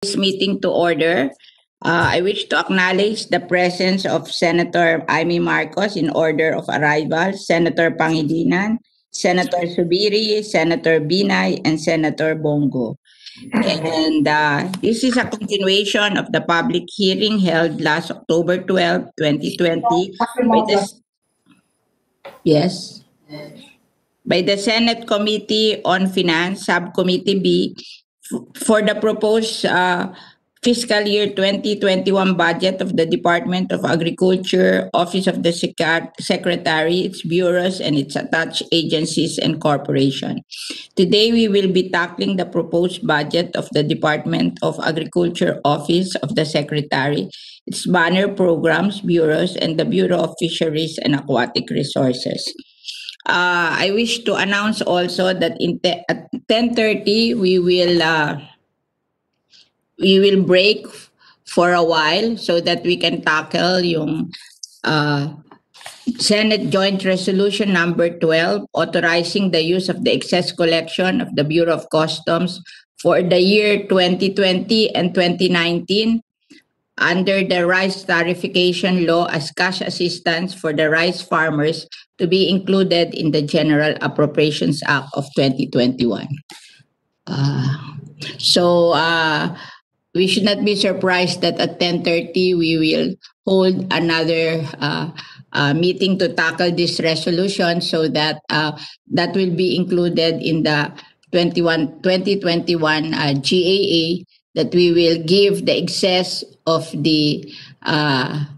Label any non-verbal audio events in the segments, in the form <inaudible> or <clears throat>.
this meeting to order. Uh, I wish to acknowledge the presence of Senator Amy Marcos in order of arrival, Senator Pangilinan, Senator Subiri, Senator Binay, and Senator Bongo. And uh, this is a continuation of the public hearing held last October 12, 2020 by the, yes, by the Senate Committee on Finance, Subcommittee B, for the proposed uh, fiscal year 2021 budget of the Department of Agriculture, Office of the Secret- Secretary, its bureaus, and its attached agencies and corporation. Today, we will be tackling the proposed budget of the Department of Agriculture Office of the Secretary, its banner programs, bureaus, and the Bureau of Fisheries and Aquatic Resources. Uh, I wish to announce also that in te- at 10:30 we will uh, we will break for a while so that we can tackle yung uh, Senate Joint Resolution number 12 authorizing the use of the excess collection of the Bureau of Customs for the year 2020 and 2019 under the rice tariffication law as cash assistance for the rice farmers to be included in the General Appropriations Act of 2021. Uh, so uh, we should not be surprised that at 10:30 we will hold another uh, uh, meeting to tackle this resolution so that uh, that will be included in the 21 2021 uh, GAA that we will give the excess of the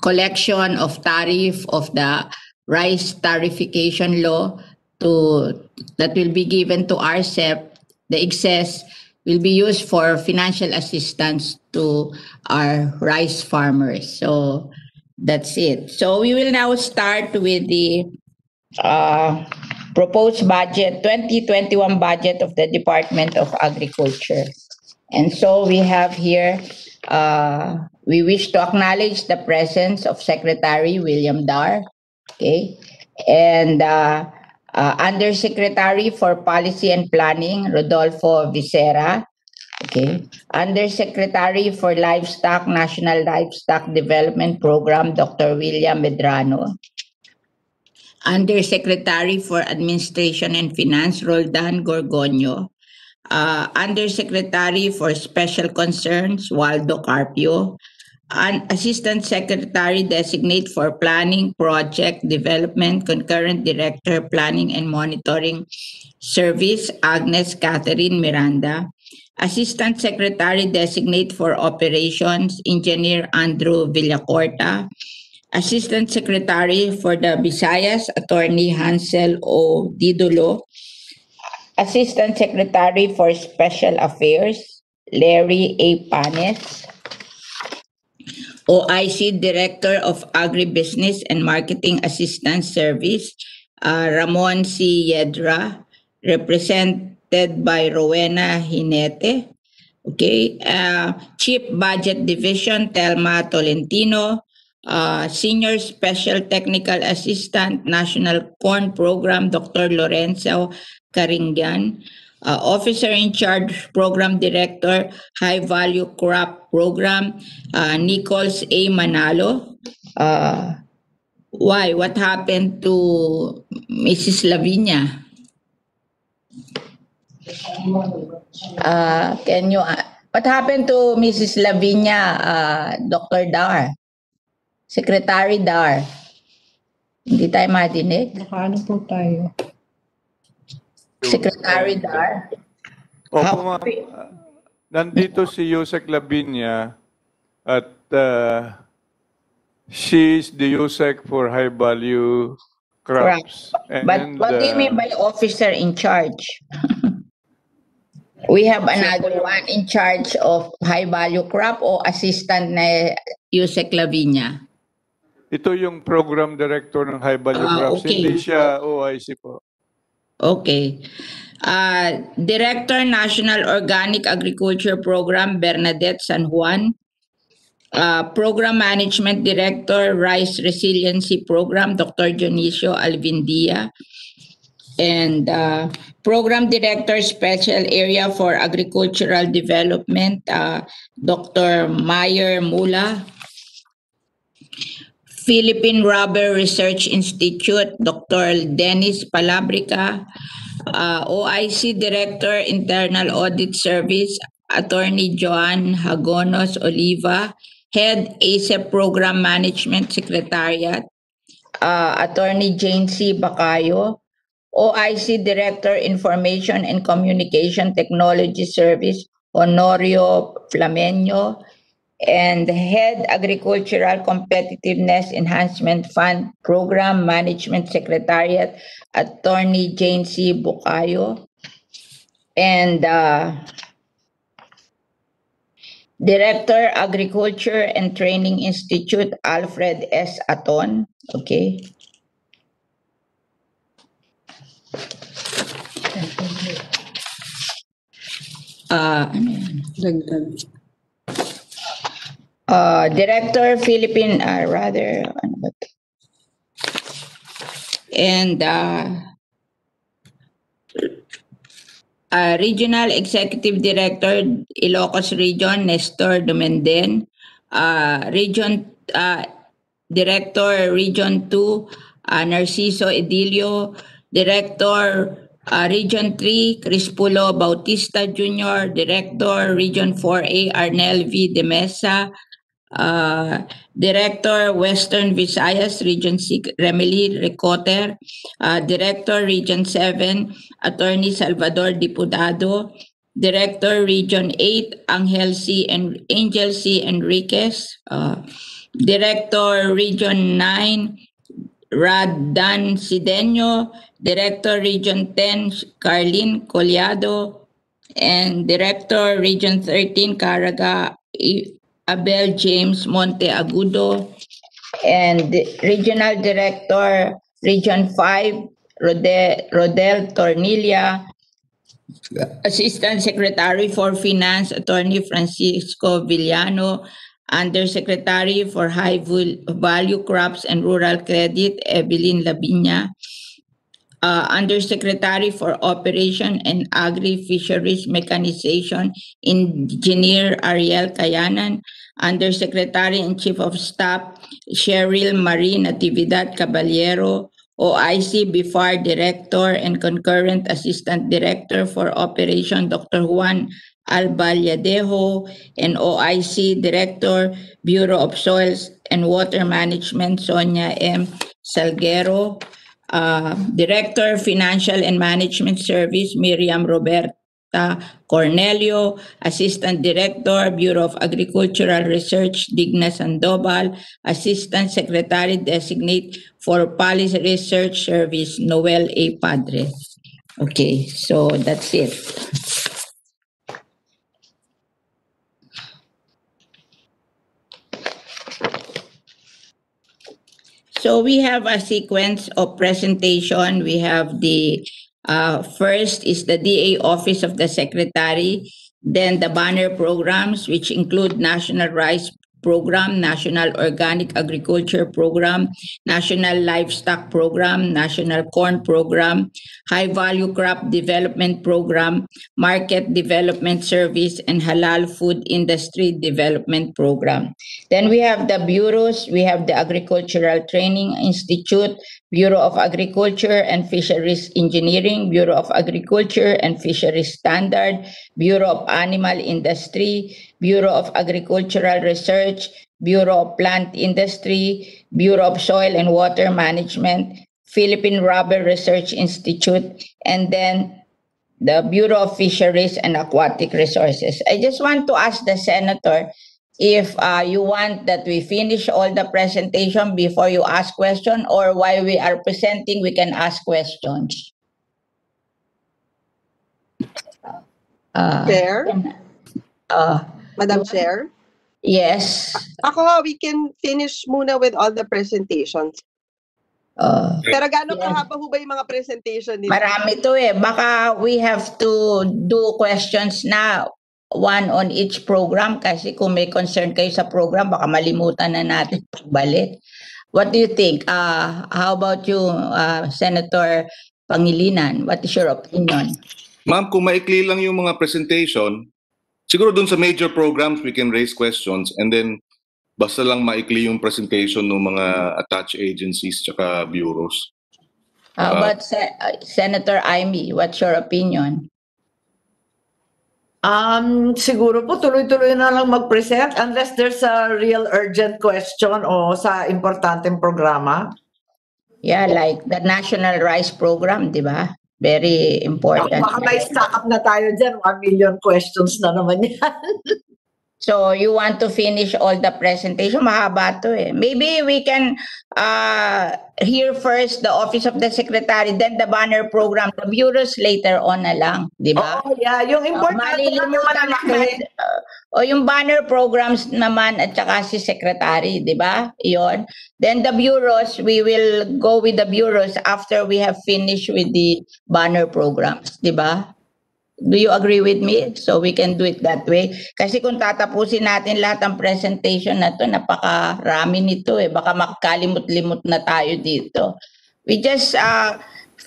collection of tariff of the rice tariffication law to that will be given to RCEP. The excess will be used for financial assistance to our rice farmers. So that's it. So we will now start with the uh, proposed budget, 2021 budget of the Department of Agriculture. And so we have here, uh, we wish to acknowledge the presence of Secretary William Dar, okay, and uh, uh, Undersecretary for Policy and Planning, Rodolfo Vicera, okay, Undersecretary for Livestock, National Livestock Development Program, Dr. William Medrano, Undersecretary for Administration and Finance, Roldan Gorgonio, uh, Undersecretary for Special Concerns, Waldo Carpio, and Assistant Secretary Designate for Planning, Project Development, Concurrent Director, Planning and Monitoring Service, Agnes Catherine Miranda, Assistant Secretary Designate for Operations, Engineer Andrew Villacorta, Assistant Secretary for the Visayas, Attorney Hansel O. Didulo, Assistant Secretary for Special Affairs, Larry A. Panes, OIC Director of Agribusiness and Marketing Assistance Service, uh, Ramon C. Yedra, represented by Rowena Hinete. Okay, uh, Chief Budget Division, Telma Tolentino, uh, Senior Special Technical Assistant, National Corn Program, Dr. Lorenzo Caringan, uh, Officer in Charge Program Director, High Value Crop Program, uh, Nichols A. Manalo. Uh, why? What happened to Mrs. Lavinia? Uh, can you, uh, what happened to Mrs. Lavinia, uh, Dr. Dar? Secretary Dar? Hindi tayo madinig? Nakaano po tayo? Secretary Dar? Opo, How- ma'am. Ah, Nandito si Yusek Labinia at uh, she is the Yusek for high value crops. But what do you uh, mean by officer in charge? We have another one in charge of high value crop o assistant na Yusek Lavinia? Ito yung program director ng high value Ah, crops. okay. Hindi siya OIC po. Okay. Uh, Director National Organic Agriculture Program, Bernadette San Juan. Uh, Program Management Director, Rice Resiliency Program, Dr. Dionisio Alvindia. and uh, Program Director, Special Area for Agricultural Development, uh, Dr. Meyer Mula. Philippine Rubber Research Institute, Dr. Dennis Palabrica. Uh, OIC Director, Internal Audit Service, Attorney Joan Hagonos Oliva. Head ASEP Program Management Secretariat, uh, Attorney Jane C. Bacayo. OIC Director Information and Communication Technology Service Honorio Flamenio and Head Agricultural Competitiveness Enhancement Fund Program Management Secretariat Attorney Jane C. Bukayo and uh, Director Agriculture and Training Institute Alfred S. Aton. Okay. Uh, ano yan? Dagdag. Uh, Director Philippine, uh, rather? And uh, uh, Regional Executive Director, Ilocos Region, Nestor Dumenden. Uh, Region uh, Director, Region 2, uh, Narciso Edilio. Director, uh, Region 3, Crispulo Bautista Jr., Director, Region 4A, Arnel V. De Mesa, uh, Director, Western Visayas, Region 6, Remily Ricoter, uh, Director, Region 7, Attorney Salvador Diputado, Director, Region 8, Angel C. and Angel C. Enriquez, uh, Director, Region 9, Radan Sidenio, Director Region 10, Carlin Collado, and Director Region 13, Caraga, Abel James Monte Agudo, and Regional Director Region 5, Rode, Rodel Tornilla, Assistant Secretary for Finance, Attorney Francisco Villano, Undersecretary for High Val- Value Crops and Rural Credit, Evelyn Labinya, uh, Undersecretary for Operation and Agri-Fisheries Mechanization, Engineer Ariel Kayanan, Undersecretary and Chief of Staff, Cheryl Marie Natividad Caballero, OIC BIFAR Director and Concurrent Assistant Director for Operation, Dr. Juan Albalyadejo, and OIC Director, Bureau of Soils and Water Management, Sonia M. Salguero, uh, Director, Financial and Management Service, Miriam Roberta Cornelio, Assistant Director, Bureau of Agricultural Research, Digna Sandoval, Assistant Secretary Designate for Policy Research Service, Noel A. Padre. Okay, so that's it. So we have a sequence of presentation. We have the uh, first is the DA Office of the Secretary, then the banner programs, which include National Rice Program, National Organic Agriculture Program, National Livestock Program, National Corn Program, High Value Crop Development Program, Market Development Service, and Halal Food Industry Development Program. Then we have the bureaus. We have the Agricultural Training Institute, Bureau of Agriculture and Fisheries Engineering, Bureau of Agriculture and Fisheries Standard, Bureau of Animal Industry, Bureau of Agricultural Research, Bureau of Plant Industry, Bureau of Soil and Water Management, Philippine Rubber Research Institute, and then the Bureau of Fisheries and Aquatic Resources. I just want to ask the senator if uh, you want that we finish all the presentation before you ask question or while we are presenting, we can ask questions. Uh, Chair, uh, Madam Chair. yes. Ako, we can finish muna with all the presentations. Uh, Pero gano'ng Yeah. kahaba ho ba yung mga presentation nila? marami to eh. Baka we have to do questions na one on each program kasi kung may concern kayo sa program, baka malimutan na natin <laughs> pagbalik. What do you think? Uh, how about you, uh, Senator Pangilinan. What is your opinion? Ma'am, kung maikli lang yung mga presentation, siguro dun sa major programs we can raise questions and then basta lang maikli yung presentation ng mga attached agencies tsaka bureaus. How Uh, about uh, Senator Amy? What's your opinion? Um, siguro po tuloy-tuloy na lang mag-present unless there's a real urgent question o sa importanteng programa. Yeah, like the National Rice Program, di ba? Very important. Baka may stack up na tayo dyan. One million questions na naman yan. <laughs> So you want to finish all the presentation? Mahaba to eh. Maybe we can uh, hear first the Office of the Secretary, then the banner program, the bureaus later on na lang, di ba? Oh, yeah. Yung Uh, importante lang yung malilimutan naman, uh, o yung banner programs naman at saka si secretary, di ba? Yon. Then the bureaus, we will go with the bureaus after we have finished with the banner programs, di ba? Do you agree with me? So we can do it that way. Kasi kung tatapusin natin lahat ng presentation na to, napakarami nito eh. Baka makakalimot-limot na tayo dito. We just uh,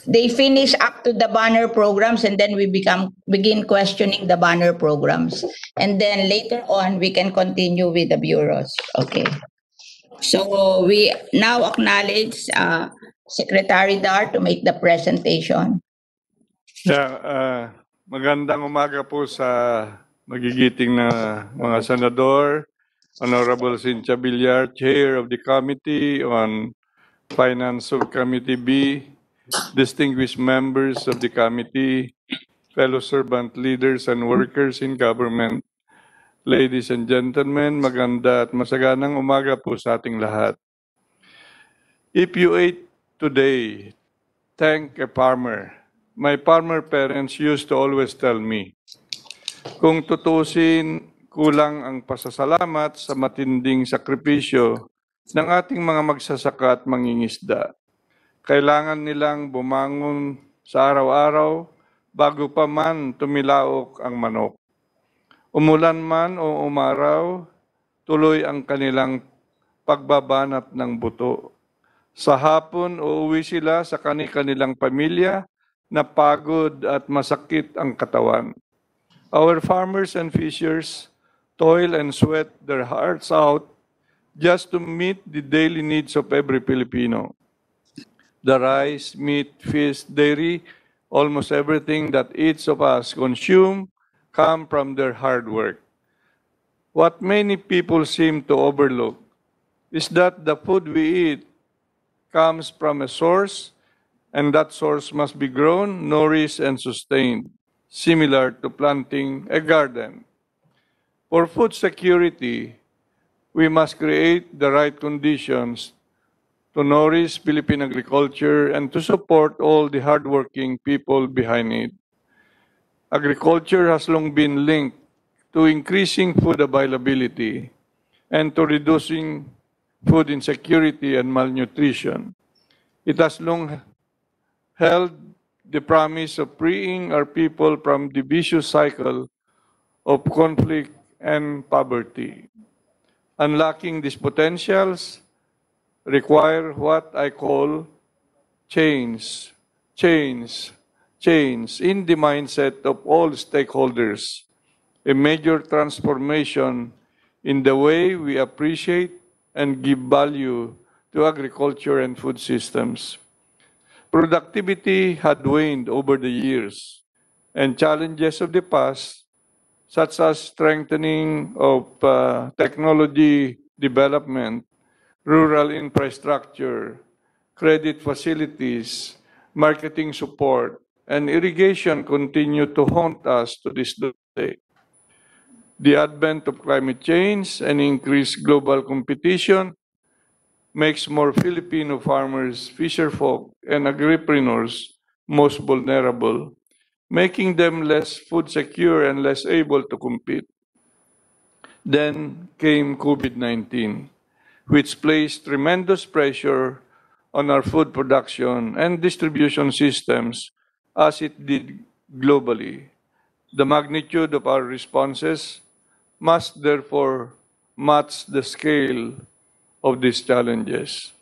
they finish up to the banner programs and then we become begin questioning the banner programs and then later on we can continue with the bureaus okay so we now acknowledge uh, secretary dar to make the presentation Yeah, uh, magandang umaga po sa magigiting na mga senador, Honorable Cynthia Villar, Chair of the Committee on Finance Subcommittee B, distinguished members of the committee, fellow servant leaders and workers in government, ladies and gentlemen, maganda at masaganang umaga po sa ating lahat. If you ate today, thank a farmer. My farmer parents used to always tell me, kung tutusin, kulang ang pasasalamat sa matinding sakripisyo ng ating mga magsasaka at mangingisda. Kailangan nilang bumangon sa araw-araw bago pa man tumilaok ang manok. Umulan man o umaraw, tuloy ang kanilang pagbabanat ng buto. Sa hapon, uuwi sila sa kani-kanilang pamilya na pagod at masakit ang katawan. Our farmers and fishers toil and sweat their hearts out just to meet the daily needs of every Filipino. The rice, meat, fish, dairy, almost everything that each of us consume come from their hard work. What many people seem to overlook is that the food we eat comes from a source, and that source must be grown, nourished, and sustained, similar to planting a garden. For food security, we must create the right conditions to nourish Philippine agriculture and to support all the hardworking people behind it. Agriculture has long been linked to increasing food availability and to reducing food insecurity and malnutrition. It has long held the promise of freeing our people from the vicious cycle of conflict and poverty. Unlocking these potentials require what I call change, change, change in the mindset of all stakeholders, a major transformation in the way we appreciate and give value to agriculture and food systems. Productivity had waned over the years, and challenges of the past, such as strengthening of uh, technology development, rural infrastructure, credit facilities, marketing support, and irrigation continue to haunt us to this day. The advent of climate change and increased global competition makes more Filipino farmers, fisherfolk, and agripreneurs most vulnerable, making them less food secure and less able to compete. Then came COVID-19, which placed tremendous pressure on our food production and distribution systems as it did globally. The magnitude of our responses must therefore match the scale of these challenges.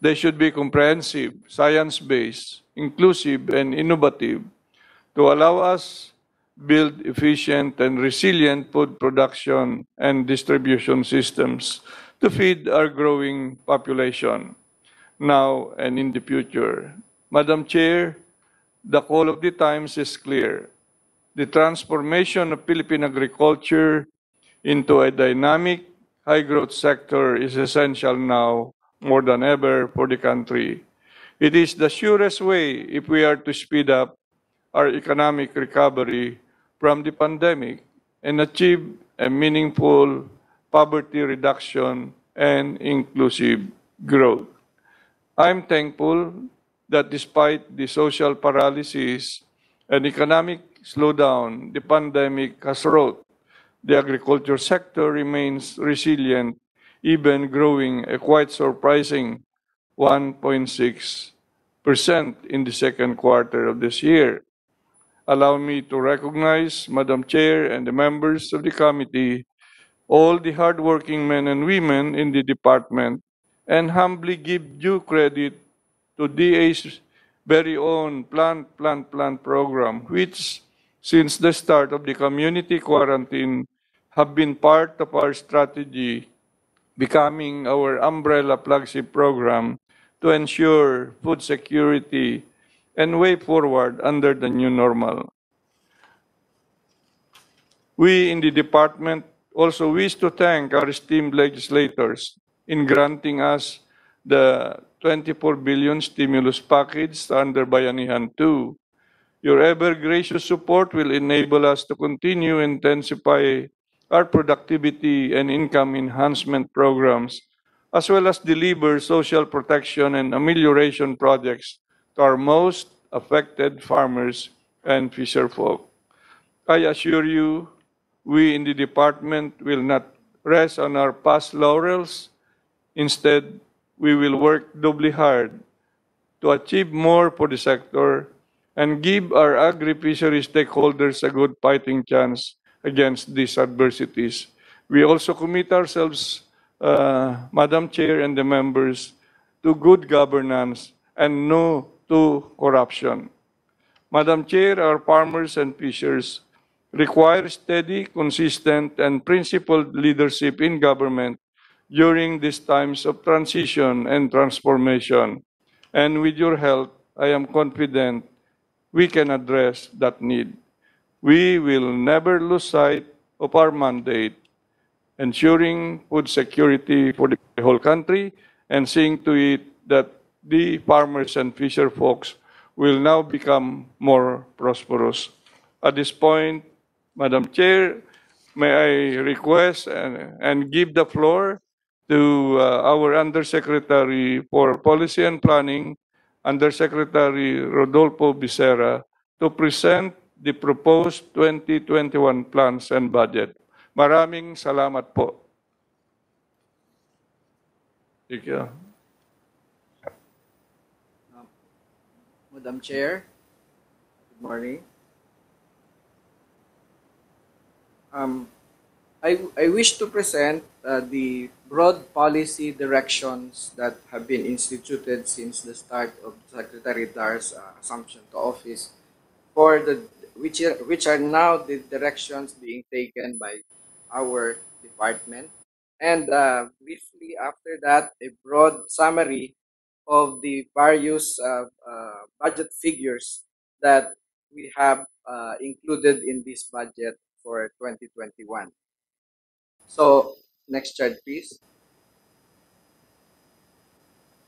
They should be comprehensive, science-based, inclusive, and innovative to allow us build efficient and resilient food production and distribution systems to feed our growing population now and in the future. Madam Chair, the call of the times is clear. The transformation of Philippine agriculture into a dynamic, high-growth sector is essential now more than ever for the country. It is the surest way if we are to speed up our economic recovery from the pandemic and achieve a meaningful poverty reduction and inclusive growth. I'm thankful that despite the social paralysis and economic slowdown the pandemic has wrought, the agriculture sector remains resilient, even growing a quite surprising 1.6% in the second quarter of this year. Allow me to recognize, Madam Chair and the members of the committee, all the hardworking men and women in the department and humbly give due credit to DA's very own plant, plant, plant program, which since the start of the community quarantine have been part of our strategy becoming our umbrella flagship program to ensure food security and way forward under the new normal. We in the department also wish to thank our esteemed legislators in granting us the 24 billion stimulus package under Bayanihan 2. Your ever gracious support will enable us to continue intensify our productivity and income enhancement programs, as well as deliver social protection and amelioration projects to our most affected farmers and fisherfolk. I assure you, we in the department will not rest on our past laurels. Instead, we will work doubly hard to achieve more for the sector and give our agri-fishery stakeholders a good fighting chance against these adversities. We also commit ourselves, uh, Madam Chair and the members, to good governance and no to corruption. Madam Chair, our farmers and fishers require steady, consistent, and principled leadership in government during these times of transition and transformation. And with your help, I am confident we can address that need. We will never lose sight of our mandate, ensuring food security for the whole country and seeing to it that the farmers and fisher folks will now become more prosperous. At this point, Madam Chair, may I request and, and give the floor to uh, our Undersecretary for Policy and Planning, Undersecretary Rodolfo Becerra, to present the proposed 2021 plans and budget. Maraming salamat po. Thank you. Madam Chair, good morning. Um, I, I wish to present uh, the broad policy directions that have been instituted since the start of Secretary Dar's uh, assumption to office for the which are, which are now the directions being taken by our department and uh, briefly after that a broad summary of the various uh, uh, budget figures that we have uh, included in this budget for 2021. So, next chart, please.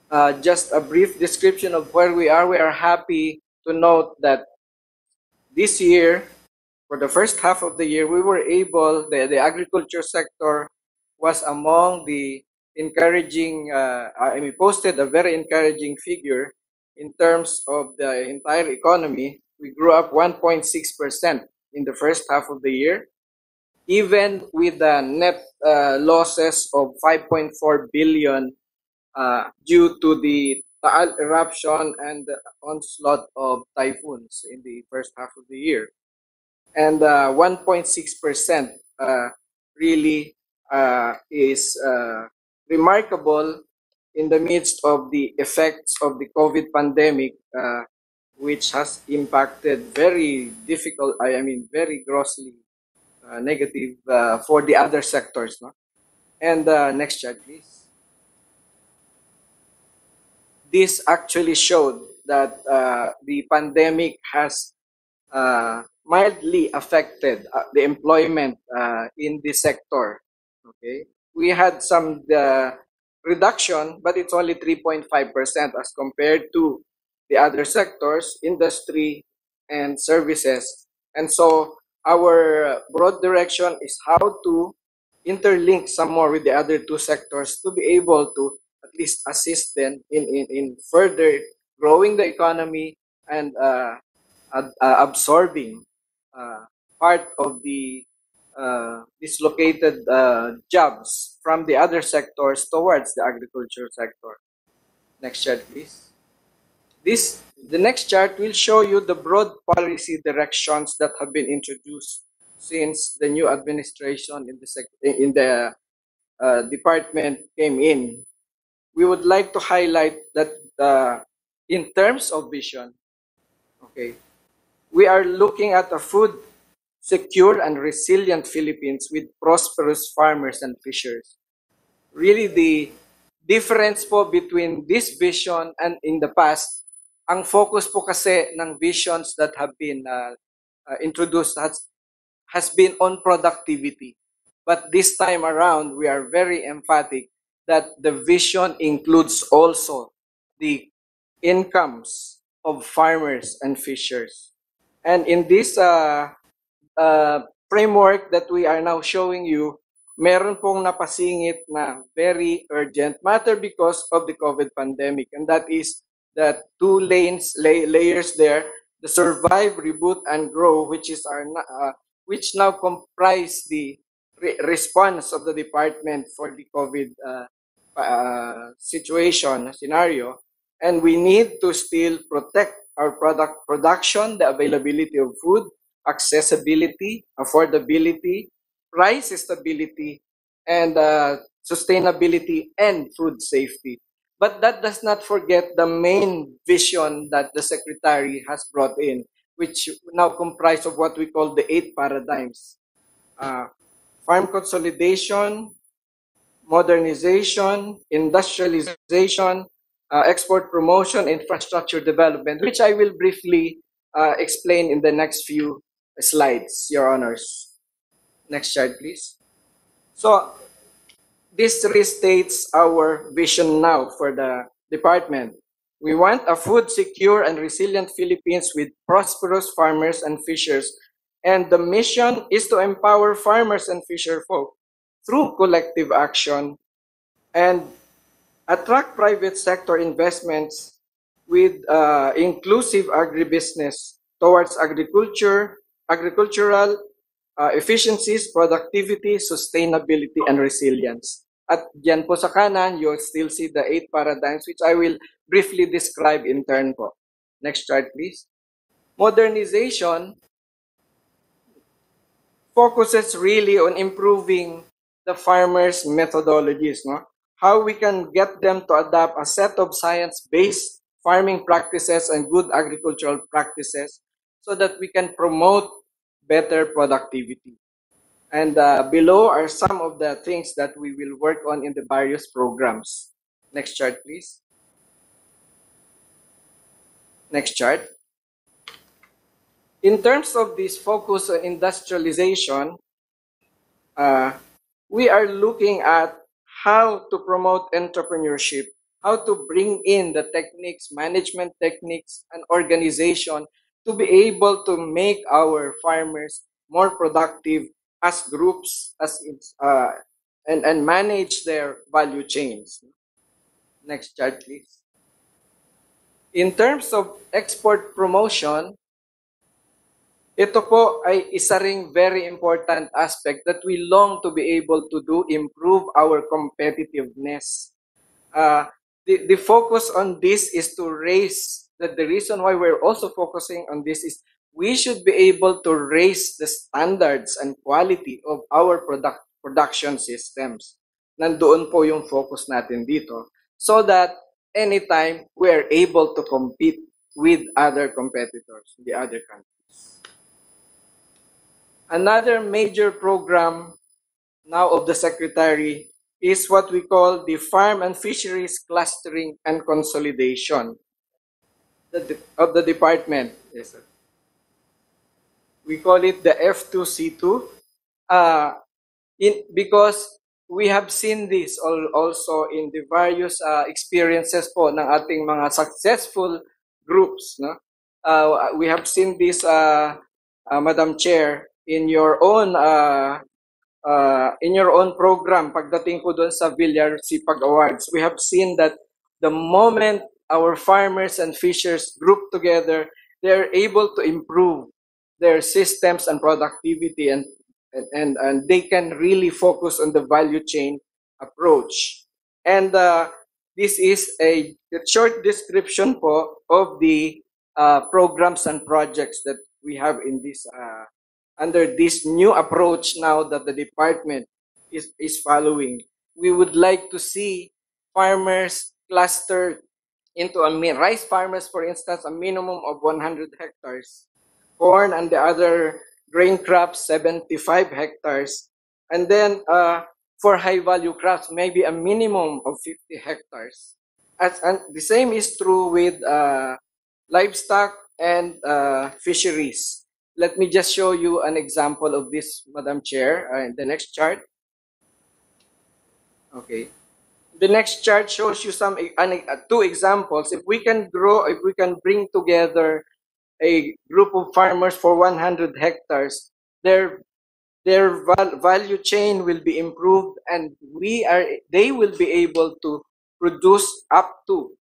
Uh, just a brief description of where we are. We are happy to note that this year, for the first half of the year, we were able, the, the agriculture sector was among the encouraging, uh, I mean, posted a very encouraging figure in terms of the entire economy. We grew up 1.6% in the first half of the year, even with the net uh, losses of 5.4 billion uh, due to the Taal eruption and the onslaught of typhoons in the first half of the year. And uh, 1.6% uh, really uh, is uh, remarkable in the midst of the effects of the COVID pandemic, uh, which has impacted very difficult, I mean, very grossly uh, negative uh, for the other sectors. No? And uh, next chart, please. This actually showed that uh, the pandemic has uh, mildly affected uh, the employment uh, in the sector. Okay, we had some uh, reduction, but it's only 3.5% as compared to the other sectors, industry and services. And so our broad direction is how to interlink some more with the other two sectors to be able to at least assist them in, in, in further growing the economy and uh, ab- uh, absorbing uh, part of the uh, dislocated uh, jobs from the other sectors towards the agriculture sector. Next slide, please. This the next chart will show you the broad policy directions that have been introduced since the new administration in the in the uh, department came in. We would like to highlight that uh, in terms of vision, okay, we are looking at a food secure and resilient Philippines with prosperous farmers and fishers. Really, the difference po between this vision and in the past, ang focus po kasi ng visions that have been uh, uh, introduced has, has been on productivity. But this time around, we are very emphatic that the vision includes also the incomes of farmers and fishers. And in this uh, uh, framework that we are now showing you, meron pong napasingit na very urgent matter because of the COVID pandemic. And that is that two lanes, la- layers there, the survive, reboot, and grow, which is our, uh, which now comprise the re- response of the department for the COVID uh, uh, situation, scenario. And we need to still protect our product production, the availability of food, accessibility, affordability, price stability, and uh, sustainability and food safety. But that does not forget the main vision that the secretary has brought in, which now comprise of what we call the eight paradigms. Uh, farm consolidation, modernization, industrialization, uh, export promotion, infrastructure development, which I will briefly uh, explain in the next few slides, Your Honors. Next slide, please. So, this restates our vision now for the department. We want a food secure and resilient Philippines with prosperous farmers and fishers. And the mission is to empower farmers and fisher folk through collective action and attract private sector investments with uh, inclusive agribusiness towards agriculture, agricultural uh, efficiencies, productivity, sustainability, and resilience. At yan po sa kanan, you'll still see the eight paradigms, which I will briefly describe in turn po. Next chart, please. Modernization focuses really on improving the farmers' methodologies, no? How we can get them to adopt a set of science-based farming practices and good agricultural practices so that we can promote better productivity. And uh, below are some of the things that we will work on in the various programs. Next chart, please. Next chart. In terms of this focus on industrialization, uh, we are looking at how to promote entrepreneurship, how to bring in the techniques, management techniques, and organization to be able to make our farmers more productive as groups, as uh, and and manage their value chains. Next chart, please. In terms of export promotion, ito po ay isa ring very important aspect that we long to be able to do, improve our competitiveness. Uh, the, the focus on this is to raise, that the reason why we're also focusing on this is we should be able to raise the standards and quality of our product production systems. Nandoon po yung focus natin dito. so that anytime we are able to compete with other competitors in the other countries. Another major program now of the Secretary is what we call the Farm and Fisheries Clustering and Consolidation the of the department. Yes, sir. We call it the F2C2 uh, in, because we have seen this al- also in the various uh, experiences po ng ating mga successful groups. No? Uh, we have seen this, uh, uh, Madam Chair, in your own uh, uh, in your own program pagdating ko doon sa Villar Sipag Awards. We have seen that the moment our farmers and fishers group together, they're able to improve their systems and productivity and and, and, and they can really focus on the value chain approach. And uh, this is a, short description po of the uh, programs and projects that we have in this uh, under this new approach now that the department is, is following. We would like to see farmers clustered into a rice farmers, for instance, a minimum of 100 hectares, corn and the other grain crops 75 hectares, and then uh, for high value crops maybe a minimum of 50 hectares. As, and the same is true with uh, livestock and uh, fisheries. Let me just show you an example of this, Madam Chair, uh, in the next chart. Okay. The next chart shows you some uh, two examples. If we can grow, if we can bring together a group of farmers for 100 hectares, their their val- value chain will be improved, and we are they will be able to produce up to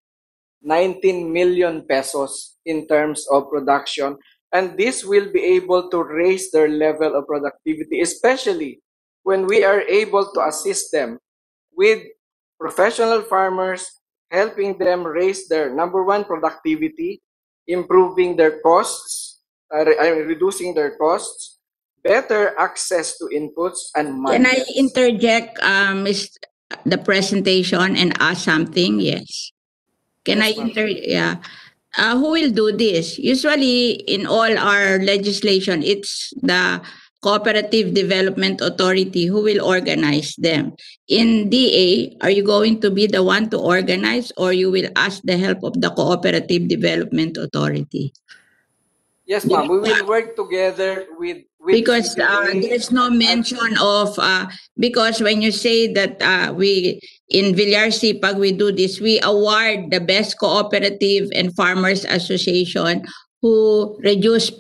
19 million pesos in terms of production and this will be able to raise their level of productivity especially when we are able to assist them with professional farmers helping them raise their number one productivity improving their costs uh, re- uh, reducing their costs better access to inputs and Can I markets. interject, um, is the presentation and ask something? Yes. Can Yes, I inter, yeah. Uh, who will do this? Usually in all our legislation, it's the Cooperative Development Authority who will organize them. In DA, are you going to be the one to organize or you will ask the help of the Cooperative Development Authority? yes ma'am we will work together with, with because uh, there's no mention of uh, because when you say that uh, we in Villar Sipag we do this we award the best cooperative and farmers association who reduce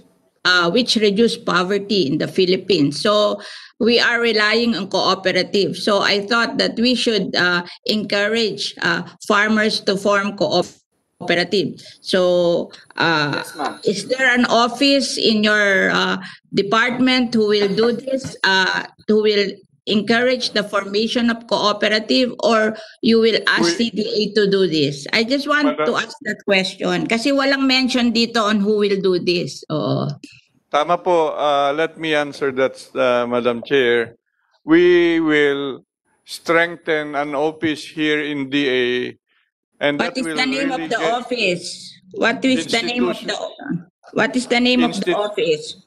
uh, which reduce poverty in the Philippines. So we are relying on cooperative so I thought that we should uh, encourage uh, farmers to form cooperative so uh, yes is there an office in your uh, department who will do this, uh, who will encourage the formation of cooperative or you will ask We- CDA to do this? I just want Madam- to ask that question kasi walang mention dito on who will do this. Oo. Tama po. Uh, let me answer that, uh, Madam Chair. We will strengthen an office here in DA, and What that is will the name really of the office? What is the name of the What is the name of the office?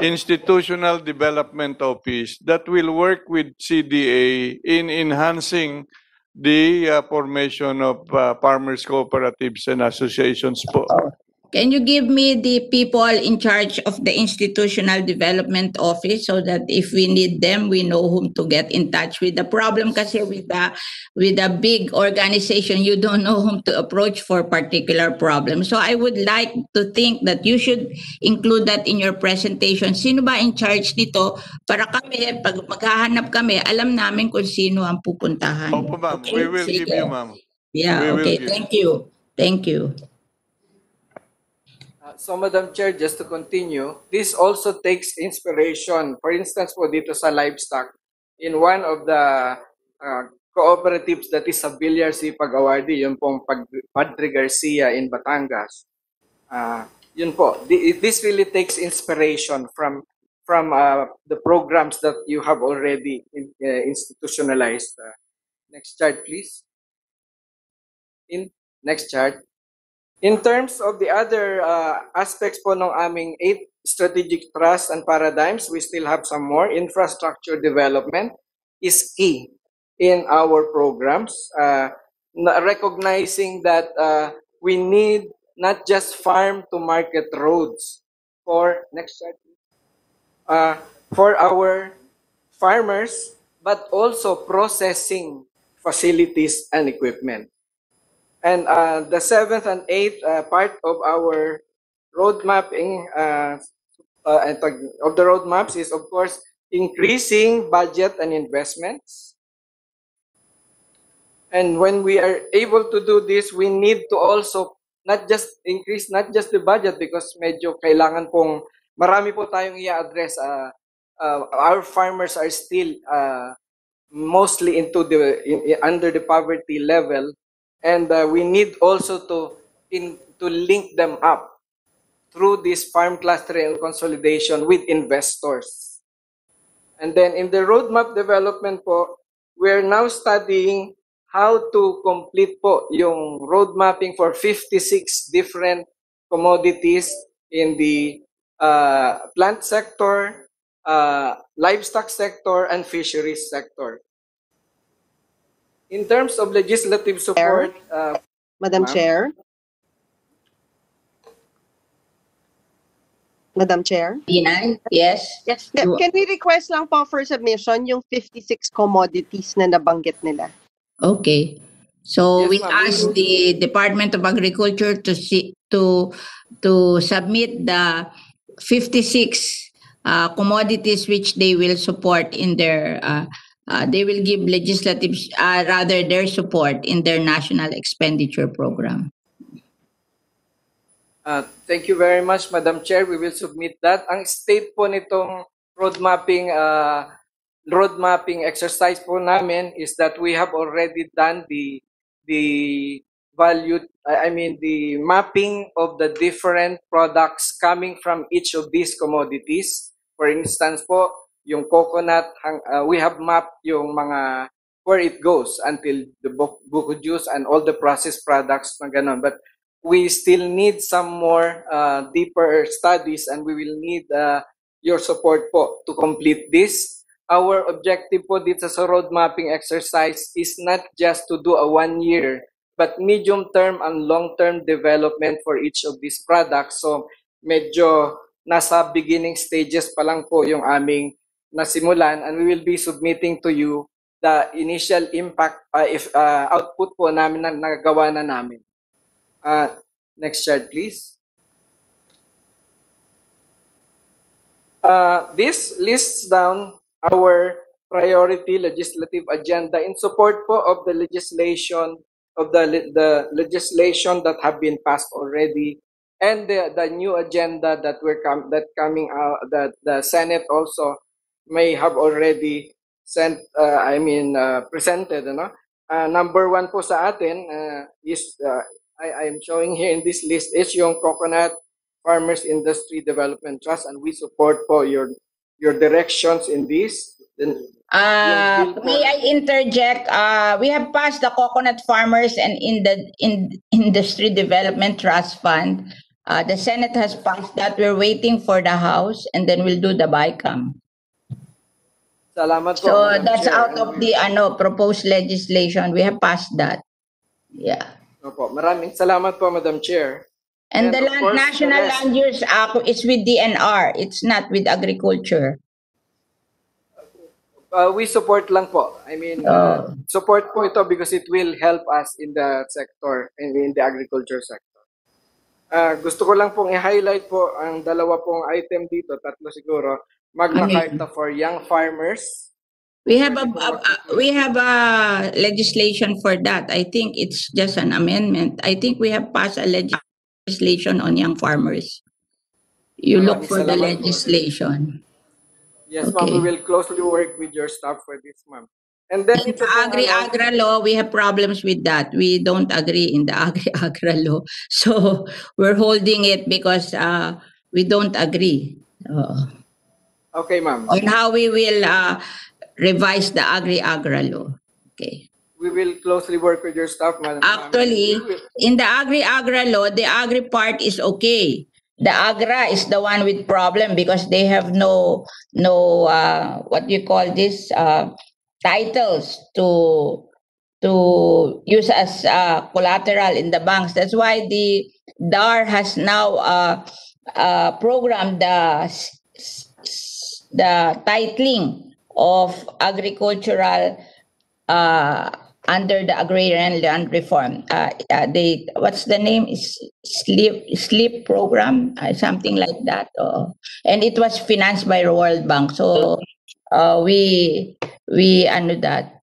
Institutional development office that will work with CDA in enhancing the uh, formation of uh, farmers cooperatives and associations po. Can you give me the people in charge of the institutional development office so that if we need them, we know whom to get in touch with? The problem kasi with the with a big organization, you don't know whom to approach for particular problem. So I would like to think that you should include that in your presentation. Sino ba in charge nito? Para kami, pag maghahanap kami, alam namin kung sino ang pupuntahan. Opo ma'am, Okay, we will sige. give you ma'am. Yeah, we okay. Thank you. Thank you. So, Madam Chair, just to continue, this also takes inspiration. For instance, po dito sa livestock, in one of the uh, cooperatives that is sa Villar Sipag Awardee, yun pong Pag- Padre Garcia in Batangas. Uh, yun po, this really takes inspiration from from uh, the programs that you have already in, uh, institutionalized. Uh, next chart, please. in next chart. In terms of the other uh, aspects po ng aming eight strategic trusts and paradigms, we still have some more. Infrastructure development is key in our programs, uh, recognizing that uh, we need not just farm to market roads for next please. uh, for our farmers, but also processing facilities and equipment. And uh, the seventh and eighth uh, part of our road mapping uh, uh, of the road maps is, of course, increasing budget and investments. And when we are able to do this, we need to also not just increase not just the budget because medyo kailangan pong marami po tayong i-address. Uh, uh, our farmers are still uh, mostly into the in- under the poverty level and uh, we need also to in to link them up through this farm clustering and consolidation with investors. And then in the roadmap development po, we're now studying how to complete po yung road mapping for 56 different commodities in the uh, plant sector, uh, livestock sector, and fisheries sector. In terms of legislative support, uh, Madam Ma'am? Chair? Madam Chair? Ina, yes? Yes. Can we request lang po for submission yung 56 commodities na nabanggit nila? Okay. So Yes, we ma'am. asked the Department of Agriculture to see, to, to submit the 56 uh, commodities which they will support in their, uh, uh, they will give legislative, uh, rather their support in their national expenditure program. Uh, thank you very much, Madam Chair. We will submit that. Ang state po nitong road mapping, uh, road mapping exercise po namin is that we have already done the the value, I mean the mapping of the different products coming from each of these commodities. For instance po, yung coconut, hang- uh, we have mapped yung mga where it goes until the bu- buko juice and all the processed products na ganun. But we still need some more uh, deeper studies and we will need uh, your support po to complete this. Our objective po dito sa road mapping exercise is not just to do a one year, but medium term and long term development for each of these products. So medyo nasa beginning stages pa lang po yung aming nasimulan and we will be submitting to you the initial impact uh, if uh, output po namin na nagawa na namin. Uh, next chart, please. Uh, this lists down our priority legislative agenda in support po of the legislation of the the legislation that have been passed already and the, the new agenda that we're com- that coming out that the Senate also may have already sent uh, I mean uh, presented ano uh, number one po sa atin uh, is uh, I I'm showing here in this list is yung Coconut Farmers Industry Development Trust and we support po your your directions in this. Then Uh, may I interject? Uh, we have passed the Coconut Farmers and in the in Industry Development Trust Fund. Uh, the Senate has passed that. We're waiting for the House and then we'll do the BICAM. Salamat po. So Madam that's Chair. out of the ano proposed legislation. We have passed that. Yeah. Opo, maraming salamat po Madam Chair. And And the land, course, the National rest- Land Use Act is with DNR. It's not with agriculture. Uh, we support lang po. I mean, uh, support po ito because it will help us in the sector, in, in the agriculture sector. Uh, gusto ko lang pong i-highlight po ang dalawa pong item dito, tatlo siguro. Magna yun? Carta for Young Farmers. We have a, a- a- we have a legislation for that. I think it's just an amendment. I think we have passed a leg- legislation on young farmers. You look for the po. legislation. Yes, ma'am, we Okay. will closely work with your staff for this, ma'am. And then In the pong ano- agri-agra law, we have problems with that. We don't agree in the <laughs> agri-agra law. So we're holding it because uh, we don't agree uh, Okay, ma'am. on how we will uh, revise the agri-agra law. Okay. We will closely work with your staff, Madam. Actually, in the agri-agra law, the agri part is okay. The agra is the one with problem because they have no no uh, what you call this uh, titles to to use as uh, collateral in the banks. That's why the DAR has now uh, uh, programmed the the titling of agricultural uh, under the agrarian land reform. Uh, uh, they what's the name is sleep sleep program uh, something like that. Uh, and it was financed by the World Bank. So uh, we we ano that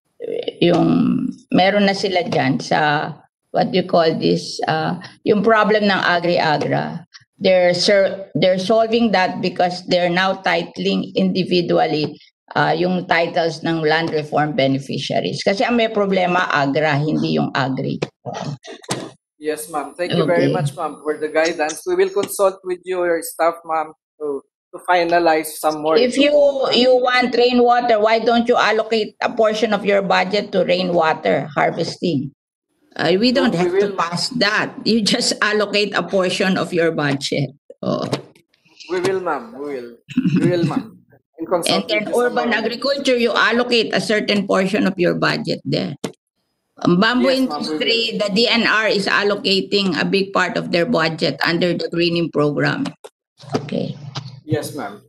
yung meron na sila diyan sa what you call this uh, yung problem ng agri-agra. They're ser- they're solving that because they're now titling individually ah, yung titles ng land reform beneficiaries. Kasi ang may problema, agra, hindi yung agri. Yes, ma'am. Thank you very Okay. much, ma'am, for the guidance. We will consult with your staff, ma'am, to, to finalize some more. If you you want rainwater, why don't you allocate a portion of your budget to rainwater harvesting? Uh, we don't We have to will. pass that. You just allocate a portion of your budget. Oh. We will, ma'am. We will. We will, ma'am. And In urban agriculture, you allocate a certain portion of your budget there. Ang bamboo Yes, we industry, the DNR is allocating a big part of their budget under the greening program. Okay. Yes, ma'am.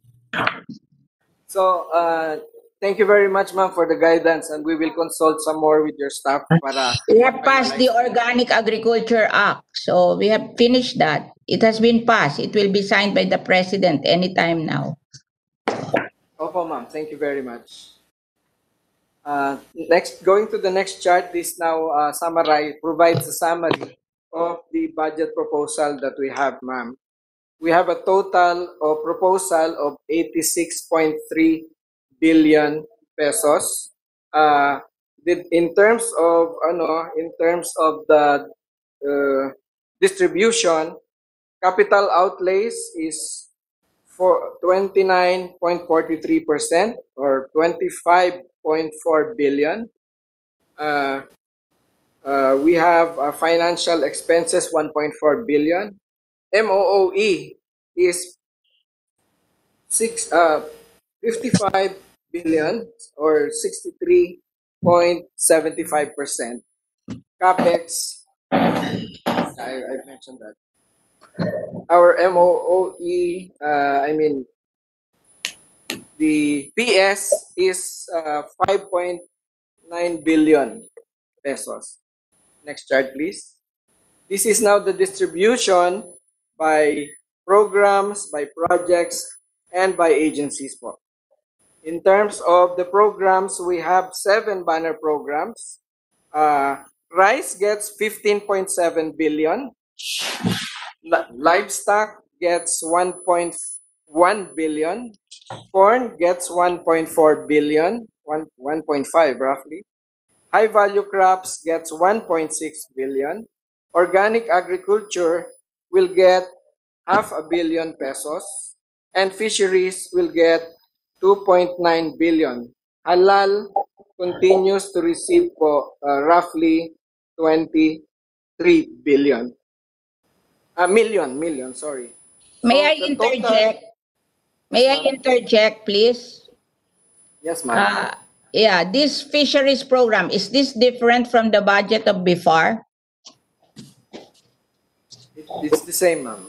So, uh, thank you very much, ma'am, for the guidance, and we will consult some more with your staff para We have passed the Organic Agriculture Act. So we have finished that. It has been passed. It will be signed by the president anytime now. Opo, ma'am. Thank you very much. Uh, next, going to the next chart, this now uh, summarize provides a summary of the budget proposal that we have, ma'am. We have a total of proposal of 86.3 billion pesos. Uh, the- in terms of ano, in terms of the uh, distribution, capital outlays is for 29.43% or 25.4 billion. Uh, uh, we have uh, financial expenses 1.4 billion. MOOE is six uh 55 billion or 63.75 percent. Capex, I, I mentioned that our MOOE, uh, I mean, the PS is uh, 5.9 billion pesos. Next chart, please. This is now the distribution by programs, by projects, and by agencies. Po. In terms of the programs, we have seven banner programs. Uh, Rice gets 15.7 billion. Livestock gets 1.1 billion. Corn gets 1.4 billion, 1, 1.5 roughly. High value crops gets 1.6 billion. Organic agriculture will get half a billion pesos. And fisheries will get 2.9 billion. Halal continues to receive po uh, roughly 23 billion. A million, million, sorry. May So, I the total- interject? May I interject, please? Yes, ma'am. Uh, yeah, this fisheries program, is this different from the budget of BIFAR? It- it's the same, ma'am.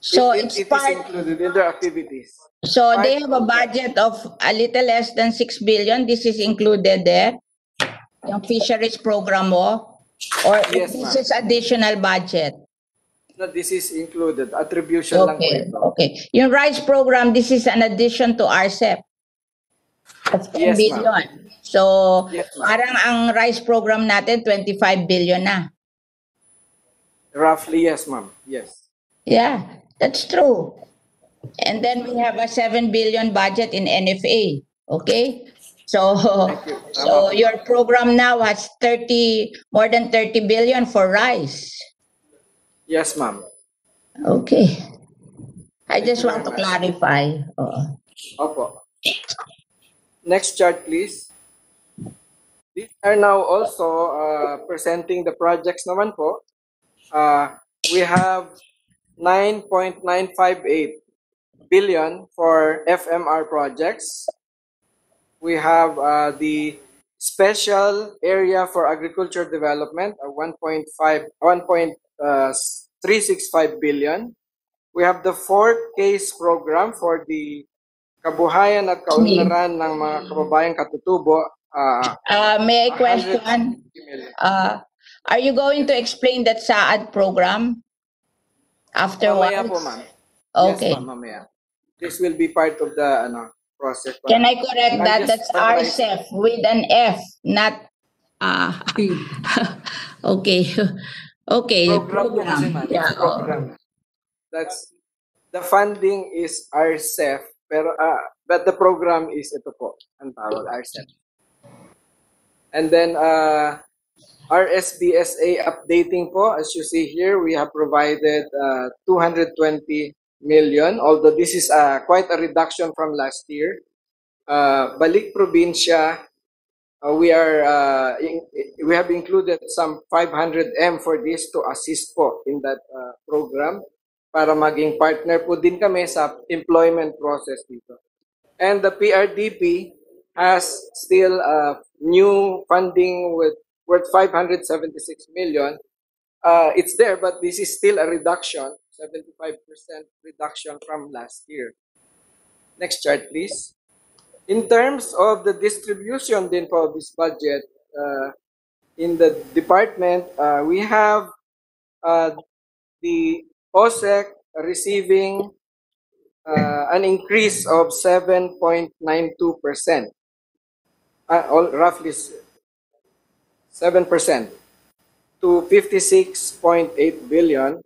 So It- it- it's it is part, included in their activities. So they have a budget of a little less than 6 billion. This is included there? Yung fisheries program mo? Or Yes, this ma'am. is additional budget? No, this is included. Attribution lang po Okay, ito. okay. Yung rice program, this is an addition to RCEP of 10 Yes, ma'am. billion. So, Yes, ma'am. parang ang rice program natin, 25 billion na. Roughly, yes, ma'am. Yes. Yeah, that's true. And then we have a 7 billion budget in NFA. Okay? So, <laughs> so your program now has 30, more than 30 billion for rice. Yes, ma'am. Okay. I just want to clarify. Oo. Opo. Next chart, please. These are now also uh, presenting the projects naman po. Uh, we have 9.958 billion for FMR projects. We have uh, the special area for agriculture development, uh, 1.5 1.365 billion. We have the fourth case program for the kabuhayan at kaunlaran ng mga kababayang katutubo, uh, Uh, may I question? Uh, are you going to explain that SAAD program afterwards? Mamaya po, ma'am. Okay. Yes, ma'am, mamaya. This will be part of the ano, process. Can I correct that? That's. RCEF with an F, not uh <laughs> okay. Okay. Program po kasi, ma'am. It's Yeah. oh. program. That's, the funding is RCEF, pero, ah, but the program is ito po, ang tawag, RCEF. And then, uh, RSBSA updating po, as you see here, we have provided uh, 220 million, although this is uh, quite a reduction from last year. Uh, Balik Provincia, uh, we are uh, in, we have included some 500 M for this to assist po in that uh, program para maging partner po din kami sa employment process dito. And the PRDP has still uh, new funding with worth 576 million. Uh, it's there, but this is still a reduction, 75% reduction from last year. Next chart, please. In terms of the distribution din po of this budget, uh, in the department, uh, we have uh, the OSEC receiving uh, an increase of 7.92%. Uh, all, roughly 7% to 56.8 billion.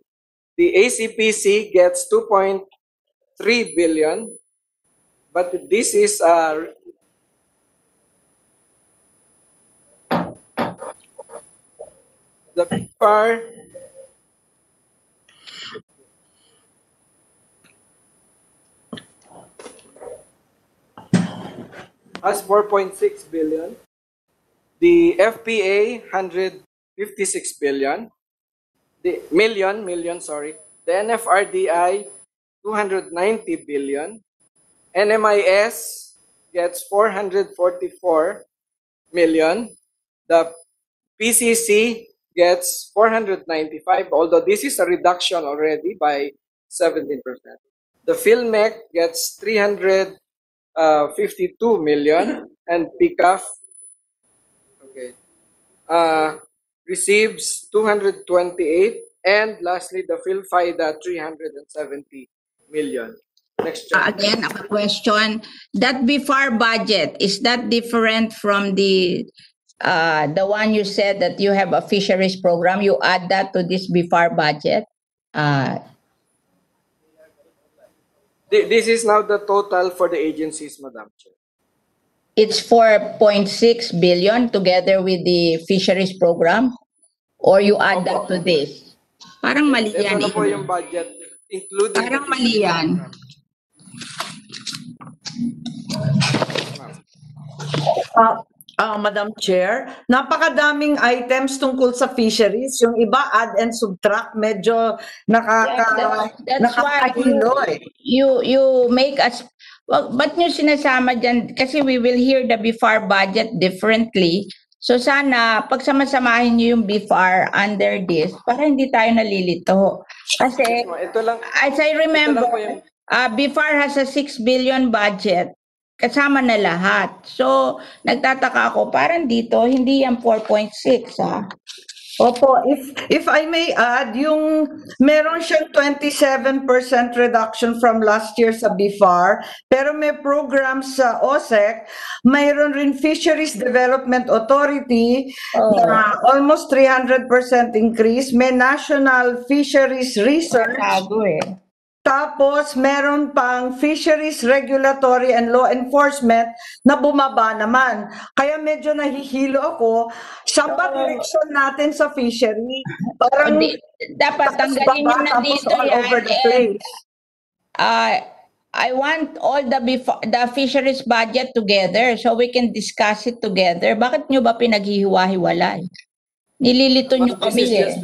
The ACPC gets 2.3 billion but this is uh, the PAR has 4.6 billion. The FPA 156 billion. The million million sorry. The NFRDI 290 billion. NMIS gets 444 million. The PCC gets 495, although this is a reduction already by 17%. The PhilMec gets 352 million, and PICAF okay, uh, receives 228, and lastly, the PhilFIDA 370 million. Next Uh. Again, a question, that BIFAR budget, is that different from the, uh, the one you said that you have a fisheries program? You add that to this BIFAR budget? Uh, This is now the total for the agencies, Madam Chair. It's 4.6 billion together with the fisheries program? Or you add that to this? Parang mali Ito yan. na po eh. yung budget, including... Parang mali yan. Ah, ah, Madam Chair, napakadaming items tungkol sa fisheries. Yung iba add and subtract, medyo nakaka, Yes, that's- that's why nakakahilo eh. you you make us well, ba't nyo sinasama dyan? Kasi we will hear the BIFAR budget differently. So sana, pagsamasamahin nyo yung BIFAR under this, para hindi tayo nalilito. Kasi, Ito lang, as I remember, ito lang po yung... uh, BIFAR has a 6 billion budget. Kasama na lahat. So, nagtataka ako, parang dito, hindi yan 4.6, ha? Opo, if if I may add, yung meron siyang 27% reduction from last year sa BIFAR, pero may program sa OSEC, mayroon rin Fisheries Development Authority Oh. na almost 300% increase, may National Fisheries Research, Tago eh. Tapos meron pang Fisheries Regulatory and Law Enforcement na bumaba naman. Kaya medyo nahihilo ako, saan ba direksyon natin sa fishery? Parang Hindi, dapat tanggalin nyo baba, na dito all yan. over the place. ah, I want all the the fisheries budget together so we can discuss it together. Bakit nyo ba pinaghihiwa-hiwalay? Nililito nyo kami eh.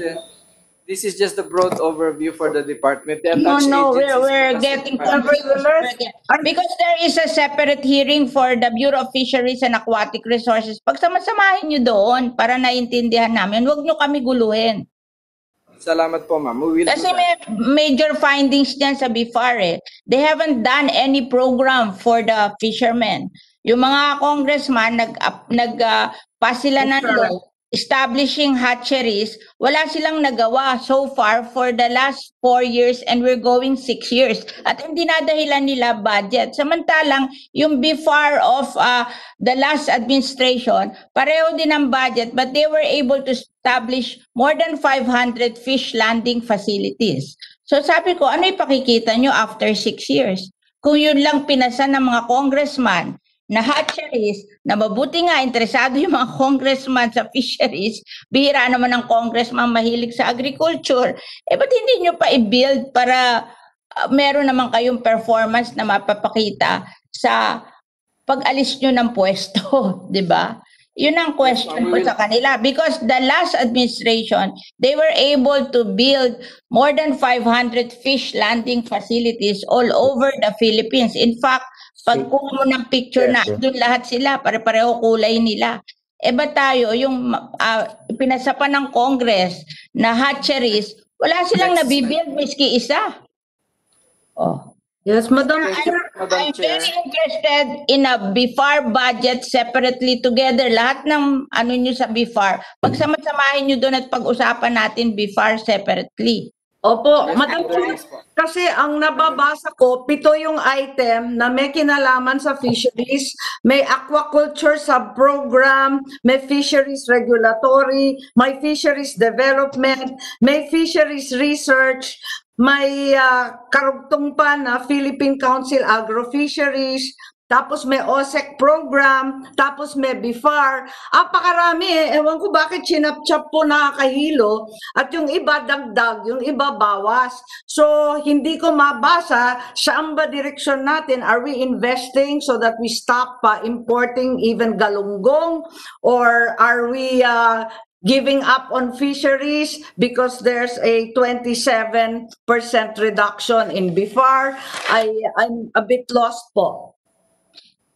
This is just the broad overview for the department. The No, attached no, we're, agencies we're getting implement. confused. Because there is a separate hearing for the Bureau of Fisheries and Aquatic Resources. Pagsamasamahin nyo doon para naintindihan namin, huwag nyo kami guluhin. Salamat po, ma'am. We will do Kasi that. may major findings dyan sa BIFAR eh. They haven't done any program for the fishermen. Yung mga congressman, nag, up- nag ah, pass sila ng law establishing hatcheries, wala silang nagawa so far for the last four years and we're going six years. At hindi dinadahilan nila budget. Samantalang yung BIFAR of ah, the last administration, pareho din ang budget but they were able to establish more than 500 fish landing facilities. So sabi ko, ano ipakikita nyo after six years? Kung yun lang pinasa ng mga congressman na hatcheries, na mabuti nga interesado yung mga congressman sa fisheries, bihira naman ang congressman mahilig sa agriculture, eh ba't hindi nyo pa i-build para ah, meron naman kayong performance na mapapakita sa pag-alis nyo ng pwesto, <laughs> di ba? Yun ang question ko sa kanila. Because the last administration, they were able to build more than 500 fish landing facilities all over the Philippines. In fact, pag kuha mo ng picture na doon lahat sila, pare-pareho kulay nila. E ba tayo, yung uh, pinasa pa ng Congress na hatcheries, wala silang Next nabibuild miski isa. Oh. Yes, Madam Chair. Madam I'm Chair. very interested in a BIFAR budget separately together. Lahat ng ano nyo sa BIFAR, pagsama-samahin nyo doon at pag-usapan natin BIFAR separately. Opo, Madam Chair. Kasi ang nababasa ko, pito yung item na may kinalaman sa fisheries, may aquaculture sub-program, may fisheries regulatory, may fisheries development, may fisheries research, may ah, karugtong pa na Philippine Council Agrofisheries, tapos may OSEC program, tapos may BIFAR. Apakarami eh. Ewan ko bakit sinapchap po nakakahilo at yung iba dagdag, yung iba bawas. So, hindi ko mabasa saan ba direksyon natin. Are we investing so that we stop uh, importing even galunggong? Or are we uh, giving up on fisheries because there's a 27% reduction in BIFAR? I, I'm a bit lost po.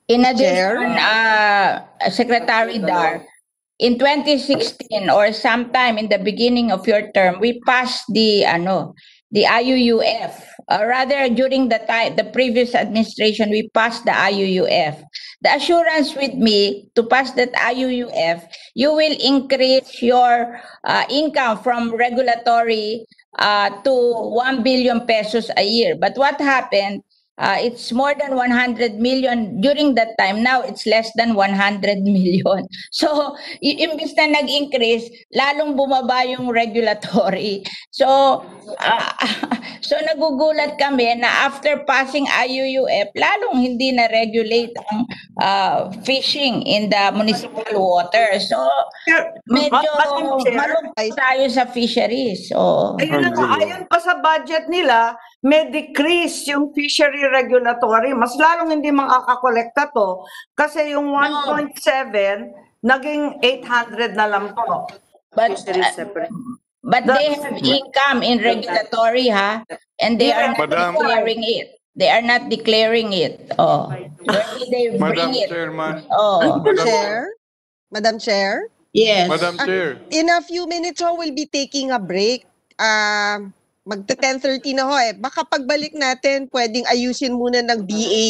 In addition, uh, Secretary Dar, in 2016 or sometime in the beginning of your term, we passed the ano, the IUUF. Uh, rather, during the time, the previous administration, we passed the IUUF. The assurance with me to pass that IUUF, you will increase your uh, income from regulatory uh, to 1 billion pesos a year. But what happened? Uh, it's more than 100 million during that time. Now it's less than 100 <laughs> million. So, imbis na nag-increase, lalong bumaba yung regulatory. So, ah, <laughs> so nagugulat kami na after passing IUUF, lalong hindi na regulate ang ah, fishing in the municipal water. So, medyo malungkot tayo sa fisheries. Oo. Ayun na ayon pa sa budget nila, may decrease yung fishery regulatory. Mas lalong hindi makakakolekta to kasi yung 1.7 naging 800 na lang po. But, but they have income in regulatory, ha? And they are not Madam- declaring it. They are not declaring it. Oh. Where did they Madam bring it? Chairman, Oh. Madam- Chair? Madam Chair? Yes. Madam Chair, In a few minutes we'll be taking a break. Ah, magta 10:30 na ho eh. Baka pagbalik natin, pwedeng ayusin muna ng BA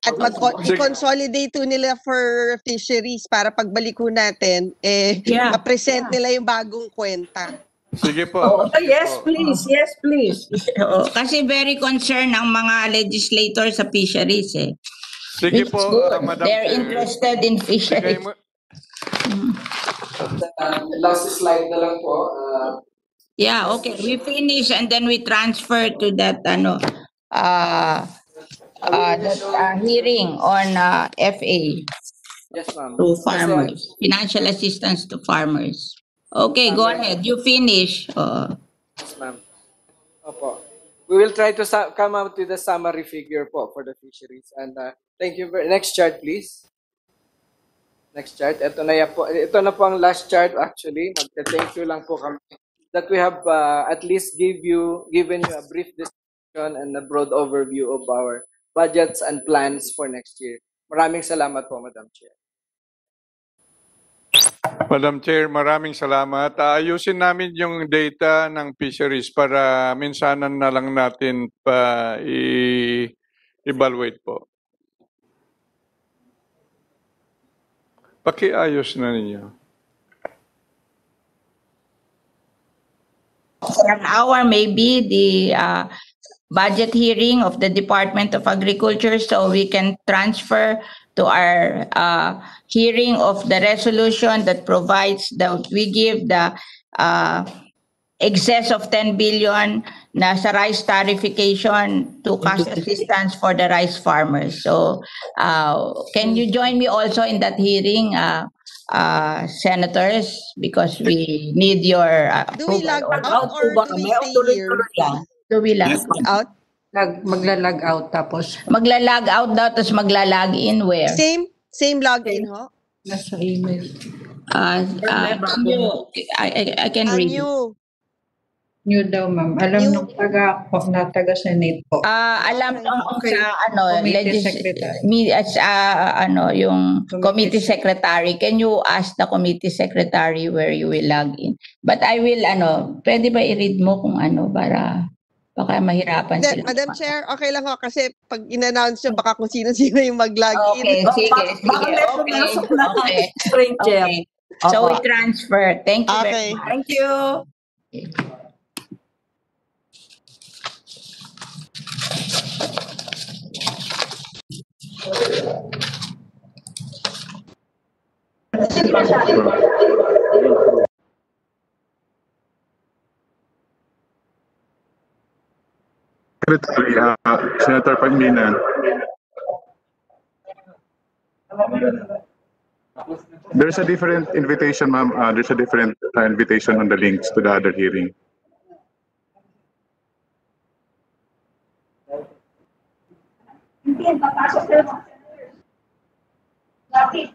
at mag-consolidate nila for fisheries para pagbalik ho natin, eh, Yeah. ma-present nila yung bagong kwenta. sige po. Oh, Sige yes, po. please. Yes, please. <laughs> Oo. Kasi very concerned ang mga legislators sa fisheries eh. Sige Which po, good. uh, Madam They're Chair. interested in fisheries. mo, Uh, last slide na lang po. Uh, Yeah, okay. We finish and then we transfer to that ano uh, uh, that uh, hearing on uh, FA. yes, ma'am. to farmers, financial assistance to farmers. Okay, go ahead. You finish. Uh, Yes, ma'am. Opo. we will try to come out with a summary figure po for the fisheries. And uh, thank you very Next chart, please. Next chart. Ito na, po, ito na po ang last chart actually. Magte-thank you lang po kami that we have uh, at least give you, given you a brief description and a broad overview of our budgets and plans for next year. Maraming salamat po, Madam Chair. Madam Chair, maraming salamat. Ayusin namin yung data ng fisheries para minsanan na lang natin pa i-evaluate po. Pakiayos na ninyo. For an hour, maybe the uh, budget hearing of the Department of Agriculture, so we can transfer to our uh, hearing of the resolution that provides that we give the uh, excess of 10 billion na sa rice tarification to cash assistance for the rice farmers. So, uh, can you join me also in that hearing, uh, uh, senators? Because we need your uh, Do we approval. lag out or do we stay here? Do we lag? Out? Lag, maglalag out tapos Magla-log out daw, tapos magla-log in where? Same? Same login, ho? nasa email. Uh, uh, can you- I, I, I can read. it. new. New daw, ma'am. Alam New- nung taga, na taga Senate po. Ah, alam Okay. ang Okay. sa ano Committee legis- secretary. mi- as ah, ano yung Committee committee secretary can you ask the committee secretary where you will log in but I will ano pwede ba i-read mo kung ano para baka mahirapan Hindi, sila Madam Chair, okay lang ho kasi pag in-announce nyo baka kung sino-sino yung mag-log okay in. sige sige okay okay okay so we transfer thank you Okay. very much Thank you. Secretary, uh, Senator Pangilinan. There's a different invitation, ma'am. Uh, there's a different uh, invitation on the links to the other hearing. Hindi, papasok na mga Bakit?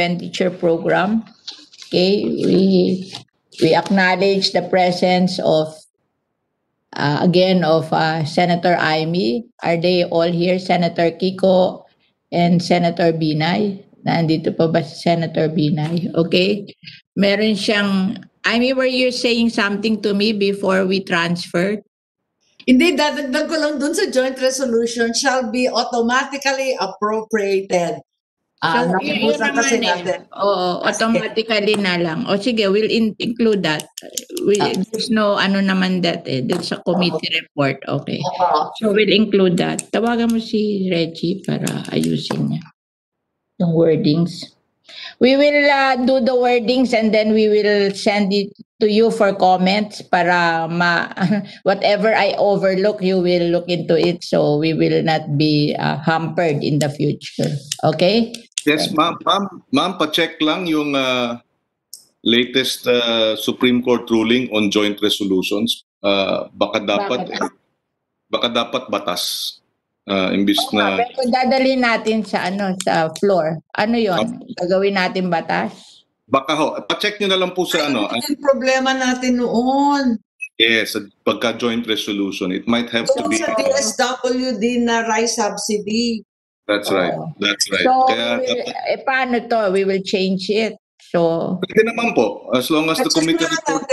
Expenditure program. Okay, we we acknowledge the presence of uh, again of uh, Senator Amy. Are they all here? Senator Kiko and Senator Binay. Nandito pa ba si Senator Binay? Okay. Meron siyang Amy, were you saying something to me before we transferred? Hindi, dadagdag ko lang dun sa joint resolution shall be automatically appropriated. Ah, So, yun kasi eh. natin. Oo, automatically na lang. O sige, we'll in- include that. We, Ah. there's no ano naman that eh. There's a committee report. Okay. Oo. So we'll include that. Tawagan mo si Reggie para ayusin niya yung wordings. We will uh, do the wordings and then we will send it to you for comments para ma <laughs> whatever I overlook you will look into it so we will not be uh, hampered in the future. Okay? Yes, ma'am. Ma'am, ma'am pa-check lang yung uh, latest uh, Supreme Court ruling on joint resolutions. Uh, baka dapat Bakit? baka dapat batas. Uh, imbis Ah, na pero dadalhin natin sa ano sa floor. Ano 'yon? Gagawin natin batas? baka ho, pa-check nyo na lang po sa ano. Yung problema natin noon. Yes, pagka joint resolution, it might have to Doon be sa DSWD na rice subsidy. That's right. That's right. So, Kaya we will, dapat, eh, paano to? We will change it. So, pwede naman po as long as the committee na report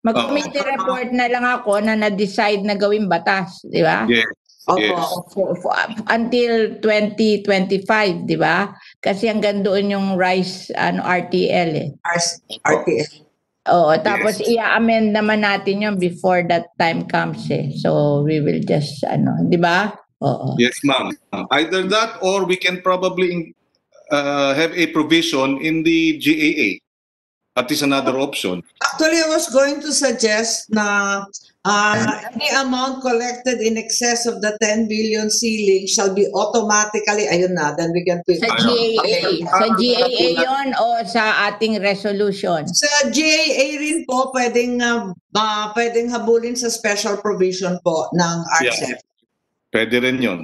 mag-committee report na lang ako na na-decide na gawing batas, di ba? Yes. Opo. Yes. For, for, until 2025, di ba? Kasi hanggang doon yung rice ano RTL eh. R- RTS. Oo, tapos i-amend naman natin yun before that time comes eh. So, we will just ano, di ba? Oo. Yes, ma'am. Either that or we can probably uh, have a provision in the GAA. That is another option. Actually, I was going to suggest na uh, any amount collected in excess of the 10 billion ceiling shall be automatically, ayun na, then we can... Sa GAA. Sa GAA yon o sa ating resolution? Sa GAA rin po, pwedeng, uh, pwedeng habulin sa special provision po ng RCEP. Pwede rin yun.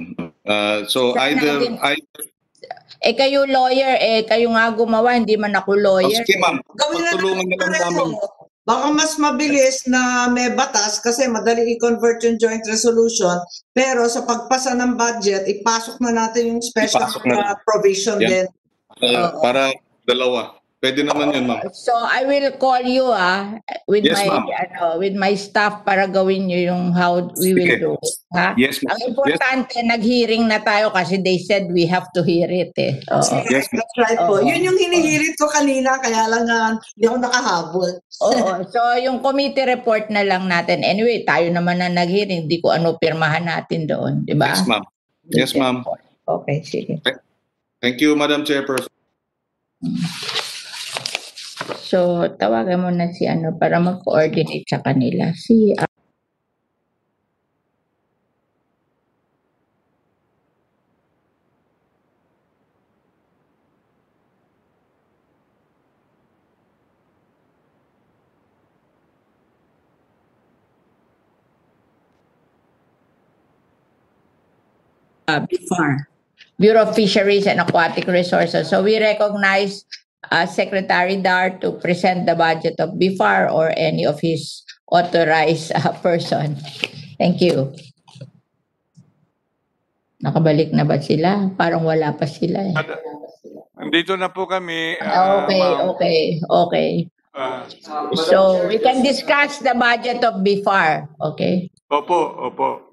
Uh, so Saan either, natin- either Eh kayo lawyer, eh kayo nga gumawa, hindi man ako oh, lawyer. sige ma'am, Gawin na lang namin. Baka mas mabilis na may batas kasi madali i-convert yung joint resolution. Pero sa pagpasa ng budget, ipasok na natin yung special Ipasok na. uh, provision Yan. din. Uh, para dalawa. Pwede naman yun ma'am. So I will call you ah with Yes, my ano with my staff para gawin niyo yung how we will do. it, Ha? Yes, ma'am. Ang importante nag-hearing na tayo kasi they said we have to hear it eh. Oo. Yes, ma'am. That's right po. Oo. Yun yung hinihirit ko kanina, kaya lang uh, hindi ako nakahabol. Oo. <laughs> So yung committee report na lang natin. Anyway, tayo naman na nag-hearing, di ko ano pirmahan natin doon, di ba? Yes, ma'am. Yes, ma'am. Okay, sige. Thank you, Madam Chairperson. So, tawagan mo na si ano para mag-coordinate sa kanila. Si ah, uh, BIFAR, Bureau of Fisheries and Aquatic Resources. So we recognize uh, Secretary Dar to present the budget of BIFAR or any of his authorized uh, <laughs> person. Thank you. Nakabalik na ba sila? Parang wala pa sila eh. Andito na po kami. ah, Okay, ma'am. okay, okay. Uh, So we can discuss the budget of BIFAR, okay? opo, opo.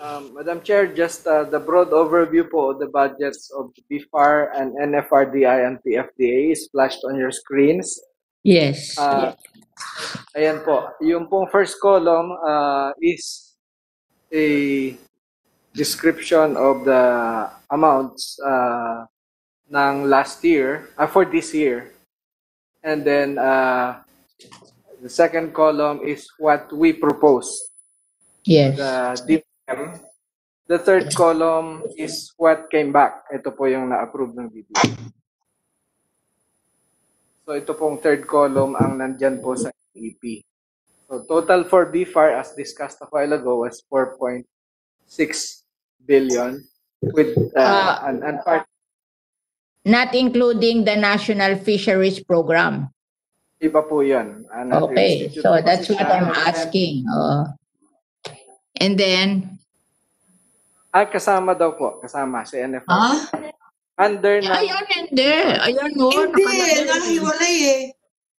Um, Madam Chair, just uh, the broad overview po of the budgets of BIFAR and NFRDI and PFDA is flashed on your screens. Yes. Uh, ayan po. Yung pong first column uh, is a description of the amounts uh, ng last year, uh, for this year. And then uh, the second column is what we propose Yes. the DBM. The third column is what came back. Ito po yung na-approve ng DBM. So ito pong third column ang nandyan po sa EP. So total for BFAR as discussed a while ago was 4.6 billion with uh, Ah. and, and part Not including the National Fisheries Program. Iba po yun. Ah, not Okay, so that's what. I'm asking. Oh. And then, Ay, kasama daw po. Kasama si NFR. Ha? Under na... ayan, hindi. Ayan, no. Hindi, nahiwalay eh.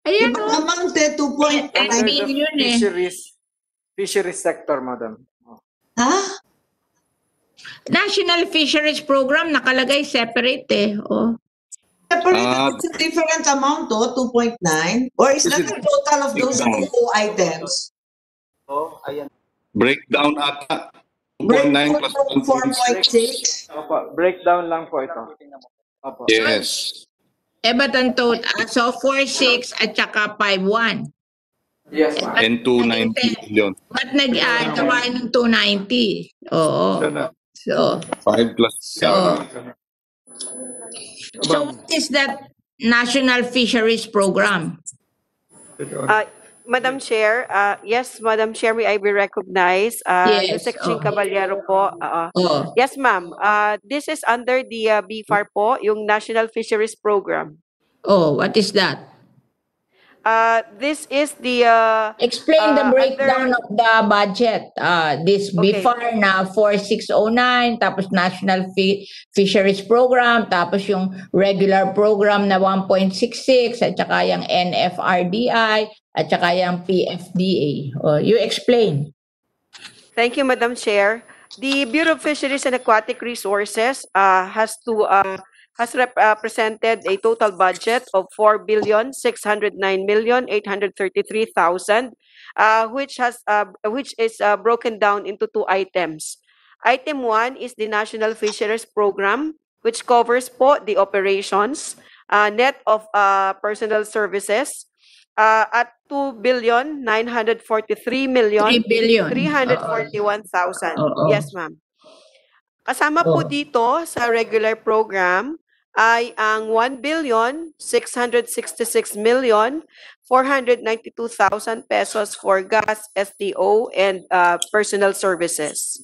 Ayan, Ibang no. amount eh, 2.9. Ten under the billion eh. fisheries, fisheries sector, madam. Ha? National Fisheries Program, nakalagay separate eh. Oh. Separated, Ah. it's a different amount to, 2.9? Or is that the total of those two items? Breakdown ata. 2.9 plus 1.6. 4.6? Opo, breakdown lang po ito. Opo. Yes. Eh, but ang total, ah, so 4.6 at saka 5.1. Yes, ma'am. And 290 million. Ba't nag-add gawain ng 290? Oo. So, 5 plus. so, so what is that National Fisheries Program? Uh, Madam Chair, uh, yes, Madam Chair, may I be recognized? Uh, Yes, Yusek Ching oh. Caballero po. uh, Oh. Yes, ma'am. Uh, this is under the uh, BFAR po, yung National Fisheries Program. Oh, what is that? Uh, this is the, uh, Explain the Uh, breakdown of the budget. Uh, this Okay. BFAR na 4609, tapos National Fi- Fisheries Program, tapos yung regular program na 1.66, at saka yung NFRDI, at saka yung PFDA. Oh, you explain. Thank you, Madam Chair. The Bureau of Fisheries and Aquatic Resources uh, has to uh, has rep- uh, presented a total budget of four billion six hundred nine million eight hundred thirty three thousand, uh, which has uh, which is uh, broken down into two items. Item one is the National Fisheries Program, which covers po the operations, uh, net of uh, personal services, uh, at two billion nine hundred forty three million 3 billion. 341,000. Oo. Yes, ma'am. Kasama po Oo. dito sa regular program ay ang 1 billion 666 million 492,000 pesos for gas, STO, and uh, personal services.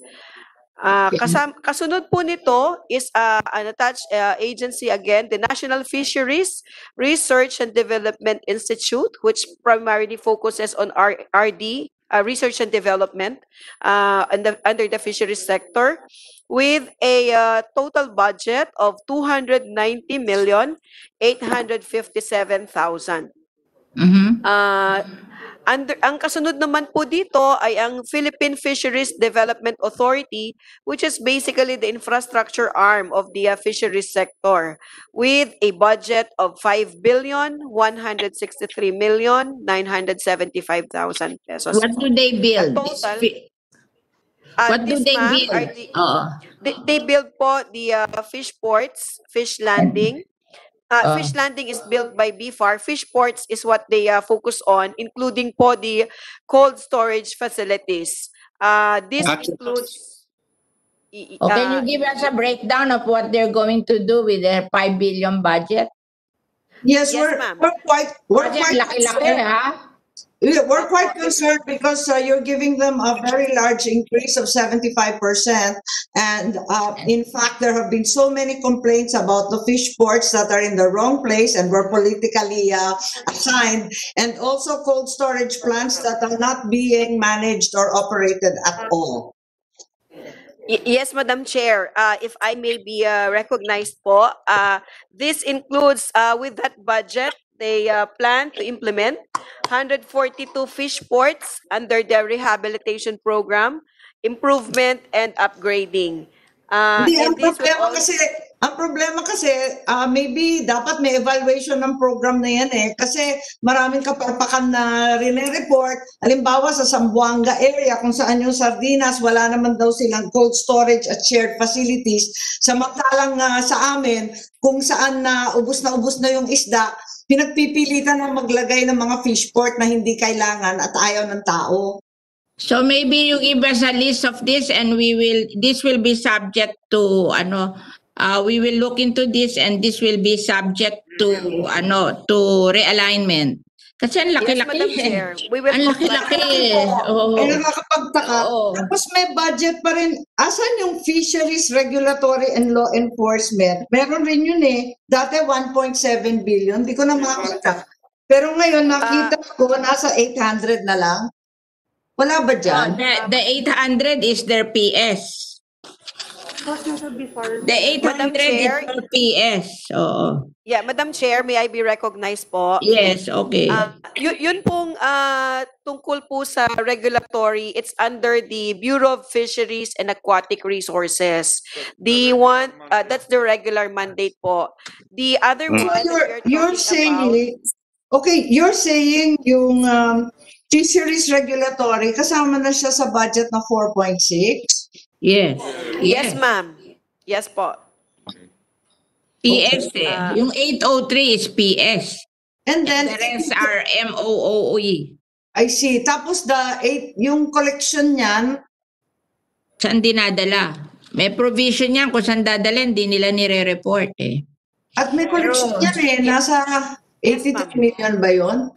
Uh, kasam, kasunod po nito is uh, an attached uh, agency again, the National Fisheries Research and Development Institute, which primarily focuses on R- RD, uh, research and development, uh, under, under the fisheries sector, with a uh, total budget of 290 million 857,000. Mhm. Uh, under, ang kasunod naman po dito ay ang Philippine Fisheries Development Authority, which is basically the infrastructure arm of the uh, fisheries sector, with a budget of 5 billion 163 million 975,000 pesos. What do they build? Ang total, Uh, What do they build? the- Oo. they, they build po the uh, fish ports, fish landing. Uh, Ah. fish landing is built by BFAR. Fish ports is what they uh, focus on, including po the cold storage facilities. Uh, this Gotcha. includes. Oh, can you uh, give us a breakdown of what they're going to do with their 5 billion budget? Yes, Yes, we're, ma'am. we're quite, we're Budget quite laki-laki ha? We're quite concerned because uh, you're giving them a very large increase of 75%. And uh, in fact, there have been so many complaints about the fish ports that are in the wrong place and were politically uh, assigned, and also cold storage plants that are not being managed or operated at all. Yes, Madam Chair. Uh, if I may be uh, recognized po, uh, this includes uh, with that budget, they uh, plan to implement 142 fish ports under the rehabilitation program, improvement and upgrading. Uh, Hindi, ang and this will problema also- kasi, ang problema kasi, ah, maybe dapat may evaluation ng program na yan eh. Kasi maraming kapalpakan na rinireport. Halimbawa sa Zamboanga area, kung saan yung sardinas, wala naman daw silang cold storage at shared facilities. Samantalang ah, sa amin, kung saan na ubus na ubus na yung isda, pinagpipilitan na maglagay ng mga fish port na hindi kailangan at ayaw ng tao. So maybe you give us a list of this and we will, this will be subject to, ano, uh, we will look into this and this will be subject to, ano, to realignment. Kasi ang Yes, laki-laki. Madam eh. Chair. We will Ang laki-laki. eh. Oo. Ay nakakapagtaka. Oo. Tapos may budget pa rin. Asan yung Fisheries Regulatory and Law Enforcement? Meron rin yun eh. Dati 1.7 billion. Di ko na makakita. Pero ngayon nakita ko nasa 800 na lang. Wala ba Oh, dyan? the, the 800 is their PS. The 800 Madam is Chair. their PS. Oo. Yeah, Madam Chair, may I be recognized po? Yes, okay. Ah, yun, yun pong ah, tungkol po sa regulatory, it's under the Bureau of Fisheries and Aquatic Resources. The one, ah, that's the regular mandate po. The other Mm. one So you're, you're talking about- saying, okay, you're saying yung um, Fisheries Regulatory, kasama na siya sa budget na 4.6? Yes. Yes, ma'am. Yes po. PS eh. Ah. yung 803 is PS. And And then, the rest are MOOE. I see. Tapos the eight, yung collection niyan, Saan dinadala? May provision yan kung saan dadalhin, di nila nire-report eh. at may collection Pero- niyan eh, nasa 83 million ba yon?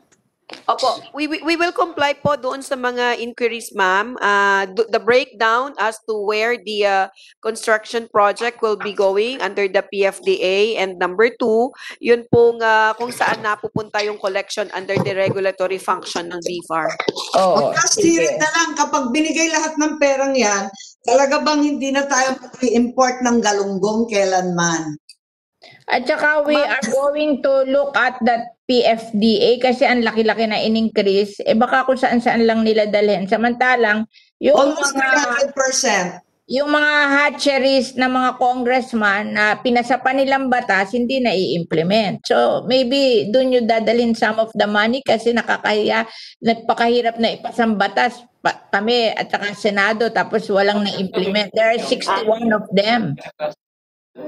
Opo, we, we, we will comply po doon sa mga inquiries, ma'am. Uh, the breakdown as to where the uh, construction project will be going under the PFDA. And number two, yun pong uh, kung saan napupunta yung collection under the regulatory function ng BFAR. Oo. Year na lang, kapag binigay lahat ng perang yan, talaga bang hindi na tayo mag-import ng galunggong kailanman? At saka we are going to look at that PFDA kasi ang laki-laki na in-increase. Eh baka kung saan-saan lang nila dalhin. Samantalang, yung Almost mga, 300%. yung mga hatcheries na mga congressman na pinasa pa nilang batas, hindi na i-implement. So maybe doon yung dadalhin some of the money kasi nakakahiya, nagpakahirap na ipasang batas pa, kami at saka Senado tapos walang na-implement. There are 61 of them.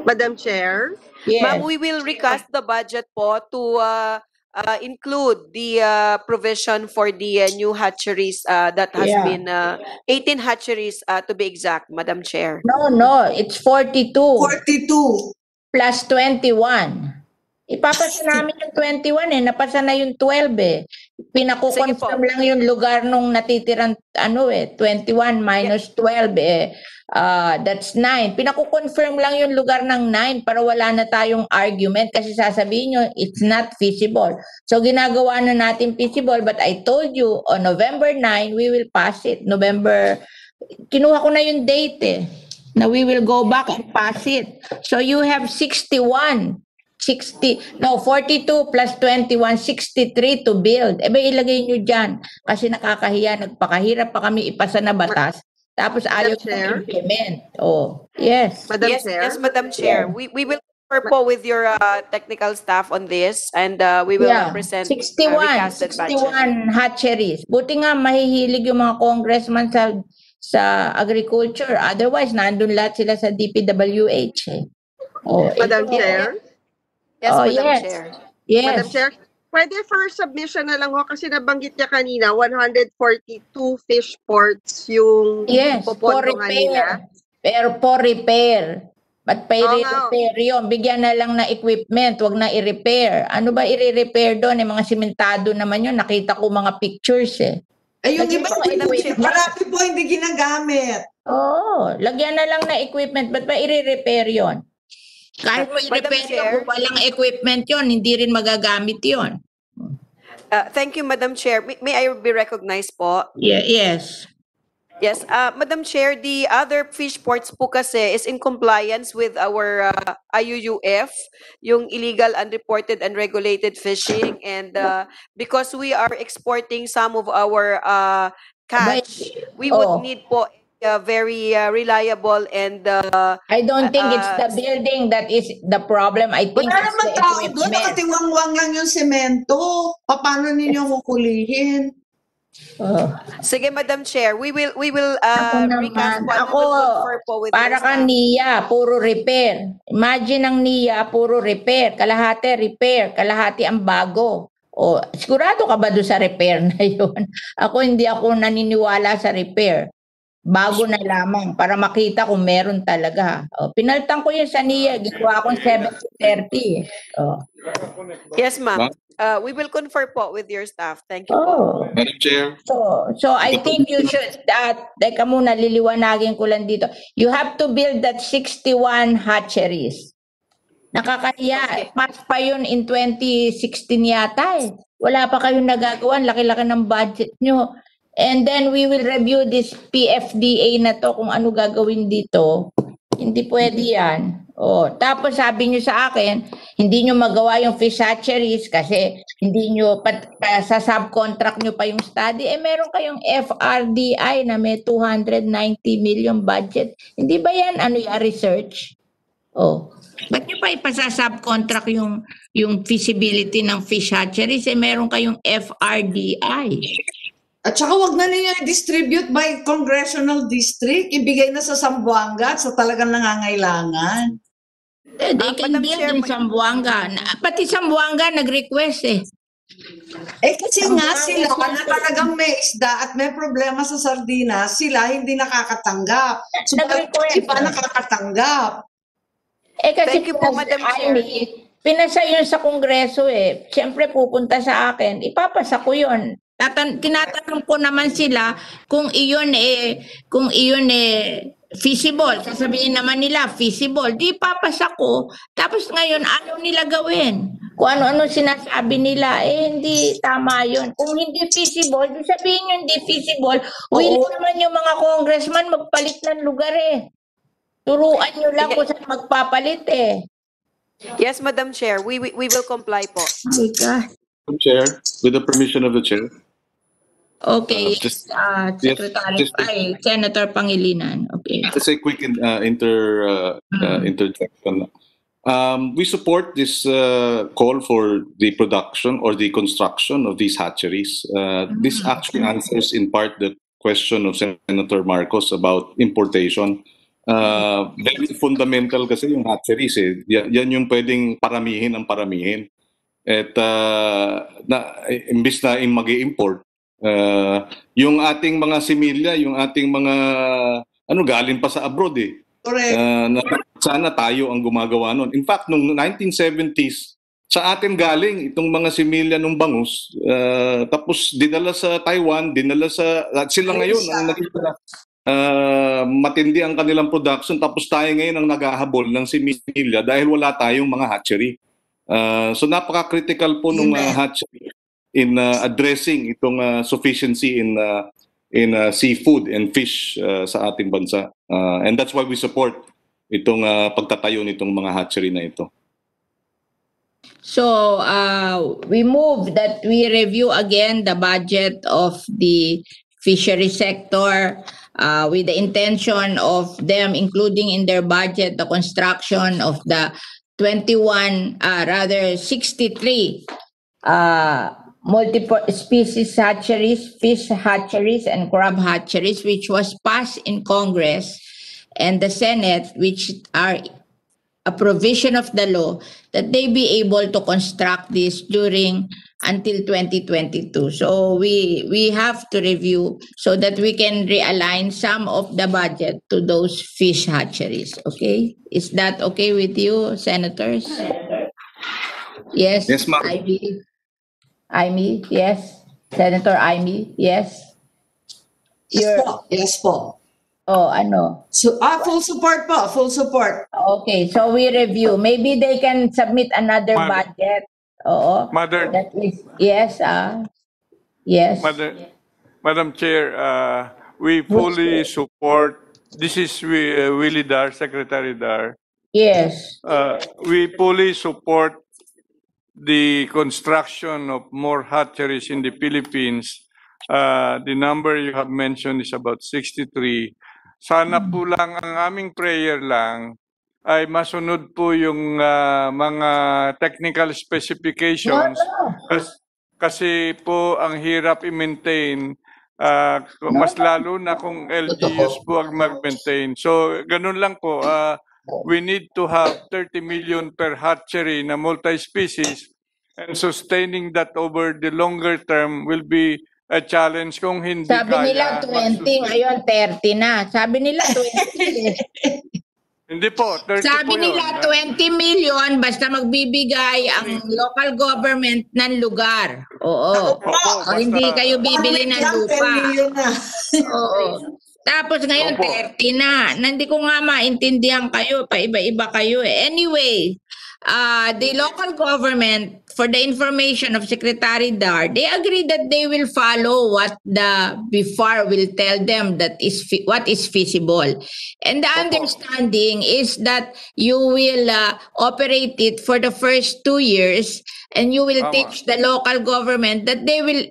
Madam Chair? Yes. Ma'am, we will recast the budget po to uh, uh, include the uh, provision for the uh, new hatcheries uh, that has Yeah. been uh, 18 hatcheries uh, to be exact, Madam Chair. No, no, it's 42 42. plus 21. Ipapasa namin yung 21 eh, napasa na yung 12 eh. Pinakukonfirm lang yung lugar nung natitirang ano eh, 21 minus 12 eh. Ah, that's 9. Pinakukonfirm lang yung lugar ng 9 para wala na tayong argument kasi sasabihin nyo, it's not feasible. So ginagawa na natin feasible but I told you on November 9, we will pass it. November, kinuha ko na yung date eh. Na we will go back and pass it. So you have 61. 60, no, 42 plus 21, 63 to build. Eh, ba ilagay nyo dyan. Kasi nakakahiya, nagpakahirap pa kami ipasa na batas. Tapos ayaw ko Chair? implement. Oh, yes. Madam yes, Chair? yes, Madam Chair. We we will confer po with your uh, technical staff on this and uh, we will Yeah, present uh, 61, recasted budget. 61 hatcheries. Buti nga mahihilig yung mga congressman sa sa agriculture. Otherwise, nandun lahat sila sa DPWH eh. Oh, Madam ito- Chair? Yes, Oh, Madam yes. Chair. Yes. Madam Chair, pwede for submission na lang ho kasi nabanggit niya kanina 142 fish ports yung Yes, for nga nila. repair. Pero for repair. Ba't pa Oo nga, i-repair yun? Bigyan na lang na equipment, wag na i-repair. Ano ba i-repair doon? Yung mga simentado naman yun. Nakita ko mga pictures eh. Ay, yung iba, marami po hindi ginagamit. Oo, lagyan na lang na equipment. Ba't ba i-repair yun? Kahit mo i-repair walang equipment yun, hindi rin magagamit yun. Uh, thank you, Madam Chair. May, may I be recognized po? Yeah, yes. Yes, uh, Madam Chair, the other fish ports po kasi is in compliance with our uh, IUUF, yung illegal, unreported, unregulated fishing. And uh, because we are exporting some of our uh, catch, we would oh. need po a very uh, reliable and uh, I don't think it's Uh, the building that is the problem. I think Wala it's naman the tao doon, equipment. nakatiwangwang lang yung semento. Paano ninyo kukulihin? Oh. sige, Madam Chair, we will we will uh, Ako recast we Ako, po with Para kang. NIA, puro repair. Imagine ang NIA, puro repair. Kalahati repair, kalahati ang bago. O, sigurado ka ba doon sa repair na <laughs> yun? Ako hindi ako naniniwala sa repair. Bago na lamang para makita kung meron talaga. O, pinaltan ko yun sa NIA, ginawa akong 70-30. O. Yes, ma'am. Uh, we will confer po with your staff. Thank you po. Oh. Madam Chair, So, so I think you should, uh, teka muna, liliwanagin ko lang dito. You have to build that 61 hatcheries. Nakakahiya. Pass pa yun in 2016 yata eh. Wala pa kayong nagagawa. Laki-laki ng budget nyo. And then we will review this PFDA na to kung ano gagawin dito. Hindi pwede yan. Oh, tapos sabi nyo sa akin, hindi nyo magawa yung fish hatcheries kasi hindi nyo pat, pa, sa subcontract nyo pa yung study. Eh meron kayong FRDI na may 290 million budget. Hindi ba yan ano yung research? Oh. Ba't nyo pa ipasa-subcontract yung, yung feasibility ng fish hatcheries? Eh meron kayong FRDI. At saka wag na ninyo i-distribute by congressional district. Ibigay na sa Zamboanga at sa talagang nangangailangan. Eh, they Ah, can Madam build Chair, in. Na- Pati Zamboanga nag-request eh. Eh kasi nga Zamboanga sila na talagang may isda at may problema sa sardinas, sila hindi nakakatanggap. So, Nag-request. iba nakakatanggap. Eh kasi Thank you po, Madam Chair. Amy, pinasa yun sa Kongreso eh. Siyempre pupunta sa akin, ipapasa ko yun. Tatan tinatanong ko naman sila kung iyon eh, kung iyon eh, feasible. Sasabihin naman nila, feasible. Di papasa ko. Tapos ngayon, ano nila gawin? Kung ano-ano sinasabi nila, eh hindi tama yun. Kung hindi feasible, di sabihin nyo hindi feasible. Willing naman yung mga congressman magpalit ng lugar eh. Turuan nyo lang kung saan magpapalit eh. Yes, Madam Chair, we, we, we will comply po. My God. Madam Chair, with the permission of the Chair. Okay, Uh, just- uh, yes, Secretary, just- ay, Senator Pangilinan. Okay. Just a quick in- uh, inter uh, uh, interjection. Um, we support this uh, call for the production or the construction of these hatcheries. Uh, this actually answers in part the question of Senator Marcos about importation. Uh, very fundamental kasi yung hatcheries eh. Yan, yan yung pwedeng paramihin ang paramihin. At uh, na, imbis na mag import uh, yung ating mga similya, yung ating mga ano galing pa sa abroad eh. Correct. Uh, na, sana tayo ang gumagawa nun. In fact, nung 1970s, sa atin galing itong mga similya ng bangus. Uh, tapos dinala sa Taiwan, dinala sa... at sila ngayon ang naging uh, matindi ang kanilang production. Tapos tayo ngayon ang naghahabol ng similya dahil wala tayong mga hatchery. Uh, so napaka-critical po nung uh, hatchery in uh, addressing itong uh, sufficiency in uh, in uh, seafood and fish uh, sa ating bansa. Uh, and that's why we support itong uh, pagtatayo nitong mga hatchery na ito. So, uh, we move that we review again the budget of the fishery sector uh, with the intention of them including in their budget the construction of the 21, uh, rather 63 uh, multiple species hatcheries, fish hatcheries, and crab hatcheries, which was passed in Congress and the Senate, which are a provision of the law that they be able to construct this during until 2022. So we we have to review so that we can realign some of the budget to those fish hatcheries. Okay, is that okay with you, senators? Yes. Yes, ma'am. Ivy. Amy, yes. Senator Amy, yes. Yes You're- po. Yes po. Oh, ano? So, ah, full support po. Full support. Okay, so we review. Maybe they can submit another Ma'am. budget. Oo. Mother, That is, yes, ah. Yes. Madam, Madam Chair, uh, we fully support, this is we, uh, Willie Dar, Secretary Dar. Yes. Uh, we fully support the construction of more hatcheries in the Philippines. Uh, the number you have mentioned is about 63. Sana po lang ang aming prayer lang ay masunod po yung uh, mga technical specifications Kas- kasi po ang hirap i-maintain ah, mas lalo na kung LGUs po ang mag-maintain. So ganun lang po. ah, we need to have 30 million per hatchery na multi-species and sustaining that over the longer term will be a challenge kung hindi Sabi nila kaya 20, mag-sustain. ngayon 30 na. Sabi nila 20. eh. <laughs> Hindi po, 30 Sabi po yun. nila 20 million basta magbibigay ang local government ng lugar. Oo. Opo, O, basta- hindi kayo bibili ng 10 lupa. million na. Oo. <laughs> Tapos ngayon Opo. 30 na. Nandi ko nga maintindihan kayo, paiba-iba kayo eh. Anyway, uh, the local government, for the information of Secretary Dar, they agree that they will follow what the BIFAR will tell them that is what is feasible. And the understanding is that you will uh, operate it for the first two years and you will Tama. teach the local government that they will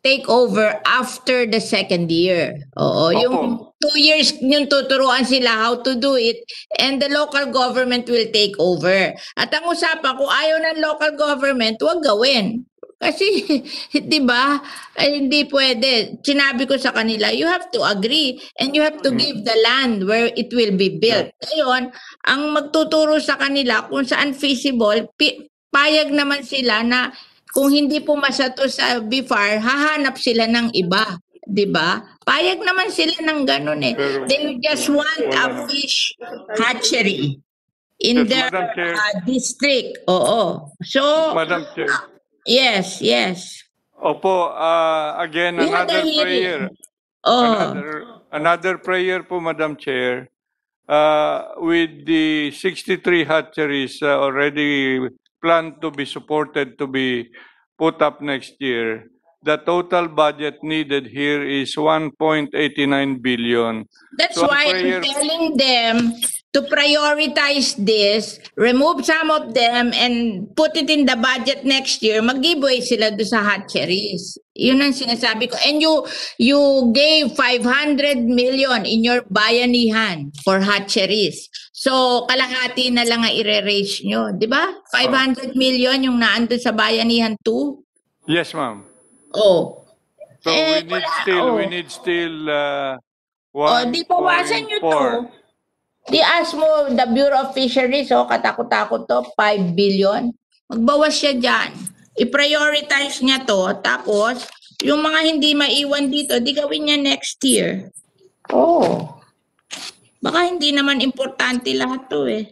take over after the second year. Oo, Opo. yung two years yung tuturuan sila how to do it and the local government will take over. At ang usapan, kung ayaw ng local government, huwag gawin. Kasi, <laughs> di ba, ay, hindi pwede. Sinabi ko sa kanila, you have to agree and you have to give the land where it will be built. Ngayon, ang magtuturo sa kanila kung saan feasible, pi- payag naman sila na kung hindi pumasa to sa BIFAR, hahanap sila ng iba. 'di ba? Payag naman sila ng ganun eh. Pero- They just want a fish hatchery in Yes, their uh, district. Oo. So, Madam Chair. yes, yes. Opo, ah, again, another hearing. prayer. Oh. Another, another prayer po, Madam Chair. Uh, with the 63 hatcheries uh, already planned to be supported to be put up next year, the total budget needed here is 1.89 billion. That's So, why I'm telling them to prioritize this, remove some of them, and put it in the budget next year. Mag-giveaway sila do sa hatcheries. Yun ang sinasabi ko. And you, you gave 500 million in your bayanihan for hatcheries. So, kalahati na lang ang i-raise nyo. Di ba? 500 million yung naando sa bayanihan 2. Yes, ma'am. Oh. So Eh, we need wala, still, we oh. need still uh, O, di bawasan nyo to. 1.4. Di ask mo the Bureau of Fisheries, oh, katakot-takot to, 5 billion. Magbawas siya dyan. I-prioritize niya to, tapos, yung mga hindi maiwan dito, di gawin niya next year. Oh. Baka hindi naman importante lahat to eh.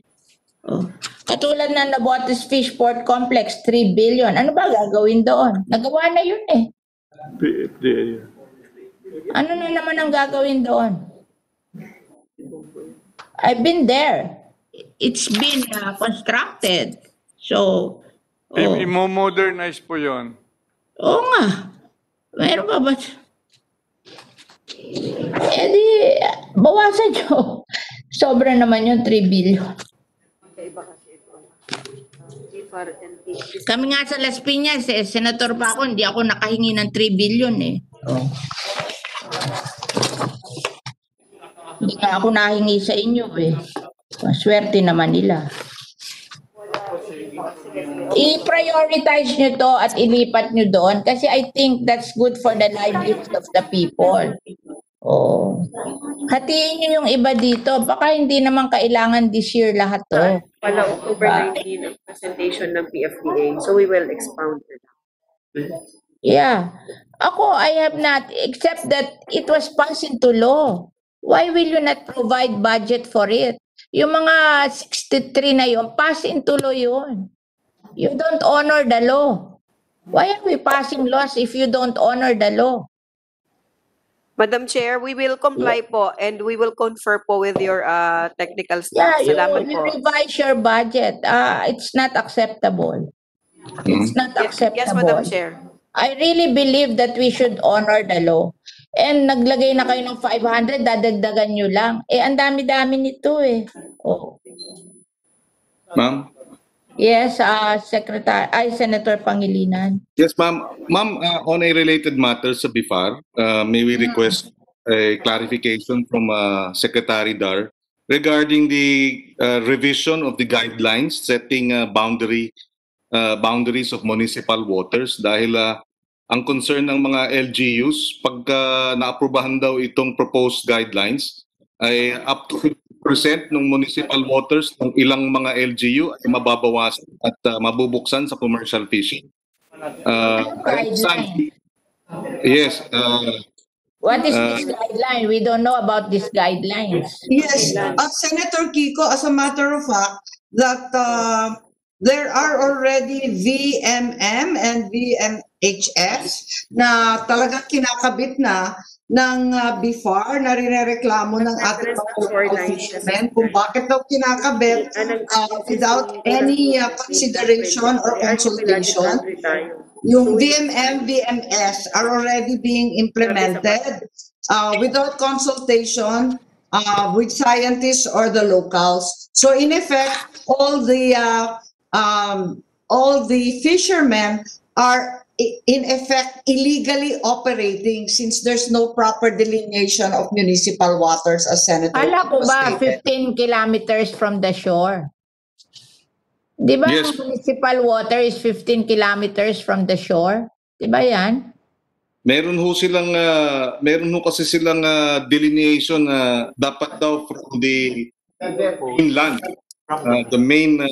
Oh. Katulad na Nabotes Fish Port Complex, 3 billion. Ano ba gagawin doon? Nagawa na yun eh. Ano na naman ang gagawin doon? I've been there. It's been uh, constructed. So, oh, I- Imo-modernize po yon. oo nga. Meron pa ba? Eh di, bawasan nyo. <laughs> Sobra naman yung 3 billion. Kami nga sa Las Piñas, eh, senator pa ako, hindi ako nakahingi ng 3 billion eh. Oh. Hindi nga ako nahingi sa inyo eh. Swerte naman nila. I-prioritize nyo to at ilipat nyo doon kasi I think that's good for the livelihood of the people. Oh. Hatiin nyo yung iba dito. Baka hindi naman kailangan this year lahat to. Wala October Ah. 19 ang presentation ng PFDA. So we will expound it. Yeah. Ako, I have not, except that it was passed into law. Why will you not provide budget for it? Yung mga 63 na yun, pass into law yun. You don't honor the law. Why are we passing laws if you don't honor the law? Madam Chair, we will comply po and we will confer po with your uh, technical Yeah, staff. you, Salamat you po. revise your budget. Uh, it's not acceptable. It's not Yes, acceptable. yes, Madam Chair. I really believe that we should honor the law. And naglagay na kayo ng 500, dadagdagan nyo lang. Eh, ang dami-dami nito eh. Oh. Ma'am? Yes, uh, Secretary, ay, Senator Pangilinan. Yes, ma'am. Ma'am, uh, on a related matter sa BIFAR, uh, may we request a clarification from uh, Secretary Dar regarding the uh, revision of the guidelines setting uh, boundary uh, boundaries of municipal waters dahil uh, ang concern ng mga LGUs pagka naaprubahan daw itong proposed guidelines ay up to 50% ng municipal waters ng ilang mga LGU ay mababawasan at uh, mabubuksan sa commercial fishing. Uh, Guideline. Yes, uh, What is Uh, this guideline? We don't know about these guidelines. Yes, uh, Senator Kiko, as a matter of fact, that uh, there are already VMM and VMHS na talagang kinakabit na ng uh, BIFAR na rinereklamo ng ating mga fishermen kung bakit daw kinakabit uh, without any uh, consideration or consultation. Yung VMM, VMS are already being implemented uh, without consultation uh, with scientists or the locals. So in effect, all the uh, um, all the fishermen are in effect illegally operating since there's no proper delineation of municipal waters as Senator Kala ko ba stated. 15 kilometers from the shore? Di ba Yes. municipal water is 15 kilometers from the shore? Di ba yan? Meron ho silang ah, meron ho kasi silang ah, delineation na dapat daw from the inland, ah, the main ah,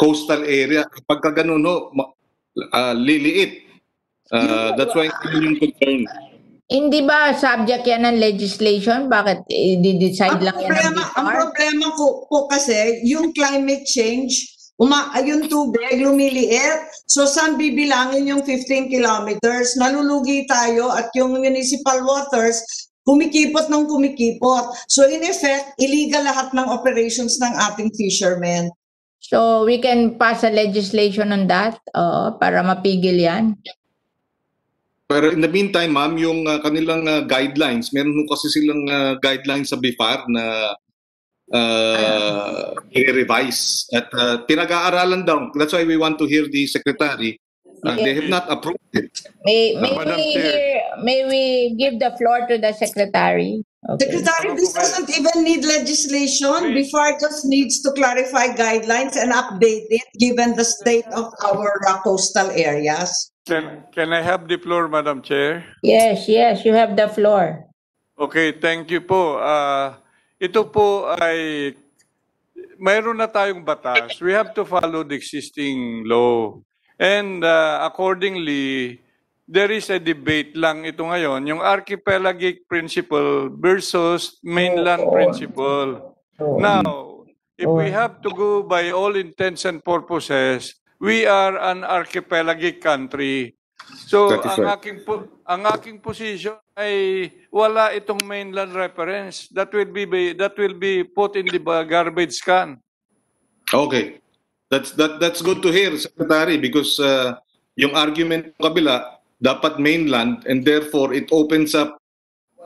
coastal area. Pagka ganun ho, ma- ah, liliit. Ah, that's why yun yung concern. Hindi ba subject yan ng legislation? Bakit i-decide Ang lang yan ng problema, ang BIFAR? problema ko po kasi yung climate change, uma, yung tubig lumiliit. So saan bibilangin yung 15 kilometers? Nalulugi tayo at yung municipal waters kumikipot ng kumikipot. So in effect, illegal lahat ng operations ng ating fishermen. So we can pass a legislation on that uh, para mapigil yan. Pero in the meantime, ma'am, yung ah, kanilang ah, guidelines, meron kasi silang ah, guidelines sa BIFAR na uh, i-revise at ah, pinag-aaralan daw. That's why we want to hear the secretary. Ah, they have not approved it. May, may, Madam we, hear, may we give the floor to the secretary? Okay. Secretary, this doesn't even need legislation. BIFAR just needs to clarify guidelines and update it given the state of our uh, coastal areas. Can, can I have the floor, Madam Chair? Yes, yes, you have the floor. Okay, thank you po. Ah, ito po ay mayroon na tayong batas. We have to follow the existing law. And ah, accordingly, there is a debate lang ito ngayon, yung archipelagic principle versus mainland principle. Now, if we have to go by all intents and purposes, we are an archipelagic country. So, ang aking po, ang aking position ay wala itong mainland reference. That will be that will be put in the garbage can. Okay. That's that that's good to hear, Secretary, because uh, yung argument ng kabila, dapat mainland and therefore it opens up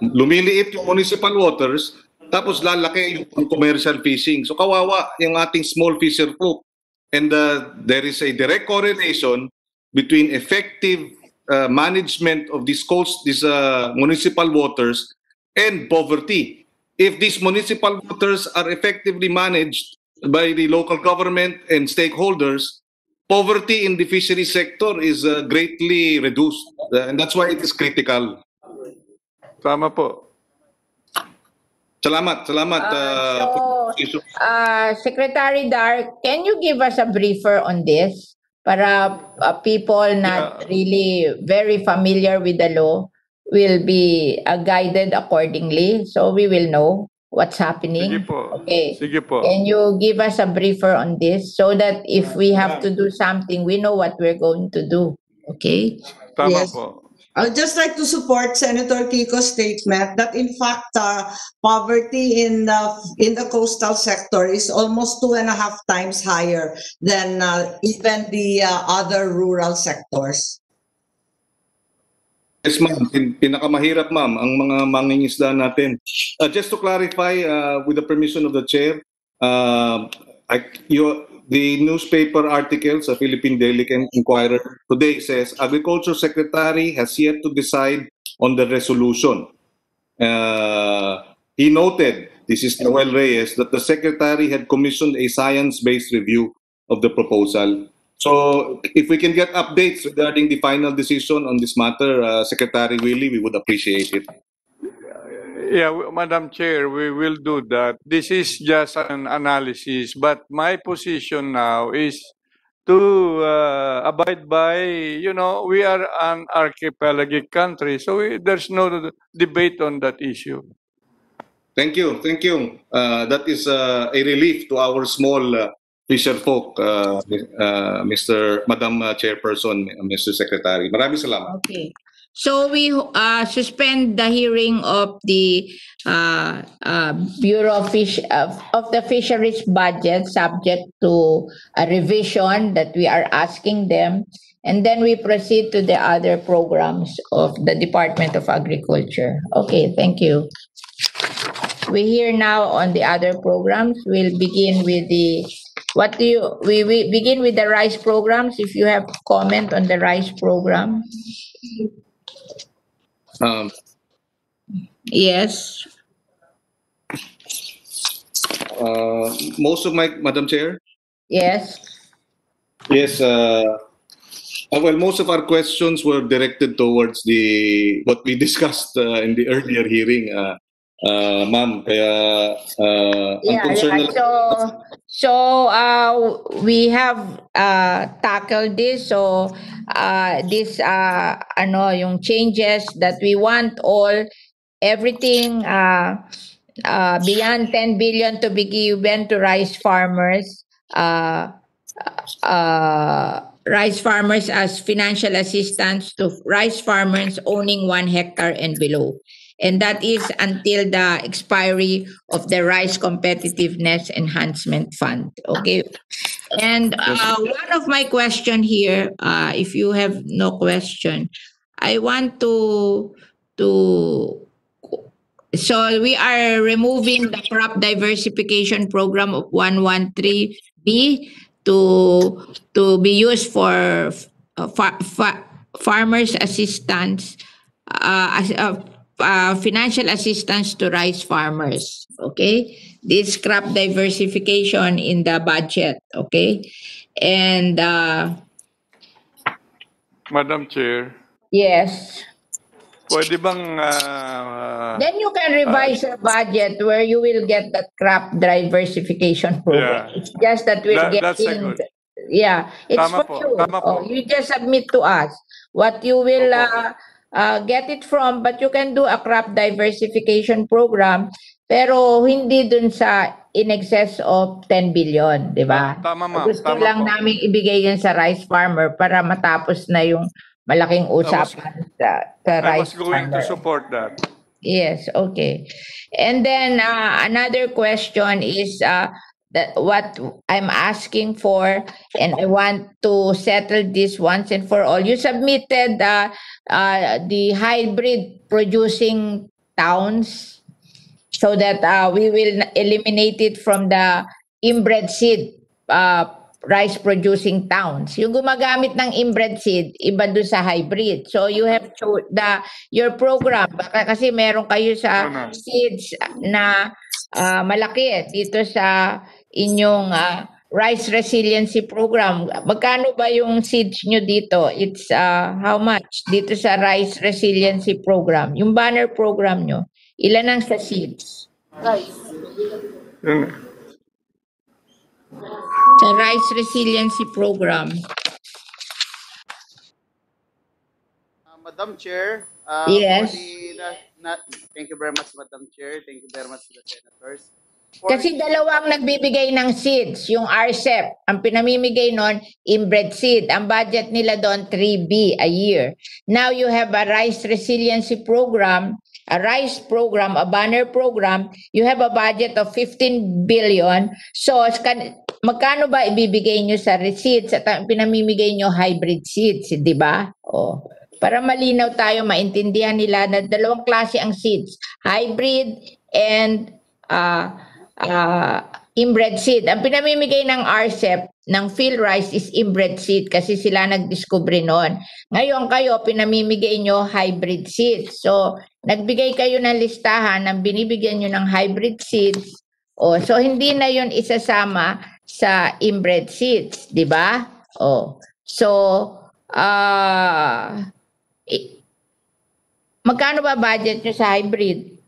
lumiliit yung municipal waters tapos lalaki yung commercial fishing. So kawawa yung ating small fisher folk. And uh, there is a direct correlation between effective uh, management of these coast, these uh, municipal waters and poverty. If these municipal waters are effectively managed by the local government and stakeholders, poverty in the fishery sector is uh, greatly reduced. Uh, and that's why it is critical. Tama po. Salamat, salamat. Ah, uh, so, uh, Secretary Dar, can you give us a briefer on this para uh, people not Yeah. really very familiar with the law will be uh, guided accordingly so we will know what's Sige happening? po. Okay. Sige po. Can you give us a briefer on this so that if we have to do something, we know what we're going to do? Okay? Tama Yes. po. I'd just like to support Senator Kiko's statement that in fact uh, poverty in the in the coastal sector is almost two and a half times higher than uh, even the uh, other rural sectors. Yes, ma'am. Pin- Pinakamahirap, ma'am, ang mga mangingisda natin. Uh, just to clarify, uh, with the permission of the chair, uh, I, you, the newspaper article sa Philippine Daily Inquirer today says Agriculture Secretary has yet to decide on the resolution. Uh, he noted, this is Noel Reyes, that the secretary had commissioned a science-based review of the proposal. So if we can get updates regarding the final decision on this matter, uh, Secretary Willie, we would appreciate it. Yeah, Madam Chair, we will do that. This is just an analysis, but my position now is to uh, abide by, you know, we are an archipelagic country, so we, there's no debate on that issue. Thank you, thank you. Uh, that is uh, a relief to our small uh, fisher folk, uh, uh, Mr. Madam uh, Chairperson, Mr. Secretary. Maraming salamat. Okay. So we uh, suspend the hearing of the uh, uh, Bureau of, Fish, of, of the Fisheries budget subject to a revision that we are asking them. And then we proceed to the other programs of the Department of Agriculture. Okay, thank you. We hear now on the other programs. We'll begin with the, what do you, we, we begin with the rice programs. If you have comment on the rice program. Um, Yes. uh, most of my, Madam Chair? Yes. Yes, uh, uh, well, most of our questions were directed towards the, what we <laughs> discussed uh, in the earlier hearing, uh, ma'am. Kaya, uh, ang Yeah, concern yeah. So, so uh, we have uh, tackled this. So, uh, this, uh, ano, yung changes that we want all, everything uh, uh, beyond 10 billion to be given to rice farmers. Uh, uh, rice farmers as financial assistance to rice farmers owning one hectare and below. And that is until the expiry of the Rice Competitiveness Enhancement Fund. Okay. And uh, one of my question here, uh, if you have no question, I want to to so we are removing the crop diversification program of 113B to to be used for uh, fa- fa- farmers assistance uh, as uh, uh, financial assistance to rice farmers okay this crop diversification in the budget okay and uh, Madam Chair, yes pwede bang uh, Then you can revise your budget where you will get that crop diversification program. Yeah. It's just that we're That- getting, yeah, it's Tama for po, you. tama po. Oh, you just submit to us what you will uh, uh, get it from, but you can do a crop diversification program, pero hindi dun sa in excess of 10 billion, di ba? Tama ma'am, Gusto tama lang po. namin ibigay yan sa rice farmer para matapos na yung malaking usapan sa, sa I rice was going to farmer. support that. Yes, okay. And then uh, another question is uh, that what I'm asking for, and I want to settle this once and for all. You submitted uh, uh, the hybrid producing towns so that uh, we will eliminate it from the inbred seed uh, rice producing towns. Yung gumagamit ng inbred seed, iba doon sa hybrid. So you have to, the, your program, baka kasi meron kayo sa seeds na ah, malaki dito sa inyong ah, rice resiliency program. Magkano ba yung seeds nyo dito? It's ah, how much dito sa rice resiliency program? Yung banner program nyo, ilan ang sa seeds? Yun. Sa rice resiliency program. Uh, Madam Chair. uh, Yes. the- na- na- thank you very much, Madam Chair. Thank you very much to the senators. Kasi dalawang nagbibigay ng seeds, yung RCEP, ang pinamimigay nun, inbred seed. Ang budget nila doon, 3B a year. Now you have a rice resiliency program, a rice program, a banner program, you have a budget of 15 billion. So, kan- magkano ba ibibigay nyo sa receipts at ang pinamimigay nyo hybrid seeds, di ba? O, para malinaw tayo, maintindihan nila na dalawang klase ang seeds, hybrid and uh, uh, inbred seed. Ang pinamimigay ng RCEP ng field rice is inbred seed kasi sila nagdiscover noon. Ngayon kayo, pinamimigay nyo hybrid seed. So, nagbigay kayo ng listahan ng binibigyan nyo ng hybrid seeds. O, so hindi na yon isasama sa inbred seeds, di ba? O, so, i- magkano ba budget nyo sa hybrid?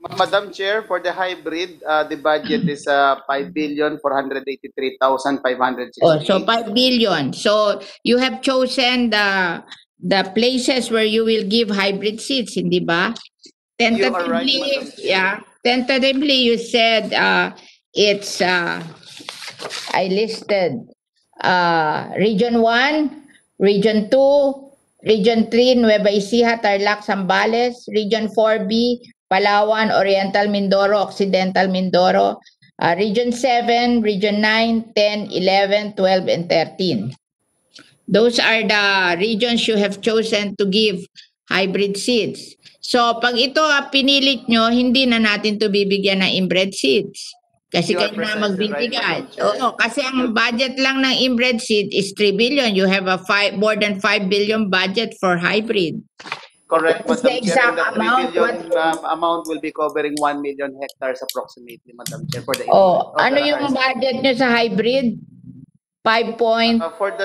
Ma- Madam Chair, for the hybrid, uh, the budget is uh, 5 billion 483,568. Oh, so 5 billion. So you have chosen the the places where you will give hybrid seats, hindi ba? You right, Tentatively, Madam Chair. yeah. Tentatively, you said uh, it's uh, I listed uh, Region 1, Region 2, Region 3, Nueva Ecija, Tarlac, Zambales, Region 4B, Palawan, Oriental Mindoro, Occidental Mindoro, uh, Region 7, Region 9, 10, 11, 12, and 13. Those are the regions you have chosen to give hybrid seeds. So pag ito ah, pinilit nyo, hindi na natin to bibigyan ng inbred seeds. Kasi You kayo na magbibigay. right. Oo, kasi ang budget lang ng inbred seed is 3 billion. You have a five, more than 5 billion budget for hybrid. Correct, What is the Madam Chair. exact 3 amount? billion um, amount will be covering 1 million hectares approximately, Madam Chair, for the Oh, ano the yung budget nyo sa hybrid? 5 point, Uh, for the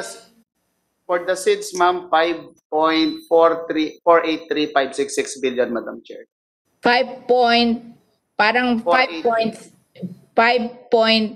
for the seeds, ma'am, 5.43 483,566 billion, Madam Chair. 5 point, parang 5 point, 5.483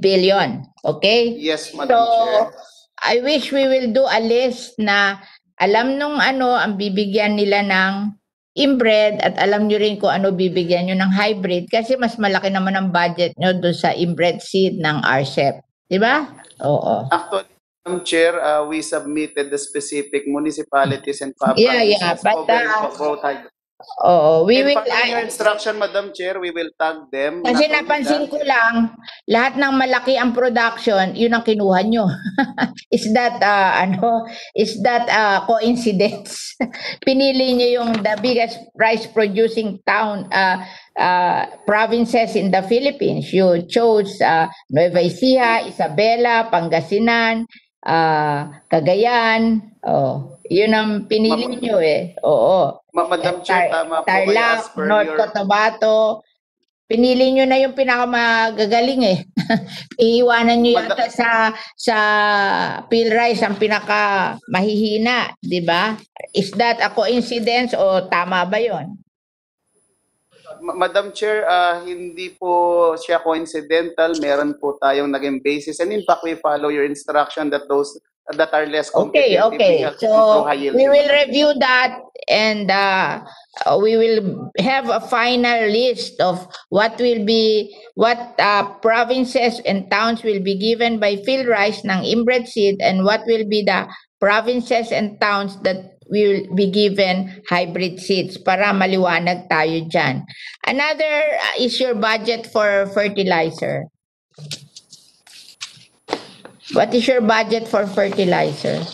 billion. Okay? Yes, Madam So, Chair. I wish we will do a list na alam nung ano ang bibigyan nila ng inbred at alam nyo rin kung ano bibigyan nyo ng hybrid kasi mas malaki naman ang budget nyo doon sa inbred seed ng RCEP. Di ba? Oo. Actually, Madam Chair, uh, we submitted the specific municipalities and public Yeah, yeah, but, uh. Oo. We And will, following your instruction, Madam Chair, we will tag them. Kasi not only napansin that, ko lang, lahat ng malaki ang production, yun ang kinuha nyo. <laughs> is that, uh, ano, is that uh, coincidence? <laughs> Pinili nyo yung the biggest rice producing town, uh, uh, provinces in the Philippines. You chose uh, Nueva Ecija, Isabela, Pangasinan, uh, Cagayan. Oh, yun ang pinili nyo eh. Oo. Ma- Madam Chair, Tar- tama po Tarlac, North your... Cotabato. Pinili nyo na yung pinakamagagaling eh. <laughs> Iiwanan nyo yata sa sa peel rice ang pinaka mahihina, di ba? Is that a coincidence o tama ba yon? Ma- Madam Chair, ah, hindi po siya coincidental. Meron po tayong naging basis. And in fact, we follow your instruction that those that are less Okay, competitive okay. to So we will review that and uh, uh, we will have a final list of what will be what uh, provinces and towns will be given by field rice ng inbred seed and what will be the provinces and towns that will be given hybrid seeds para maliwanag tayo dyan. Another uh, is your budget for fertilizer. What is your budget for fertilizer?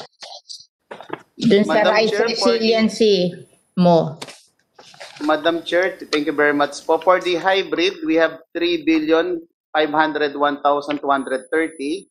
Dun sa Madam rice Chair, for the- resiliency mo. Madam Chair, thank you very much po. For the hybrid, we have 3 billion 501,230.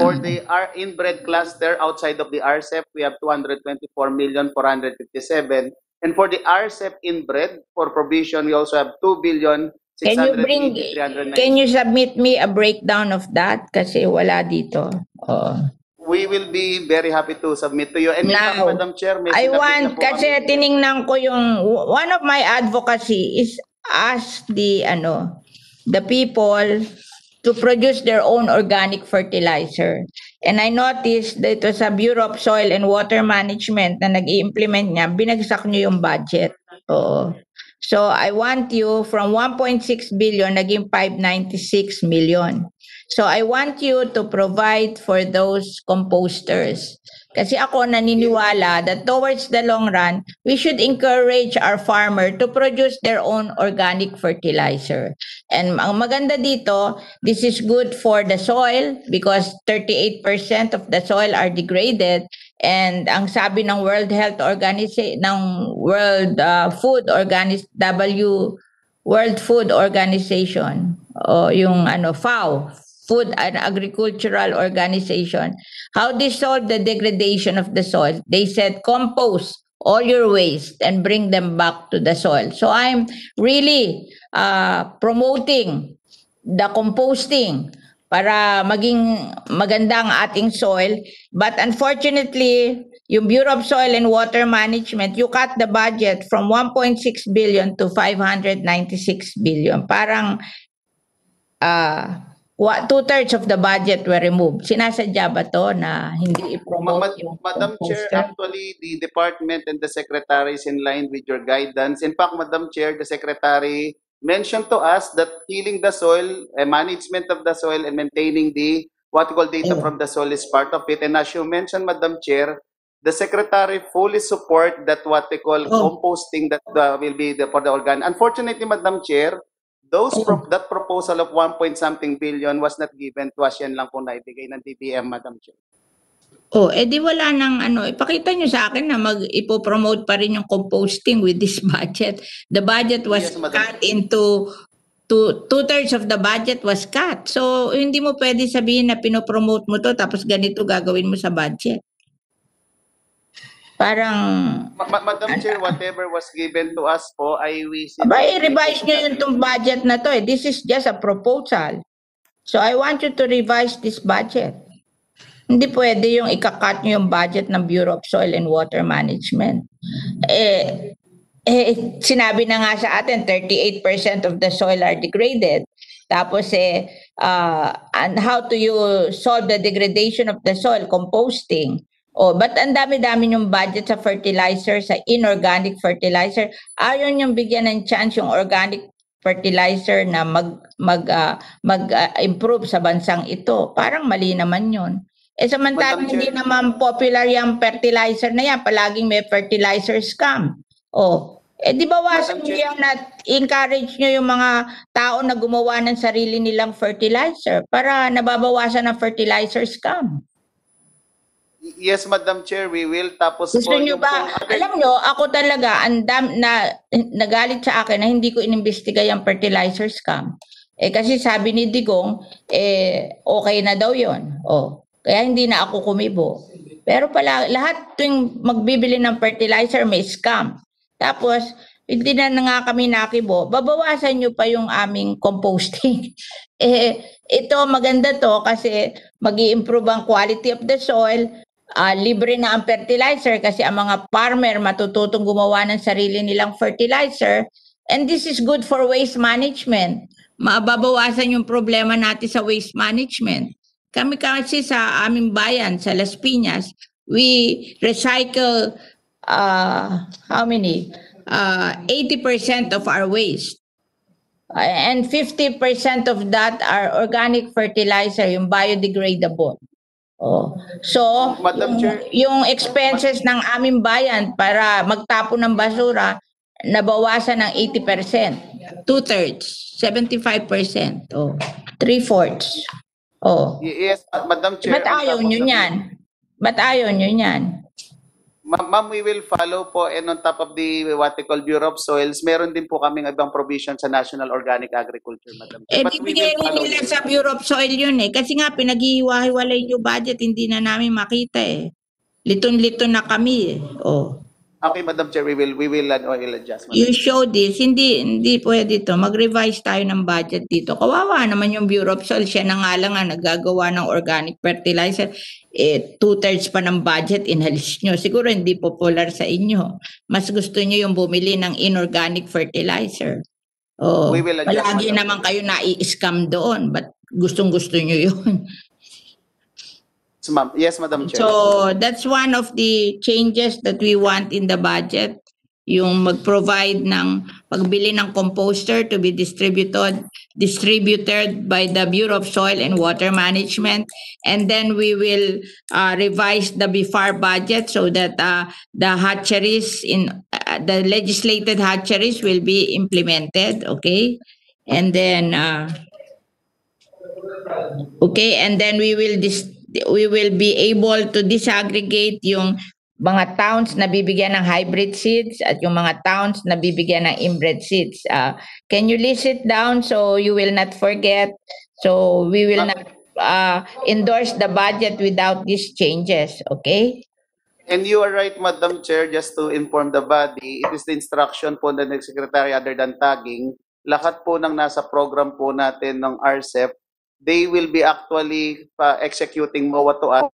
For the R inbred cluster outside of the RCEP, we have 224 million 457. And for the RCEP inbred for provision, we also have 2 billion Can you bring, 680, 390. can you submit me a breakdown of that? Kasi wala dito. Oh. We will be very happy to submit to you. And Now, Madam Chair, may I want, kasi kami. tiningnan ko yung, one of my advocacy is ask the, ano, the people to produce their own organic fertilizer. And I noticed that ito sa Bureau of Soil and Water Management na nag-i-implement niya, binagsak niyo yung budget. Oo. So I want you from 1.6 billion naging 596 million. So I want you to provide for those composters. Kasi ako naniniwala that towards the long run, we should encourage our farmer to produce their own organic fertilizer. And ang maganda dito, this is good for the soil because 38% of the soil are degraded and ang sabi ng World Health Organization ng World uh, Food Organis W World Food Organization o yung ano FAO Food and Agricultural Organization. How they solve the degradation of the soil. They said compost all your waste and bring them back to the soil. So i'm really uh, promoting the composting para maging maganda ang ating soil but unfortunately yung Bureau of Soil and Water Management, you cut the budget from 1.6 billion to 596 billion. Parang uh, two-thirds of the budget were removed. Sinasadya ba to na hindi i-promote Ma- yung Madam Chair, actually, the department and the secretary is in line with your guidance. In fact, Madam Chair, the secretary mentioned to us that healing the soil, uh, management of the soil, and maintaining the what we call data Oh. from the soil is part of it. And as you mentioned, Madam Chair, the secretary fully support that what they call Oh. composting that uh, will be the, for the organ. Unfortunately, Madam Chair, those Oh. pro- that proposal of 1 point something billion was not given to us. Yan lang po naibigay ng DBM, Madam Chair. Oh, eh di wala nang ano, ipakita nyo sa akin na mag ipopromote pa rin yung composting with this <laughs> budget. The budget was Yes, Madam. cut into two, two-thirds of the budget was cut. So, hindi mo pwede sabihin na pinopromote mo to tapos ganito gagawin mo sa budget. Parang, Ma- ma- Madam Chair, whatever was given to us po ay we aba, i-revise nyo yung tong budget na to eh. This is just a proposal. So, I want you to revise this budget. Hindi pwede yung ikakat nyo yung budget ng Bureau of Soil and Water Management. Eh, eh, sinabi na nga sa atin, 38% of the soil are degraded. Tapos eh, uh, and how do you solve the degradation of the soil? Composting. Oh, but ang dami-dami yung budget sa fertilizer, sa inorganic fertilizer. Ayaw yung bigyan ng chance yung organic fertilizer na mag mag ah, mag ah, improve sa bansang ito. Parang mali naman 'yon. Eh samantalang Madam hindi Chair. naman popular yung fertilizer na yan, palaging may fertilizer scam. Oh, eh di bawasan Madam niyo Chair. yan at encourage niyo yung mga tao na gumawa ng sarili nilang fertilizer para nababawasan ang fertilizer scam. Yes, Madam Chair, we will. Tapos Gusto po, yung ba, other- alam niyo, ako talaga, andam na nagalit sa akin na hindi ko inimbestiga yung fertilizer scam. Eh kasi sabi ni Digong, eh okay na daw 'yon. Oh, kaya hindi na ako kumibo. Pero pala lahat tuwing magbibili ng fertilizer may scam. Tapos hindi na na nga kami nakibo, babawasan niyo pa yung aming composting. <laughs> eh ito maganda to kasi mag improve ang quality of the soil, Ah, libre na ang fertilizer kasi ang mga farmer matututong gumawa ng sarili nilang fertilizer and this is good for waste management. Mababawasan yung problema natin sa waste management. Kami kasi sa aming bayan, sa Las Piñas, we recycle uh, how many? Uh, 80% of our waste. Uh, and 50% of that are organic fertilizer, yung biodegradable. Oh. So, Madam yung, Chair. yung expenses ng aming bayan para magtapon ng basura, nabawasan ng 80%. Two-thirds, 75%. Oh. Three-fourths. Oh. Yes, Madam Chair. Ba't ayaw nyo niyan? Ba't ayaw nyo niyan? Ma- Ma'am, we will follow po and on top of the what we call Bureau of Soils, meron din po kaming ibang provision sa National Organic Agriculture, Madam Chair. Eh, But will follow nila sa Bureau of Soil yun eh. Kasi nga, pinaghihiwa-hiwalay yung budget, hindi na namin makita eh. Liton-lito na kami eh. Oh. Okay, Madam Chair, we will we will uh, will adjust. Madam. You show this, hindi, hindi pwede to. Mag-revise tayo ng budget dito. Kawawa naman yung Bureau of Soil. Siya na nga lang nga naggagawa ng organic fertilizer. Eh, two-thirds pa ng budget, inalis nyo. Siguro hindi popular sa inyo. Mas gusto nyo yung bumili ng inorganic fertilizer. Oh, We will adjust, palagi Madam naman kayo na-i-scam doon. But gustong-gusto nyo yun. Yes, ma'am. Yes, Madam Chair. So that's one of the changes that we want in the budget. Yung mag-provide ng pagbili ng composter to be distributed distributed by the Bureau of Soil and Water Management and then we will uh, revise the BIFAR budget so that uh, the hatcheries in uh, the legislated hatcheries will be implemented okay and then uh, Okay, and then we will dis- we will be able to disaggregate yung mga towns na bibigyan ng hybrid seeds at yung mga towns na bibigyan ng inbred seeds. Uh, can you list it down so you will not forget? So we will not uh, endorse the budget without these changes, okay? And you are right, Madam Chair, just to inform the body, it is the instruction po ng Secretary other than tagging, lahat po ng nasa program po natin ng RCEP, they will be actually uh, executing MOA to us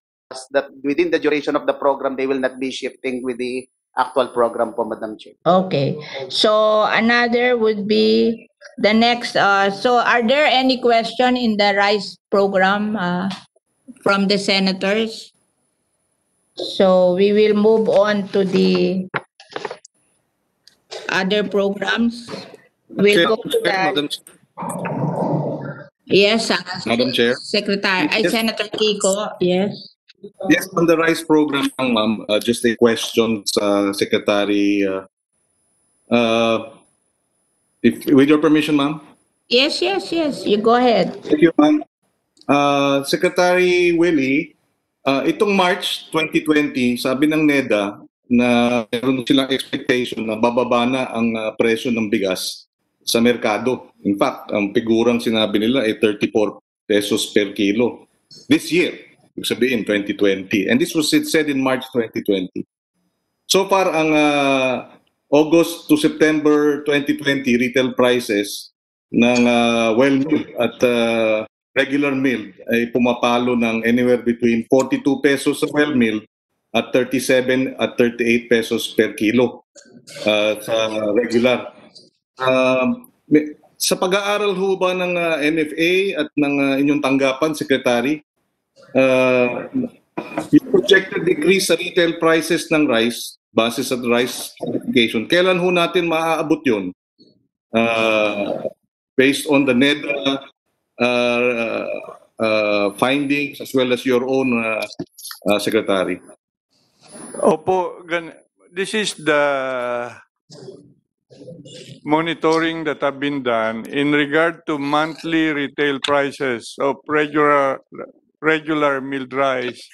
that within the duration of the program, they will not be shifting with the actual program po, Madam Chair. Okay, so another would be the next, uh, so are there any question in the RISE program, uh, from the senators? So we will move on to the other programs. We'll go to Madam, the, yes, uh, Madam Chair. Secretary, Yes. Senator Kiko, yes. Yes, on the RISE program, ma'am, uh, just a question sa Secretary. Uh, uh, if, with your permission, ma'am. Yes, yes, yes, you go ahead. Thank you, ma'am. Uh, Secretary Willie, uh, itong March 2020, sabi ng NEDA na meron silang expectation na bababa na ang uh, presyo ng bigas sa merkado. In fact, ang figurang sinabi nila ay 34 pesos per kilo. This year, ibig sabihin 2020. And this was said in March 2020. So far, ang uh, August to September 2020 retail prices ng uh, well-milled at uh, regular milled ay pumapalo ng anywhere between 42 pesos sa well-milled at 37 at 38 pesos per kilo uh, sa regular. Um, may- sa pag-aaral ho ba ng uh, NFA at ng uh, inyong tanggapan, Secretary, uh, yung projected decrease sa retail prices ng rice, base sa rice certification, kailan ho natin maaabot yun? Uh, based on the NEDA uh, uh, findings as well as your own uh, uh, Secretary. Opo, gan- this is the monitoring that have been done in regard to monthly retail prices of regular regular milled rice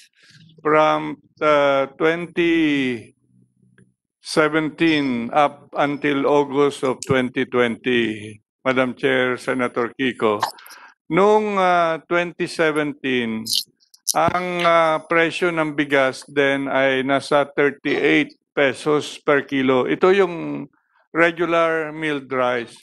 from uh, 2017 up until August of 2020, Madam Chair, Senator Kiko. Noong uh, 2017, ang uh, presyo ng bigas then ay nasa 38 pesos per kilo. Ito yung regular milled rice.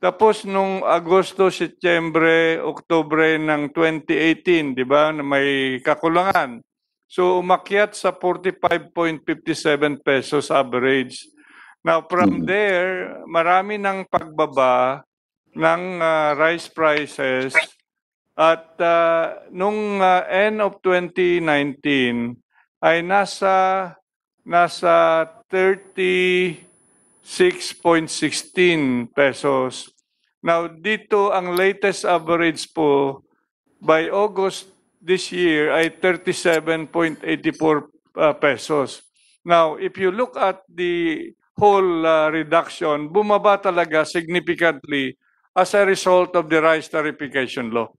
Tapos nung Agosto, Setyembre, Oktubre ng 2018, di ba, na may kakulangan. So umakyat sa 45.57 pesos average. Now from there, marami ng pagbaba ng uh, rice prices at uh, nung uh, end of 2019 ay nasa nasa 36.16 pesos. Now dito ang latest average po by August this year ay 37.84 uh, pesos. Now if you look at the whole uh, reduction, bumaba talaga significantly as a result of the rice tarification law.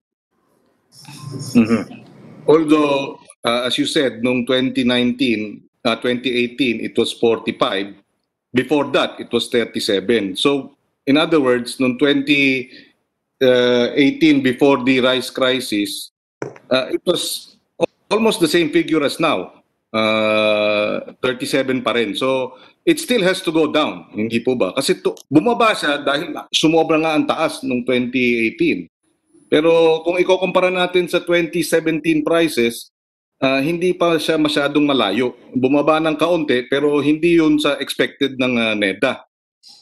Mhm. Although, uh, as you said, noong 2019, uh, 2018, it was 45. Before that, it was 37. So, in other words, noong 2018, before the rice crisis, uh, it was almost the same figure as now. Uh, 37 pa rin. So, it still has to go down, hindi po ba? Kasi to, bumaba siya dahil sumobra nga ang taas noong 2018. Pero kung ikukumpara natin sa 2017 prices, ah, hindi pa siya masyadong malayo. Bumaba ng kaunti pero hindi yun sa expected ng ah, NEDA.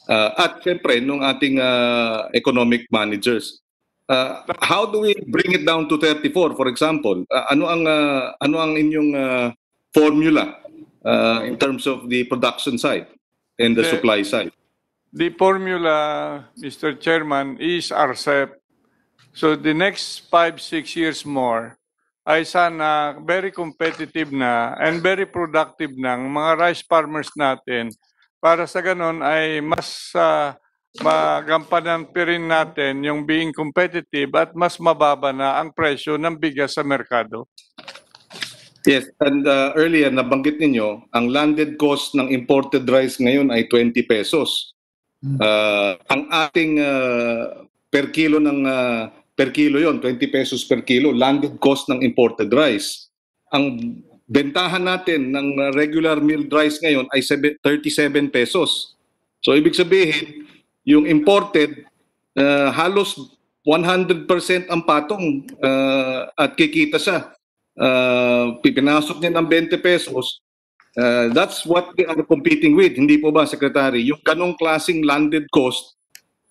Ah, at syempre nung ating ah, economic managers. Ah, how do we bring it down to 34 for example? Ah, ano ang ah, ano ang inyong ah, formula ah, in terms of the production side and the Eh, supply side? The formula, Mr. Chairman, is RCEP. So the next five, six years more, ay sana very competitive na and very productive ng mga rice farmers natin para sa ganun ay mas uh, magampanan pa rin natin yung being competitive at mas mababa na ang presyo ng bigas sa merkado. Yes, and uh, earlier nabanggit ninyo, ang landed cost ng imported rice ngayon ay 20 pesos. Uh, ang ating uh, per kilo ng uh, per kilo yon 20 pesos per kilo landed cost ng imported rice. Ang bentahan natin ng uh, regular milled rice ngayon ay sebe- 37 pesos. So ibig sabihin, yung imported uh, halos 100% ang patong uh, at kikita siya uh, pinasok niya ng 20 pesos, uh, that's what they are competing with. Hindi po ba, Secretary? Yung ganong klaseng landed cost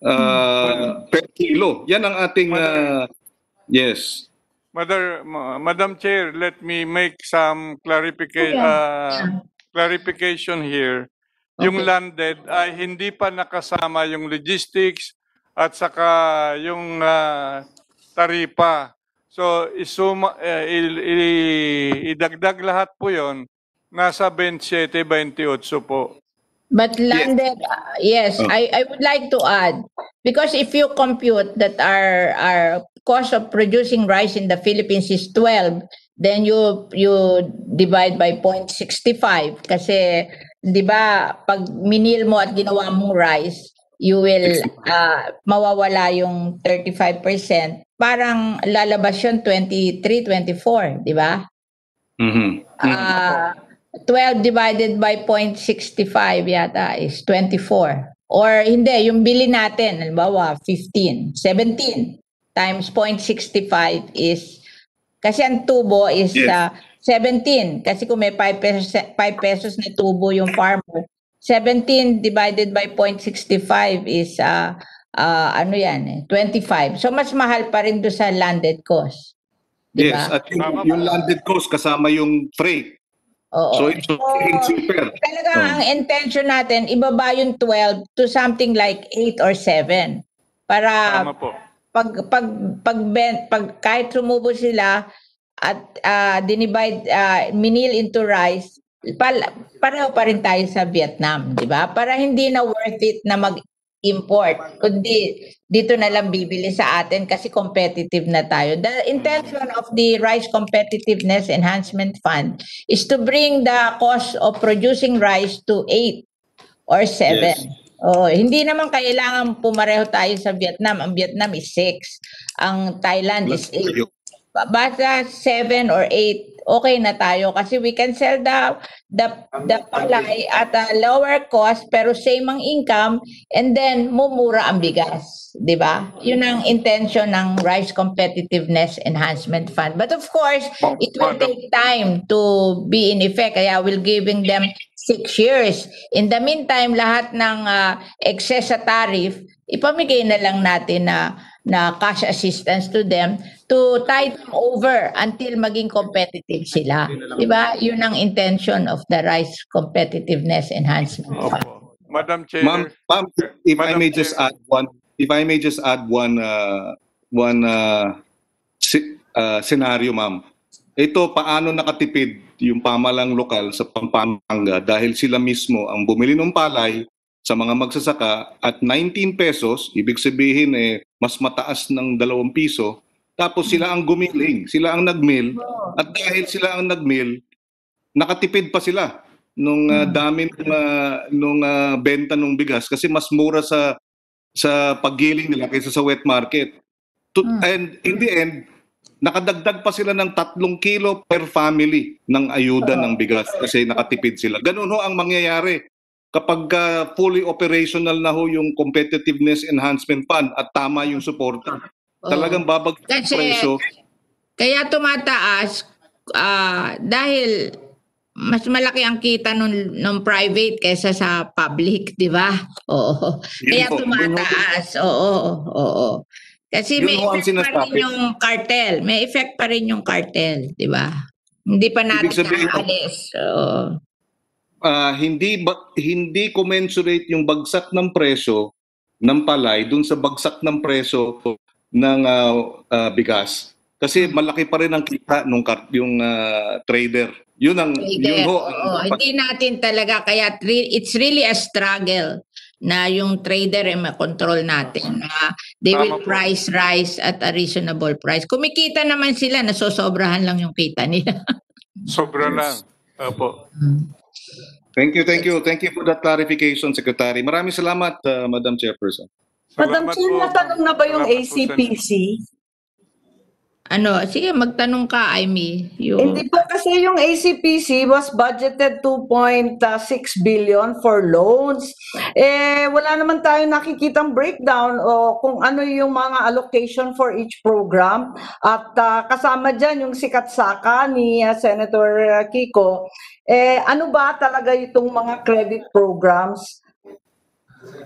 uh, per kilo. Yan ang ating, uh, yes. Mother, Ma- Madam Chair, let me make some clarification uh, clarification here. Yung landed ay hindi pa nakasama yung logistics at saka yung ah, taripa. So isuma eh, i- i- idagdag lahat po 'yon nasa 27 28 po. But landed, uh, yes, Oh. I, I would like to add, because if you compute that our, our cost of producing rice in the Philippines is 12, then you, you divide by 0.65 kasi, di ba, pag minil mo at ginawa mong rice, you will, uh, mawawala yung 35%. Parang lalabas yun 23, 24, di ba? Mhm. Ah, 12 divided by 0.65 yata is 24. Or hindi, yung bili natin, halimbawa 15, 17 times 0.65 is, kasi ang tubo is Yes. ah, 17. Kasi kung may 5 pesos, 5 pesos na tubo yung farmer, 17 divided by 0.65 is ah, ah, ano yan eh, 25. So mas mahal pa rin do sa landed cost. Di Yes, ba? at yung, yung landed cost kasama yung freight. Oo. So it's getting cheaper. Talaga Oh. ang intention natin, ibaba yung 12 to something like 8 or 7. Para Tama po. pag pag pag, ben- pag kahit sumubo sila at ah, dinivide ah, minil into rice, pal, pareho pa rin tayo sa Vietnam, di ba? Para hindi na worth it na mag-import, kundi dito na lang bibili sa atin kasi competitive na tayo. The intention of the Rice Competitiveness Enhancement Fund is to bring the cost of producing rice to 8 or 7. Yes. Oh, hindi naman kailangan pumareho tayo sa Vietnam. Ang Vietnam is 6. Ang Thailand is 8. Ba- Basta 7 or 8, okay na tayo kasi we can sell the the the palay at a lower cost pero same ang income and then mumura ang bigas, 'di ba? 'Yun ang intention ng Rice Competitiveness Enhancement Fund. But of course, it will take time to be in effect kaya we'll giving them six years. In the meantime, lahat ng ah, excess sa tariff, ipamigay na lang natin na na cash assistance to them to tide them over until maging competitive sila. 'Di ba? 'Yun ang intention of the Rice Competitiveness Enhancement Fund. Opo. Madam Chair. Ma'am, ma'am, if I Madam may just Chair. add one, if I may just add one, uh, one uh, si- uh, scenario, ma'am. Ito, paano nakatipid yung pamalang lokal sa Pampanga dahil sila mismo ang bumili ng palay sa mga magsasaka at 19 pesos, ibig sabihin eh, mas mataas ng 2 piso, tapos sila ang gumiling, sila ang nagmill, at dahil sila ang nagmill, nakatipid pa sila nung uh, dami ng uh, nung uh, benta ng bigas kasi mas mura sa sa paggiling nila kaysa sa wet market. To, And in the end, nakadagdag pa sila ng tatlong kilo per family ng ayuda ng bigas kasi nakatipid sila. Ganun ho ang mangyayari kapag uh, fully operational na ho yung Competitiveness Enhancement Fund at tama yung suporta. Talagang babagsak ang Kasi- presyo. Kaya tumataas ah, dahil mas malaki ang kita nung, nung private kaysa sa public, di ba? <laughs> Oo. Kaya tumataas. Oo, oo. Kasi may effect pa rin yung cartel. May effect pa rin yung cartel, di ba? Hindi pa natin naalis. Oo. Ah, hindi ba, hindi commensurate yung bagsak ng presyo ng palay dun sa bagsak ng presyo ng ah, ah, bigas. Kasi malaki pa rin ang kita nung yung ah, trader. Yun ang yun Trader. ho ang Oo, hindi natin talaga kaya it's really a struggle na yung trader ay makontrol natin na they Tama will po. price rice at a reasonable price. Kumikita naman sila, nasosobrahan lang yung kita nila. Sobra lang. Opo. Thank you, thank you. Thank you for that clarification, Secretary. Maraming salamat, ah, Madam Chairperson. Madam Salamat Chair, po. natanong na ba yung Salamat po, Sen. ACPC? Ano, sige, magtanong ka, Amy. Yung, Hindi po kasi yung ACPC was budgeted 2.6 billion for loans. Eh, wala naman tayong nakikitang breakdown o kung ano yung mga allocation for each program. At ah, kasama dyan yung sikat saka ni ah, Senator ah, Kiko. Eh, ano ba talaga itong mga credit programs?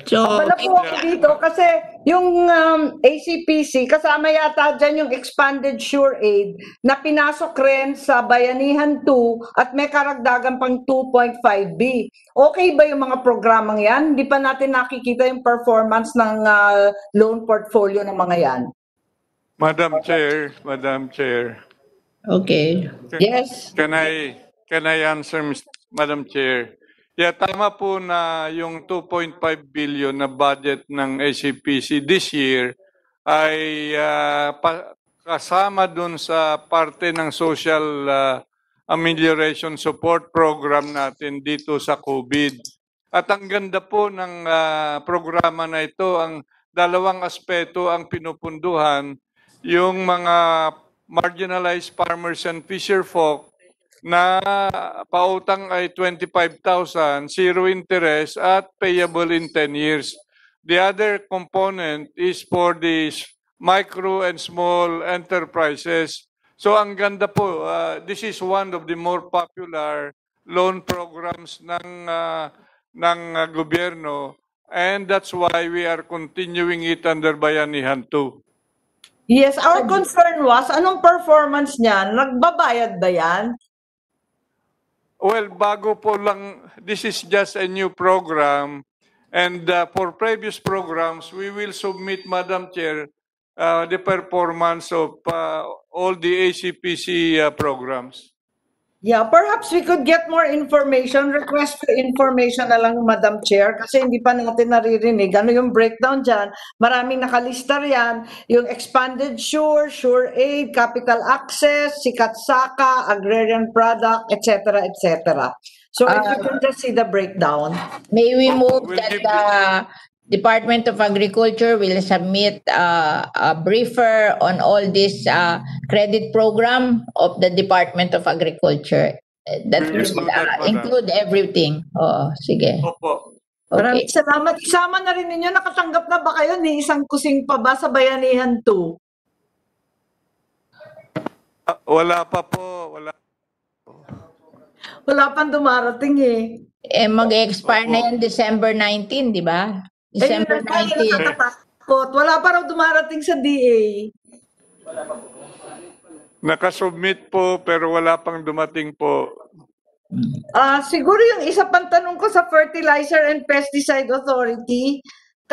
so, Wala po ako dito kasi yung um, ACPC, kasama yata dyan yung Expanded Sure Aid na pinasok rin sa Bayanihan 2 at may karagdagan pang 2.5B. Okay ba yung mga programang yan? Hindi pa natin nakikita yung performance ng ah, loan portfolio ng mga yan. Madam Chair, Madam Chair. okay. Yes. Can I, can I answer. Madam Chair? Yeah, tama po na yung 2.5 billion na budget ng ACPC this year ay pa- kasama dun sa parte ng social ah, amelioration support program natin dito sa COVID. At ang ganda po ng ah, programa na ito, ang dalawang aspeto ang pinupunduhan, yung mga marginalized farmers and fisher folk na pautang ay 25,000, zero interest at payable in 10 years. The other component is for the s- micro and small enterprises. So ang ganda po, uh, this is one of the more popular loan programs ng uh, ng uh, gobyerno and that's why we are continuing it under Bayanihan 2. Yes, our concern was, anong performance niyan? Nagbabayad ba yan? Well, bago po lang, this is just a new program. And uh, for previous programs, we will submit, Madam Chair, uh, the performance of uh, all the ACPC uh, programs. Yeah, perhaps we could get more information, request for information na lang, Madam Chair, kasi hindi pa natin naririnig. Ano yung breakdown dyan? Maraming nakalista riyan, yung expanded sure, sure aid, capital access, sikat saka, agrarian product, etc., etc. So if you can just see the breakdown. May we move We'll that the Department of Agriculture will submit uh, a briefer on all this uh, credit program of the Department of Agriculture. Uh, That Yes, will uh, include everything. Oh, sige. Opo. Maraming Okay. salamat. Isama na rin ninyo. Nakatanggap na ba kayo ni isang kusing pa ba sa Bayanihan 2? Ah, wala pa po, wala. Wala pang dumarating eh. Eh, mag-expire na yan December 19, di ba? December tayo 19. nakakatakot. Wala pa raw dumarating sa DA. Nakasubmit po pero wala pang dumating po. Ah, siguro yung isa pang tanong ko sa Fertilizer and Pesticide Authority,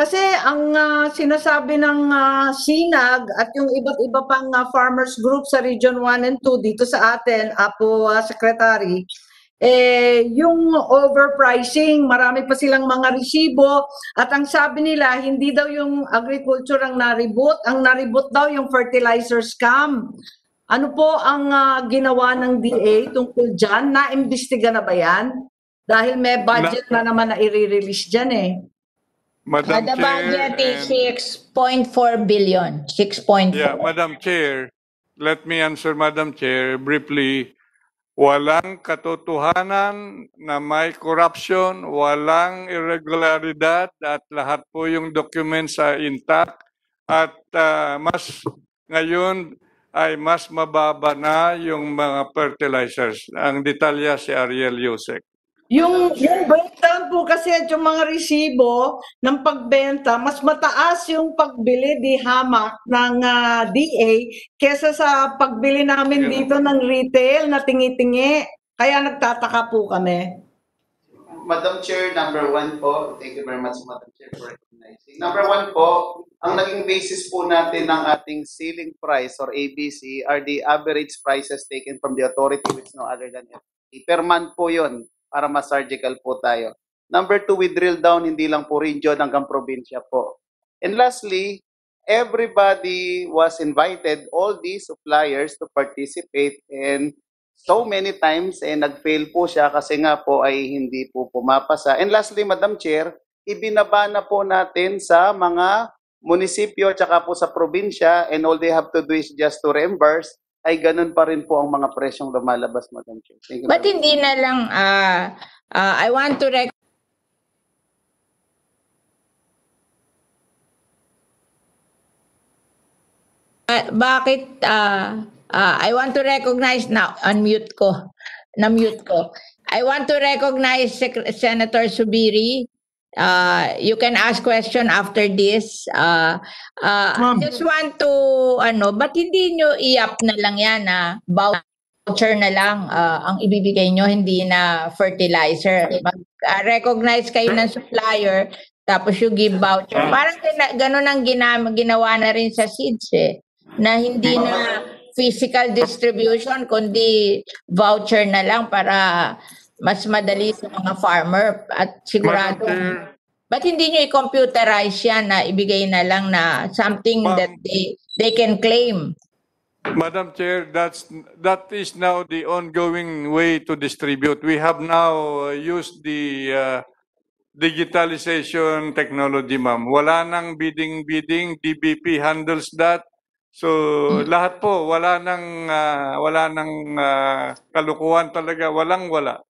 kasi ang ah, sinasabi ng ah, SINAG at yung iba't iba pang ah, farmers group sa Region 1 and 2 dito sa atin, Apo ah, Secretary, eh, yung overpricing, marami pa silang mga resibo at ang sabi nila, hindi daw yung agriculture ang naribot, ang naribot daw yung fertilizer scam. Ano po ang ah, ginawa ng DA tungkol dyan? Na-imbestiga na ba yan? Dahil may budget na, naman na i-release dyan eh. Madam the Chair. budget and- is 6.4 billion. 6.4. Yeah, Madam Chair, let me answer, Madam Chair, briefly. Walang katotohanan na may corruption, walang irregularidad at lahat po yung documents sa intact at ah, mas ngayon ay mas mababa na yung mga fertilizers. Ang detalya si Ariel Yusek. Yung, yung breakdown po kasi at yung mga resibo ng pagbenta, mas mataas yung pagbili di hamak ng ah, DA kesa sa pagbili namin dito ng retail na tingi-tingi. Kaya nagtataka po kami. Madam Chair, number one po, thank you very much, Madam Chair, for recognizing. Number one po, ang naging basis po natin ng ating ceiling price or ABC are the average prices taken from the authority which no other than FTA. Per month po yun, para mas surgical po tayo. Number two, we drill down hindi lang po region hanggang probinsya po. And lastly, everybody was invited, all these suppliers to participate and so many times eh nag-fail po siya kasi nga po ay hindi po pumapasa. And lastly, Madam Chair, ibinaba na po natin sa mga munisipyo tsaka po sa probinsya and all they have to do is just to reimburse, ay ganun pa rin po ang mga presyong lumalabas, Madam Chair. Thank you much. hindi na lang, ah, ah, I want to rec- Ah, bakit, ah, ah, I want to recognize, now, unmute ko, na-mute ko. I want to recognize Sec- Senator Subiri. Uh, you can ask question after this. Uh, uh, I just want to, ano, ba't hindi nyo i-up na lang yan na voucher na lang ah, ang ibibigay nyo, hindi na fertilizer. Mag-recognize kayo ng supplier, tapos you give voucher. Parang gina- ganun ang gina- ginawa na rin sa seeds eh. Na hindi na physical distribution, kundi voucher na lang para mas madali sa mga farmer at sigurado. Madam Chair. Ba't hindi nyo i-computerize yan na ibigay na lang na something Ma'am. that they they can claim? Madam Chair, that's, that is now the ongoing way to distribute. We have now uh, used the uh, digitalization technology, ma'am. Wala nang bidding-bidding, DBP handles that. So, lahat po, wala nang, ah, wala nang ah, kalukuhan talaga, walang-wala.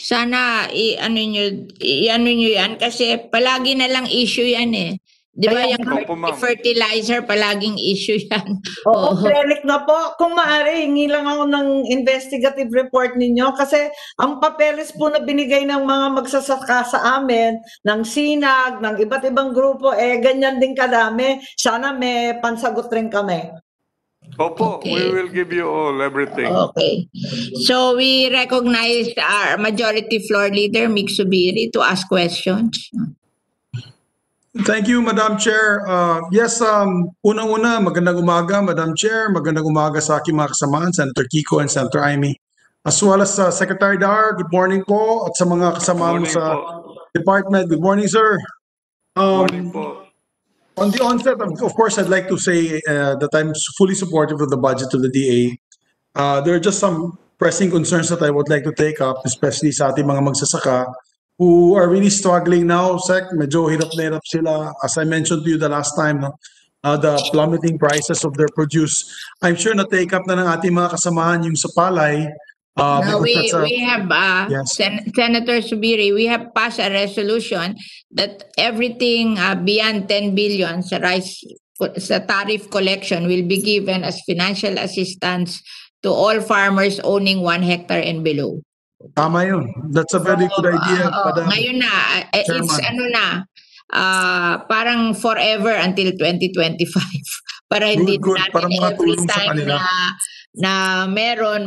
Sana i-ano nyo, i-ano nyo yan kasi palagi na lang issue yan eh. Di ba yung Opo, ma'am. fertilizer, palaging issue yan. <laughs> Oo, Oo. Cleric na po. Kung maaari, hingi lang ako ng investigative report ninyo kasi ang papeles po na binigay ng mga magsasaka sa amin, ng sinag, ng iba't ibang grupo, eh ganyan din kadami. Sana may pansagot rin kami. Opo, we Okay. will give you all everything. Okay. So we recognize our majority floor leader, Mick Subiri, to ask questions. Thank you, Madam Chair. Uh, yes, um, unang-una, magandang umaga, Madam Chair. Magandang umaga sa aking mga kasamaan, Senator Kiko and Senator Amy. As well as uh, Secretary Dar, good morning po. At sa mga kasama mo Morning sa po. department, good morning, sir. Morning Um, po. On the onset, of, course, I'd like to say uh, that I'm fully supportive of the budget of the DA. Uh, there are just some pressing concerns that I would like to take up, especially sa ating mga magsasaka who are really struggling now, Sec. Medyo hirap na hirap sila. As I mentioned to you the last time, no? uh, the plummeting prices of their produce. I'm sure na take up na ng ating mga kasamahan yung sa palay. Uh, because we, a- we have, uh, Yes. Sen- Senator Subiri, we have passed a resolution that everything uh, beyond 10 billion sa rice, sa tariff collection will be given as financial assistance to all farmers owning one hectare and below. Tama yun. That's a very good idea. Oo, Madam. ngayon na, eh, it's ano na, ah, parang forever until 2025. <laughs> Para hindi Good, good. natin Para every time na, na meron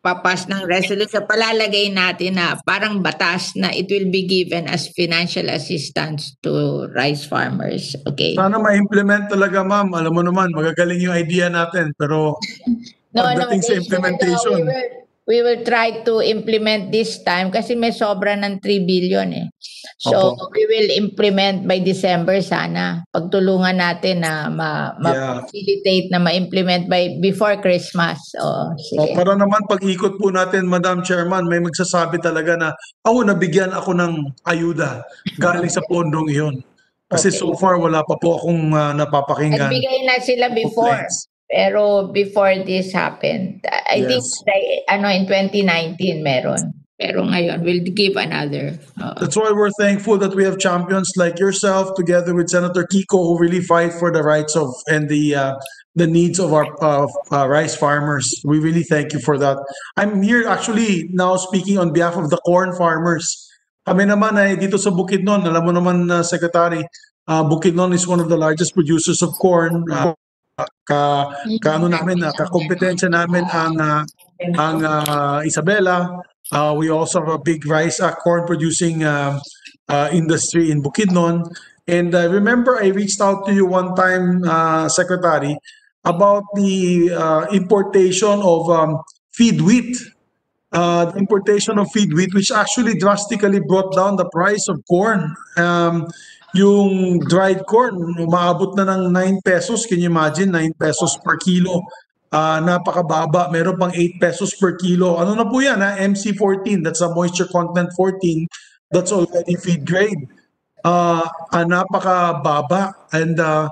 magpapas ng resolution, palalagay natin na parang batas na it will be given as financial assistance to rice farmers. Okay? Sana ma-implement talaga, ma'am. Alam mo naman, magagaling yung idea natin. Pero <laughs> pagdating sa they should, uh, implementation, we, will, we will try to implement this time kasi may sobra ng 3 billion eh. So Opo. we will implement by December sana. Pagtulungan natin na ma, Yeah. facilitate na ma-implement by before Christmas. O, O, sige. para naman pag-ikot po natin, Madam Chairman, may magsasabi talaga na, ako nabigyan ako ng ayuda galing sa pondong iyon. Kasi so far, wala pa po akong uh, napapakinggan. Nagbigay na sila before. complaints. Pero before this happened, I think Yes. like, ano in 2019 meron. Pero ngayon we'll give another. Oo. That's why we're thankful that we have champions like yourself, together with Senator Kiko, who really fight for the rights of and the uh, the needs of our uh, uh, rice farmers. We really thank you for that. I'm here actually now speaking on behalf of the corn farmers. Kami naman ay dito sa Bukidnon, alam mo naman, uh, Secretary, uh, Bukidnon is one of the largest producers of corn. Uh, ka, ka ano namin, uh, kakompetensya namin ang uh, ang uh, Isabela. Uh, we also have a big rice, uh, corn producing uh, uh, industry in Bukidnon. And I remember I reached out to you one time, uh, Secretary, about the uh, importation of um, feed wheat. Uh, the importation of feed wheat, which actually drastically brought down the price of corn. Um, yung dried corn, umaabot na ng 9 pesos. Can you imagine? 9 pesos per kilo. Ah, napakababa. Meron pang 8 pesos per kilo. Ano na po yan? Ha? MC14. That's a moisture content 14. That's already feed grade. uh, uh, napakababa. And uh,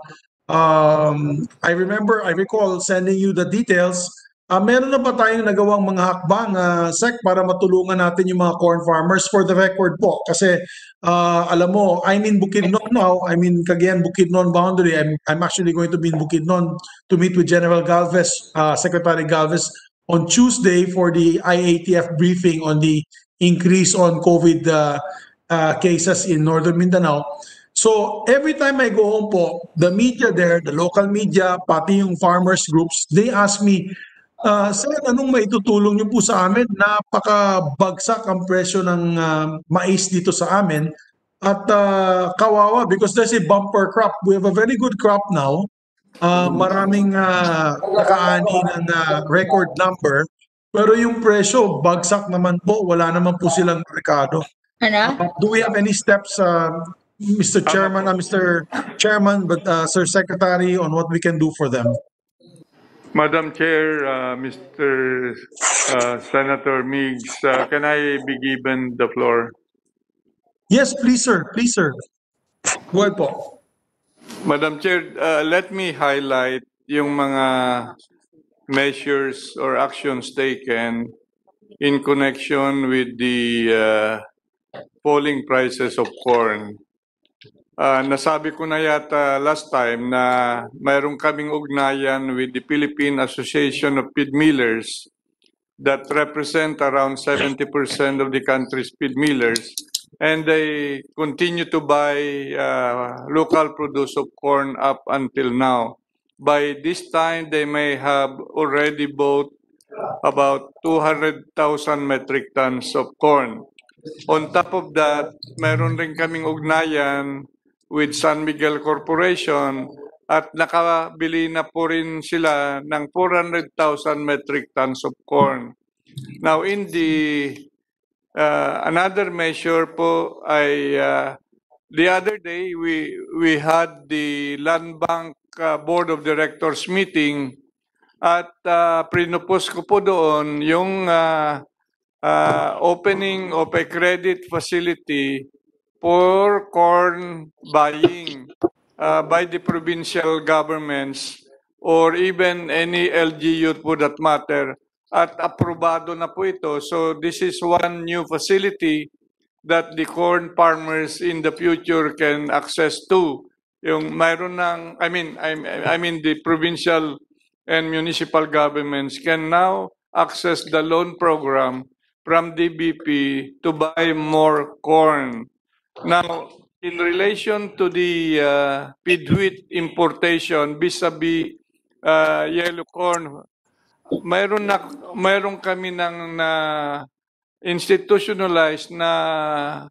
um, I remember, I recall sending you the details. Uh, meron na ba tayong nagawang mga hakbang, uh, SEC, para matulungan natin yung mga corn farmers for the record po? Kasi uh, alam mo, I'm in Bukidnon now. I'm in Cagayan Bukidnon boundary. I'm, I'm actually going to be in Bukidnon to meet with General Galvez, uh, Secretary Galvez, on Tuesday for the IATF briefing on the increase on COVID uh, uh, cases in Northern Mindanao. So every time I go home po, the media there, the local media, pati yung farmers groups, they ask me, uh, Sir, anong maitutulong niyo po sa amin? Napakabagsak ang presyo ng uh, mais dito sa amin. At uh, kawawa because there's a bumper crop. We have a very good crop now. Uh, maraming uh, nakaani ng uh, record number. Pero yung presyo, bagsak naman po. Wala naman po silang merkado. Ano? Do we have any steps, uh, Mr. Chairman, uh, Mr. Chairman, but uh, Sir Secretary, on what we can do for them? Madam Chair, uh, Mr. uh, Senator Meigs, uh, can I be given the floor? Yes, please, sir. Please, sir. Go ahead po. Madam Chair, uh, let me highlight yung mga measures or actions taken in connection with the uh, falling prices of corn. Uh, nasabi ko na yata last time na mayroon kaming ugnayan with the Philippine Association of Feed Millers that represent around 70% of the country's feed millers and they continue to buy uh, local produce of corn up until now. By this time, they may have already bought about 200,000 metric tons of corn. On top of that, meron rin kaming ugnayan with San Miguel Corporation at nakabili na po rin sila ng 400,000 metric tons of corn. Now, in the uh, another measure po ay uh, the other day we we had the Land Bank uh, Board of Directors meeting at uh, prinupos ko po doon yung uh, uh, opening of a credit facility for corn buying uh, by the provincial governments or even any LGU for that matter at aprobado na po ito. So this is one new facility that the corn farmers in the future can access to. Yung mayroon ng, I mean, I, I mean the provincial and municipal governments can now access the loan program from DBP to buy more corn. Now, in relation to the uh, wheat importation vis-a-vis uh, yellow corn, mayroon na mayroon kami ng na institutionalized na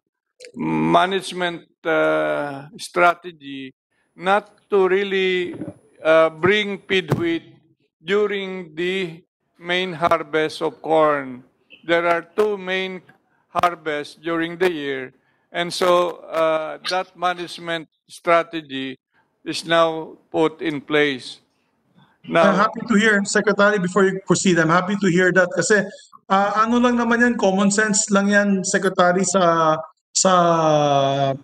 management uh, strategy not to really uh, bring wheat during the main harvest of corn. There are two main harvests during the year, and so uh, that management strategy is now put in place. I'm Now, happy to hear, Secretary, before you proceed, I'm happy to hear that kasi ah, ano lang naman yan, common sense lang yan, Secretary, sa sa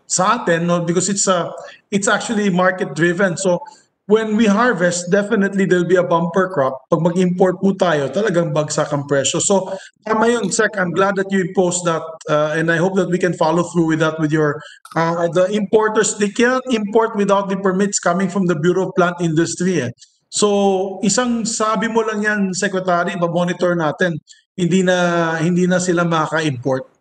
sa atin, no? because it's a, it's actually market driven. So when we harvest, definitely there'll be a bumper crop. Pag mag-import po tayo, talagang bagsak ang presyo. So tama yun, Sec, I'm glad that you imposed that uh, and I hope that we can follow through with that with your, uh, the importers, they can't import without the permits coming from the Bureau of Plant Industry. Eh. So, isang sabi mo lang yan, Secretary, ba-monitor natin. Hindi na hindi na sila makaka-import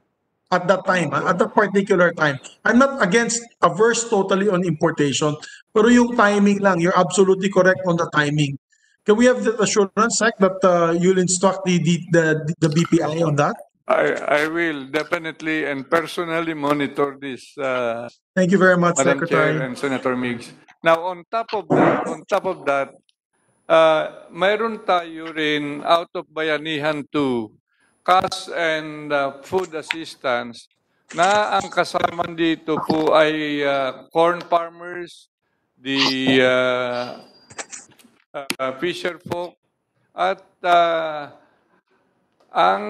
at that time, ah, at that particular time. I'm not against averse totally on importation, pero yung timing lang, you're absolutely correct on the timing. Can we have the assurance, Sec, that uh, you'll instruct the, the, the, the BPI on that? I, I will definitely and personally monitor this, uh, Thank you very much, Madam Secretary. Chair and Senator Meigs. Now, on top of that, on top of that, uh, mayroon tayo rin out of Bayanihan 2, cash and uh, food assistance na ang kasama dito po ay uh, corn farmers, the uh, uh, fisher folk, at uh, ang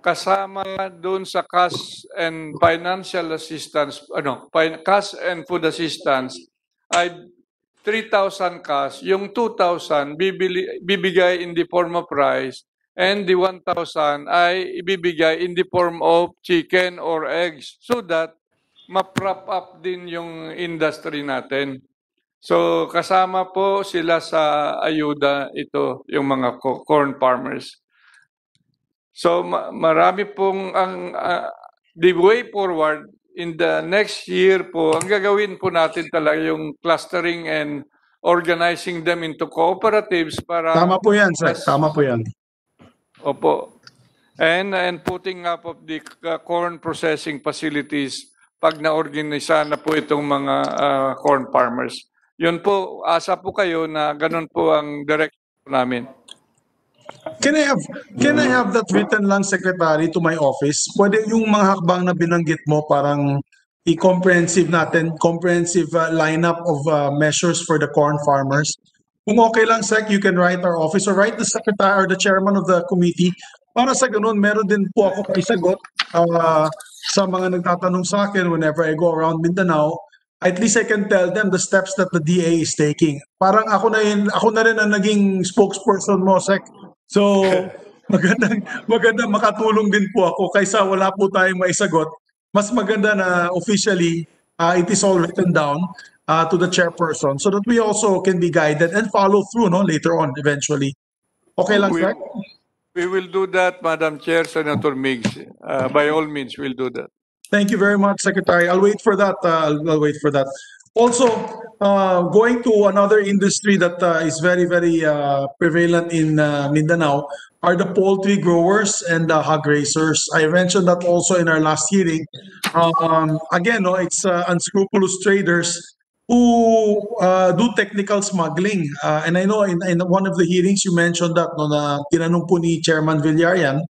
kasama doon sa cash and financial assistance, ano, cash and food assistance ay 3,000 cash. Yung 2,000 bibili, bibigay in the form of rice and the 1,000 ay ibibigay in the form of chicken or eggs so that ma-prop up din yung industry natin. So kasama po sila sa ayuda ito, yung mga co- corn farmers. So ma- marami pong ang ah, the way forward in the next year po, ang gagawin po natin talaga yung clustering and organizing them into cooperatives para Tama po yan, sir. Tama po yan. Opo. And and putting up of the uh, corn processing facilities pag naorganisa na po itong mga uh, corn farmers. Yun po, asa po kayo na ganun po ang direction namin. Can I have can I have that written lang secretary to my office? Pwede yung mga hakbang na binanggit mo parang i-comprehensive natin, comprehensive uh, lineup of uh, measures for the corn farmers. Kung okay lang, Sec, you can write our office or write the secretary or the chairman of the committee. Para sa ganun, meron din po ako isagot uh, sa mga nagtatanong sa akin whenever I go around Mindanao. At least I can tell them the steps that the DA is taking. Parang ako na yun, ako na rin ang naging spokesperson mo, Sec. So, <laughs> magandang, magandang makatulong din po ako kaysa wala po tayong maisagot. Mas maganda na officially, uh, it is all written down uh, to the chairperson so that we also can be guided and follow through no later on eventually. Okay lang, We, Sec? we will do that, Madam Chair, Senator Migs. Uh, by all means, we'll do that. Thank you very much, Secretary. I'll wait for that. Uh, I'll, wait for that. Also, uh, going to another industry that uh, is very, very uh, prevalent in uh, Mindanao are the poultry growers and the hog raisers. I mentioned that also in our last hearing. Um, again, no, it's uh, unscrupulous traders who do technical smuggling. And I know in, in one of the hearings you mentioned that no, na tinanong po ni Chairman Villarian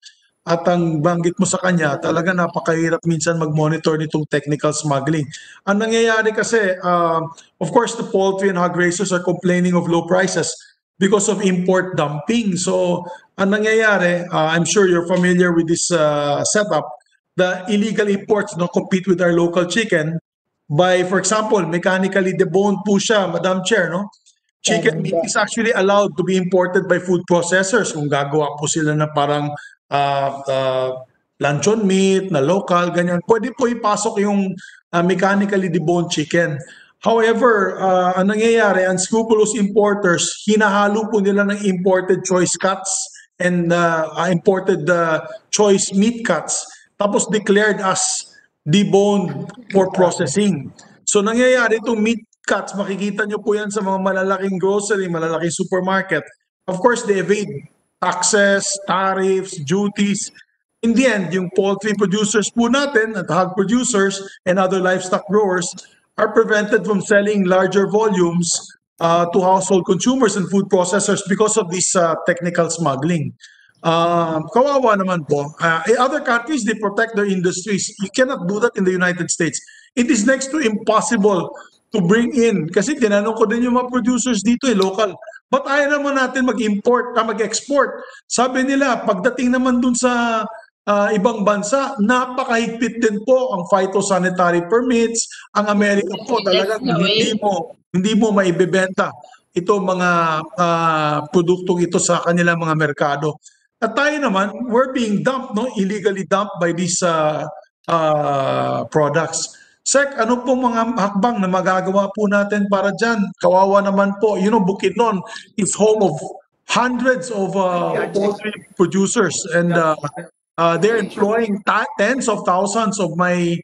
at ang banggit mo sa kanya, talaga napakahirap minsan mag-monitor nitong technical smuggling. Ang nangyayari kasi, uh, of course, the poultry and hog raisers are complaining of low prices because of import dumping. So, ang nangyayari, uh, I'm sure you're familiar with this uh, setup, the illegal imports no compete with our local chicken by, for example, mechanically deboned po siya, Madam Chair, no? Chicken meat is actually allowed to be imported by food processors kung gagawa po sila na parang uh, uh, luncheon meat na local, ganyan. Pwede po ipasok yung uh, mechanically deboned chicken. However, uh, ang nangyayari, unscrupulous importers, hinahalo po nila ng imported choice cuts and uh, imported uh, choice meat cuts tapos declared as deboned for processing. So nangyayari itong meat cuts, makikita nyo po yan sa mga malalaking grocery, malalaking supermarket. Of course, they evade taxes, tariffs, duties. In the end, yung poultry producers po natin at hog producers and other livestock growers are prevented from selling larger volumes uh, to household consumers and food processors because of this uh, technical smuggling. Um, kawawa naman po. Uh, in other countries, they protect their industries. You cannot do that in the United States. It is next to impossible to bring in. Kasi tinanong ko din yung mga producers dito eh, local. Ba't ayaw naman natin mag-import, ah, mag-export? Sabi nila, pagdating naman dun sa ah, ibang bansa, napakahigpit din po ang phytosanitary permits. Ang Amerika po talagang Yes, no hindi mo hindi mo maibebenta ito mga ah, produktong ito sa kanilang mga merkado. At tayo naman, we're being dumped, no? illegally dumped by these uh, uh, products. Sec, ano po mga hakbang na magagawa po natin para dyan? Kawawa naman po. You know, Bukidnon is home of hundreds of uh, poultry producers and uh, uh, they're employing tens of thousands of my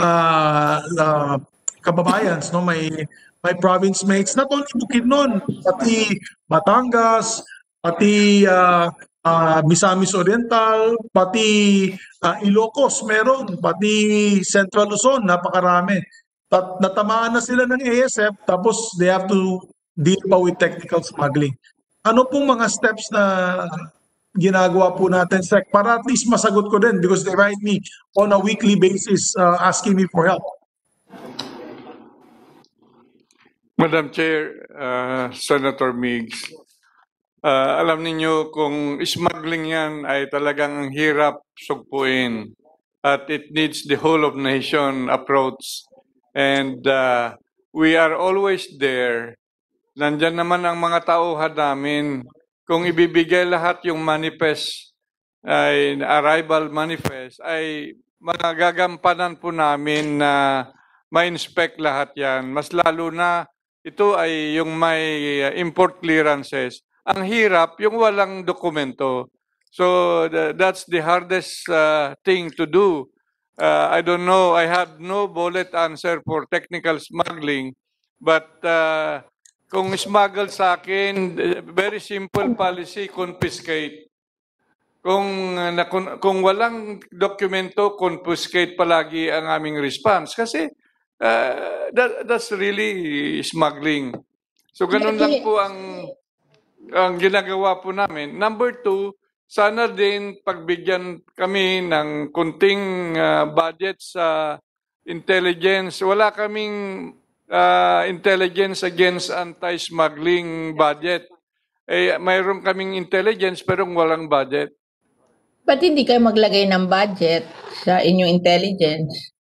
uh, uh, kababayans, no? my my province mates, not only Bukidnon, pati Batangas, pati uh, uh, Misamis Oriental, pati uh, Ilocos meron, pati Central Luzon, napakarami. Tat natamaan na sila ng ASF, tapos they have to deal pa with technical smuggling. Ano pong mga steps na ginagawa po natin, Sec, para at least masagot ko din because they write me on a weekly basis uh, asking me for help. Madam Chair, uh, Senator Migs, Ah, alam ninyo kung smuggling yan ay talagang ang hirap sugpuin. At it needs the whole of nation approach. And ah, we are always there. Nandyan naman ang mga tauhan namin kung ibibigay lahat yung manifest ay arrival manifest ay magagampanan po namin na ma-inspect lahat yan. Mas lalo na ito ay yung may uh, import clearances ang hirap yung walang dokumento. So tha- that's the hardest uh, thing to do. Uh, I don't know, I have no bullet answer for technical smuggling, but uh, kung smuggle sa akin, very simple policy, confiscate. Kung, uh, na, kung, kung walang dokumento, confiscate palagi ang aming response. Kasi uh, that, that's really smuggling. So ganun lang po ang ang ginagawa po namin. Number two, sana din pagbigyan kami ng kunting ah, budget sa intelligence. Wala kaming ah, intelligence against anti-smuggling budget. Eh, mayroon kaming intelligence pero walang budget. Ba't hindi kayo maglagay ng budget sa inyong intelligence?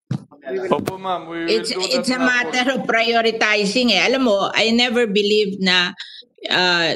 Opo ma'am, we will It's do it's a na po. matter of prioritizing eh. Alam mo, I never believed na uh,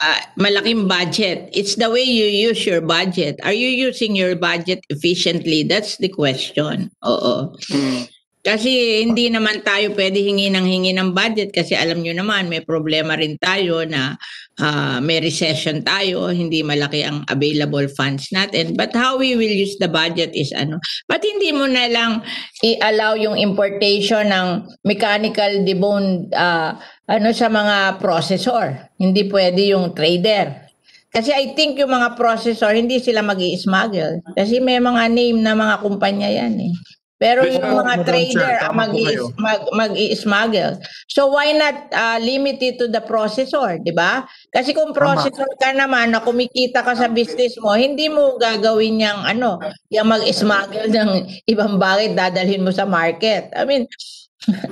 uh, malaking budget. It's the way you use your budget. Are you using your budget efficiently? That's the question. Oo. Hmm. Kasi hindi naman tayo pwede hingi ng hingi ng budget kasi alam nyo naman may problema rin tayo na ah, may recession tayo, hindi malaki ang available funds natin. But how we will use the budget is ano, but hindi mo na lang i-allow yung importation ng mechanical deboned ah, ano sa mga processor. Hindi pwede yung trader. Kasi I think yung mga processor, hindi sila mag smuggle Kasi may mga name na mga kumpanya yan eh. Pero yung mga trader ang mag mag mag-smuggle. So why not uh, limit it to the processor, 'di ba? Kasi kung processor ka naman na kumikita ka sa business mo, hindi mo gagawin yang ano, yung mag-smuggle ng ibang bagay dadalhin mo sa market. I mean,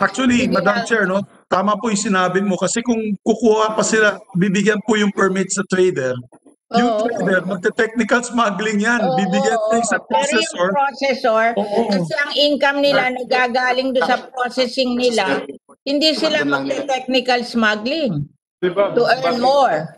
Actually, <laughs> Madam Chair, no, tama po yung sinabi mo kasi kung kukuha pa sila, bibigyan po yung permit sa trader, yung Oo. trader, magte-technical smuggling yan. Oo, bibigyan oo, tayo sa oo. Pero processor. yung processor, Oo. kasi ang income nila nagagaling do sa processing nila, hindi sila magte-technical smuggling Diba? to earn more.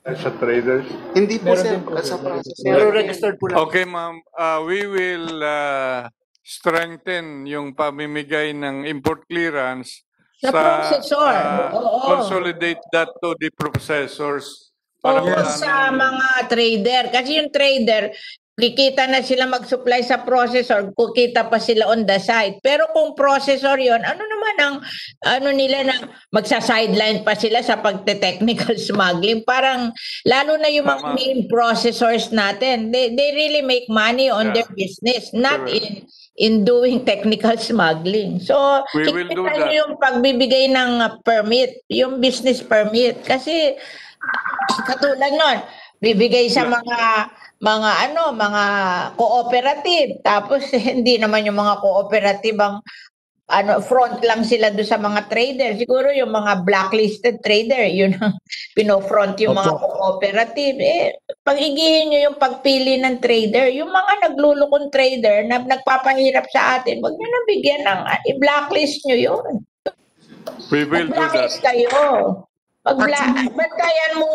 Sa traders. Hindi po sir, sa process. Pero registered po lang. Okay, ma'am. Uh, we will uh, strengthen yung pamimigay ng import clearance Sa processor. uh, Oo. consolidate that to the processors para Oo, sa mga trader. Kasi yung trader, kikita na sila mag-supply sa processor, kukita pa sila on the side. Pero kung processor yon ano naman ang ano nila na magsa-sideline pa sila sa pagte-technical <laughs> smuggling. Parang lalo na yung mga main processors natin, they, they really make money on Yeah. their business, not Correct. in in doing <laughs> technical smuggling. So, We will do that. yung pagbibigay ng uh, permit, yung business permit. Kasi katulad nun, bibigay sa mga mga ano, mga cooperative. Tapos <laughs> hindi naman yung mga cooperative ang ano, front lang sila do sa mga trader. Siguro yung mga blacklisted trader, yun ang <laughs> pinofront yung mga cooperative. Eh, pag-igihin nyo yung pagpili ng trader, yung mga naglulukong trader na nagpapahirap sa atin, wag nyo na bigyan ng, ah, i-blacklist nyo yun. We will do that. Mag-blacklist kayo. Pag bantayan mo,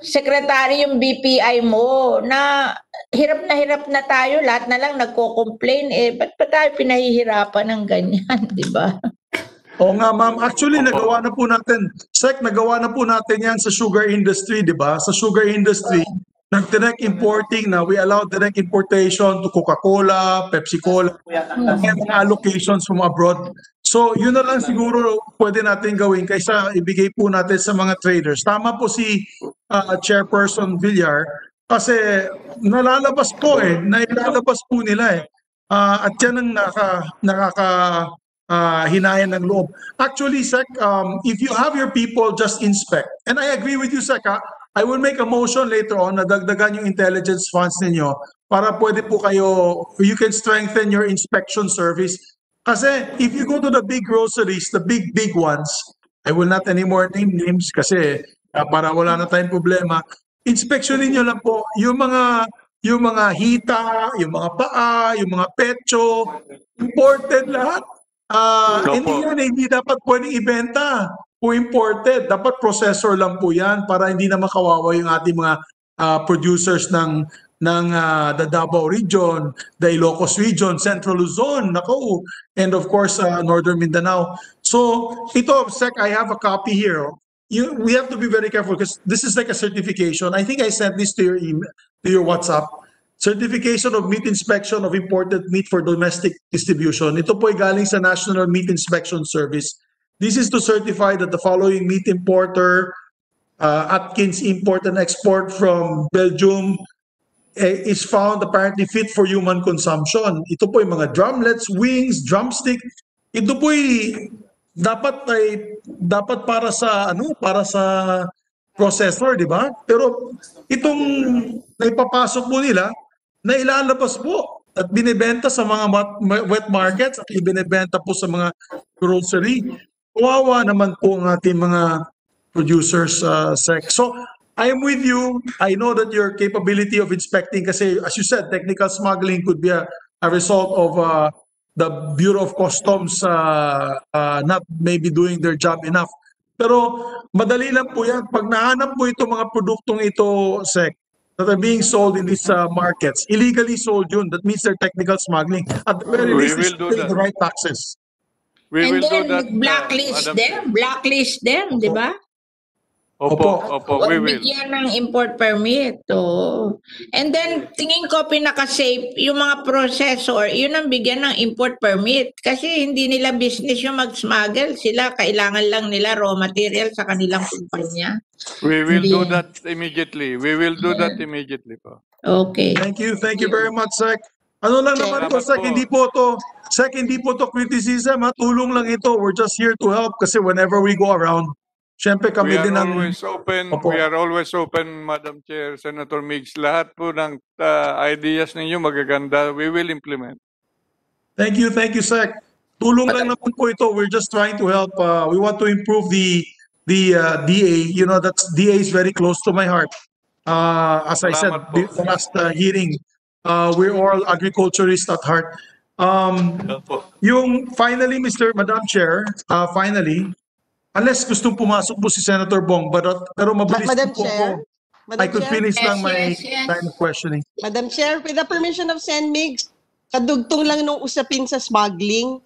sekretary, yung BPI mo, na hirap na hirap na tayo, lahat na lang nagko-complain, eh, ba't pa tayo pinahihirapan ng ganyan, <laughs> di ba? Oo nga ma'am, actually nagawa na po natin, Sec, nagawa na po natin yan sa sugar industry, di ba? Sa sugar industry, nag-direct importing na we allow direct importation to Coca-Cola, Pepsi-Cola, and mga allocations from abroad. So yun na lang siguro pwede natin gawin kaysa ibigay po natin sa mga traders. Tama po si uh, Chairperson Villar kasi nalalabas po eh, nailalabas po nila eh. Ah, at yan ang naka, nakaka ah, hinayan ng loob. Actually, Sec, um, if you have your people just inspect, and I agree with you, Sec, ha, I will make a motion later on na dagdagan yung intelligence funds ninyo para pwede po kayo, you can strengthen your inspection service. Kasi if you go to the big groceries, the big, big ones, I will not anymore name names kasi ah, para wala na tayong problema. Inspeksyonin nyo lang po yung mga yung mga hita, yung mga paa, yung mga pecho, imported lahat. Ah, Opo. hindi yan, eh, hindi dapat pwedeng ibenta o imported. Dapat processor lang po yan para hindi na makawawa yung ating mga ah, producers ng ng ah, the Davao region, the Ilocos region, Central Luzon, nako, and of course uh, Northern Mindanao. So ito, Sec, I have a copy here. oh. You, we have to be very careful because this is like a certification. I think I sent this to your email, to your WhatsApp. Certification of meat inspection of imported meat for domestic distribution. Ito po ay galing sa National Meat Inspection Service. This is to certify that the following meat importer, uh, Atkins Import and Export from Belgium, eh, is found apparently fit for human consumption. Ito po yung mga drumlets, wings, drumstick. Ito po dapat ay dapat para sa ano, para sa processor, di ba? Pero itong naipapasok po nila, na ilalabas po at binibenta sa mga wet markets at ibinibenta po sa mga grocery. Kawawa naman po ang ating mga producers uh, sec. So, I am with you. I know that your capability of inspecting kasi as you said, technical smuggling could be a, a result of uh, the Bureau of Customs uh, uh, not maybe doing their job enough. Pero madali lang po yan. Pag nahanap mo itong mga produktong ito, Sec, that are being sold in these uh, markets, illegally sold yun. That means they're technical smuggling. At the very We least, they will do that. the right taxes. We And will do then that. uh, blacklist Madam them, blacklist them, di ba? Opo, opo, we will. bigyan ng import permit. Oh. And then, tingin ko pinaka-safe, yung mga processor, yun ang bigyan ng import permit. Kasi hindi nila business yung mag-smuggle. Sila, kailangan lang nila raw material sa kanilang kumpanya. We will do that immediately. We will do that immediately po. Okay. Thank you, thank you very much, Sec. Ano lang naman Salamat Sec, po. hindi po to, Sec, hindi po to criticism, ha? Tulong lang ito. We're just here to help kasi whenever we go around, syempre kami We are din ang... always open, Opo. we are always open, Madam Chair, Senator Migs. Lahat po ng uh, ideas ninyo magaganda, we will implement. Thank you, thank you, Sec. Tulong lang naman po ito. We're just trying to help. Uh, we want to improve the the uh, DA. You know, that's DA is very close to my heart. Uh, as I said po. the last uh, hearing, uh, we're all agriculturists at heart. Um, yung finally, Mr. Madam Chair, uh, finally, unless gustong pumasok po si Senator Bong, but, pero mabilis Madam po Chair, ako. Madam I could Chair? finish Yes, lang my yes, yes. line of questioning. Madam Chair, with the permission of Sen Migs, kadugtong lang nung usapin sa smuggling.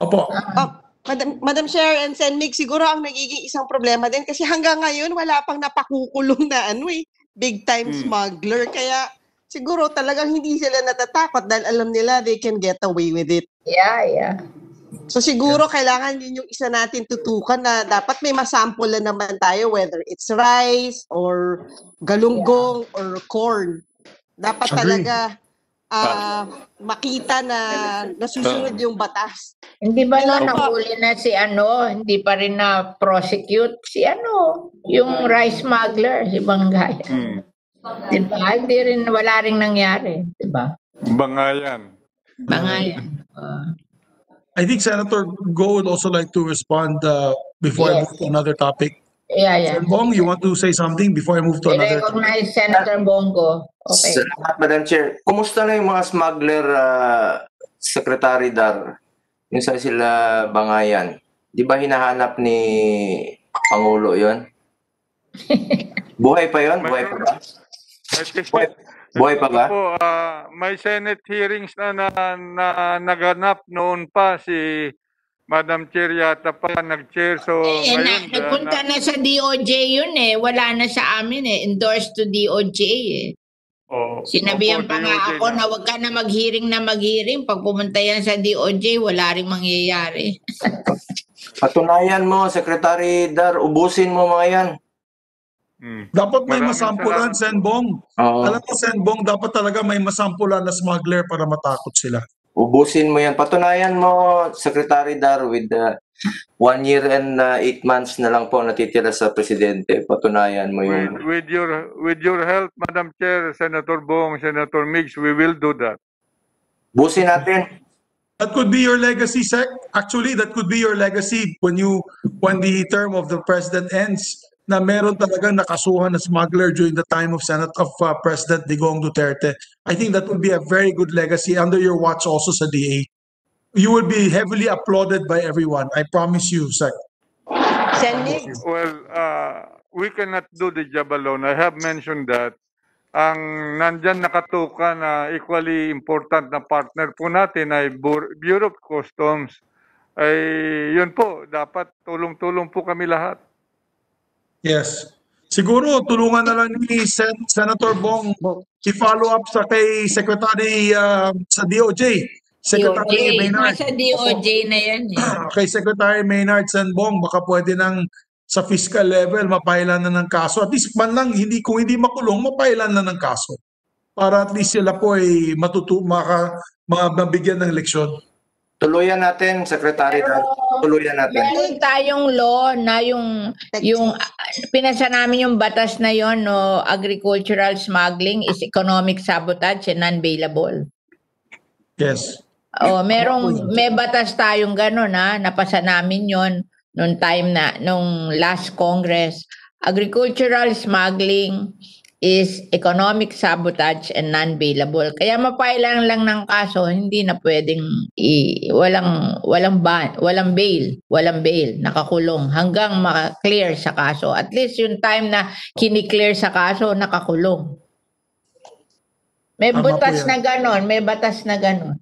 Opo. Oh, Madam, Madam Chair and Sen Mig, siguro ang nagiging isang problema din kasi hanggang ngayon wala pang napakukulong na ano eh, big time Hmm. smuggler. Kaya siguro talagang hindi sila natatakot dahil alam nila they can get away with it. Yeah, yeah. So siguro kailangan yun yung isa natin tutukan na dapat may masample na naman tayo whether it's rice or galunggong or corn. Dapat Agree. talaga ah, makita na nasusunod yung batas. Hindi ba Opo. nahuli na si ano, hindi pa rin na prosecute si ano, yung rice smuggler, si Bangayan. Hmm. Di ba? Hindi rin, wala rin nangyari. Di ba? Bangayan. Bangayan. Uh, I think Senator Go would also like to respond uh, before I Yes. move to another topic. yeah, yeah. Sen Bong, you want to say something before I move to I another? recognize Senator Bongo. Okay. Salamat, Madam Chair. Kumusta na yung mga smuggler, ah, Secretary Dar? Yung sa sila Bangayan. Di ba hinahanap ni Pangulo yon? Buhay pa yon? Buhay pa ba? Buhay, buhay pa ba? Po, ah, may Senate hearings na, na, na naganap noon pa si Madam Chair yata pa nag-chair. So Eh, na, ngayon, nagpunta na sa DOJ yun eh. Wala na sa amin eh. Endorsed to DOJ eh. oh, Sinabihan opo, pa nga ako na. na wag ka na mag-hearing na mag-hearing. Pag pumunta yan sa DOJ, wala rin mangyayari. <laughs> Patunayan mo, Secretary Dar, ubusin mo mga yan. Hmm. Dapat may Maraming masampulan, salamat Sen Bong. Oo. Alam mo, Sen Bong, dapat talaga may masampulan na smuggler para matakot sila. Ubusin mo yan. Patunayan mo, Secretary Dar, with uh, one year and uh, eight months na lang po natitira sa presidente. Patunayan mo With, yun. with your with your help, Madam Chair, Senator Bong, Senator Mix, we will do that. Busin natin. That could be your legacy, Sec. Actually, that could be your legacy when you when the term of the president ends. Na meron talagang nakasuhan na smuggler during the time of Senate of uh, President Digong Duterte. I think that would be a very good legacy under your watch also sa DA. You will be heavily applauded by everyone. I promise you, Sec. Well, uh, we cannot do the job alone. I have mentioned that ang nandyan nakatuka na equally important na partner po natin ay Bur- Bureau of Customs. Ay yun po, dapat tulong-tulong po kami lahat. Yes. Siguro tulungan na lang ni Sen- Senator Bong i-follow up sa kay Secretary uh, sa DOJ. Secretary DOJ. Maynard. Nasa DOJ na yan eh. <clears throat> kay Secretary Maynard Sanbong baka pwede nang sa fiscal level mapailan na ng kaso. At least man lang hindi kung hindi makulong mapailan na ng kaso. Para at least sila po ay matutu maka ma- mabigyan ng leksyon. Tuluyan natin, Secretary Dar. Tuluyan natin. Meron tayong law na yung yung pinasa namin yung batas na yon no agricultural smuggling is economic sabotage and non-bailable. Yes. Oh, merong may batas tayong gano'n na napasa namin yon nung time na nung last Congress. Agricultural smuggling is economic sabotage and non-bailable. Kaya mapailan lang ng kaso, hindi na pwedeng i, walang walang ban, walang bail, walang bail, nakakulong hanggang maka-clear sa kaso. At least yung time na kini-clear sa kaso, nakakulong. May Tama batas na ganon, may batas na ganon.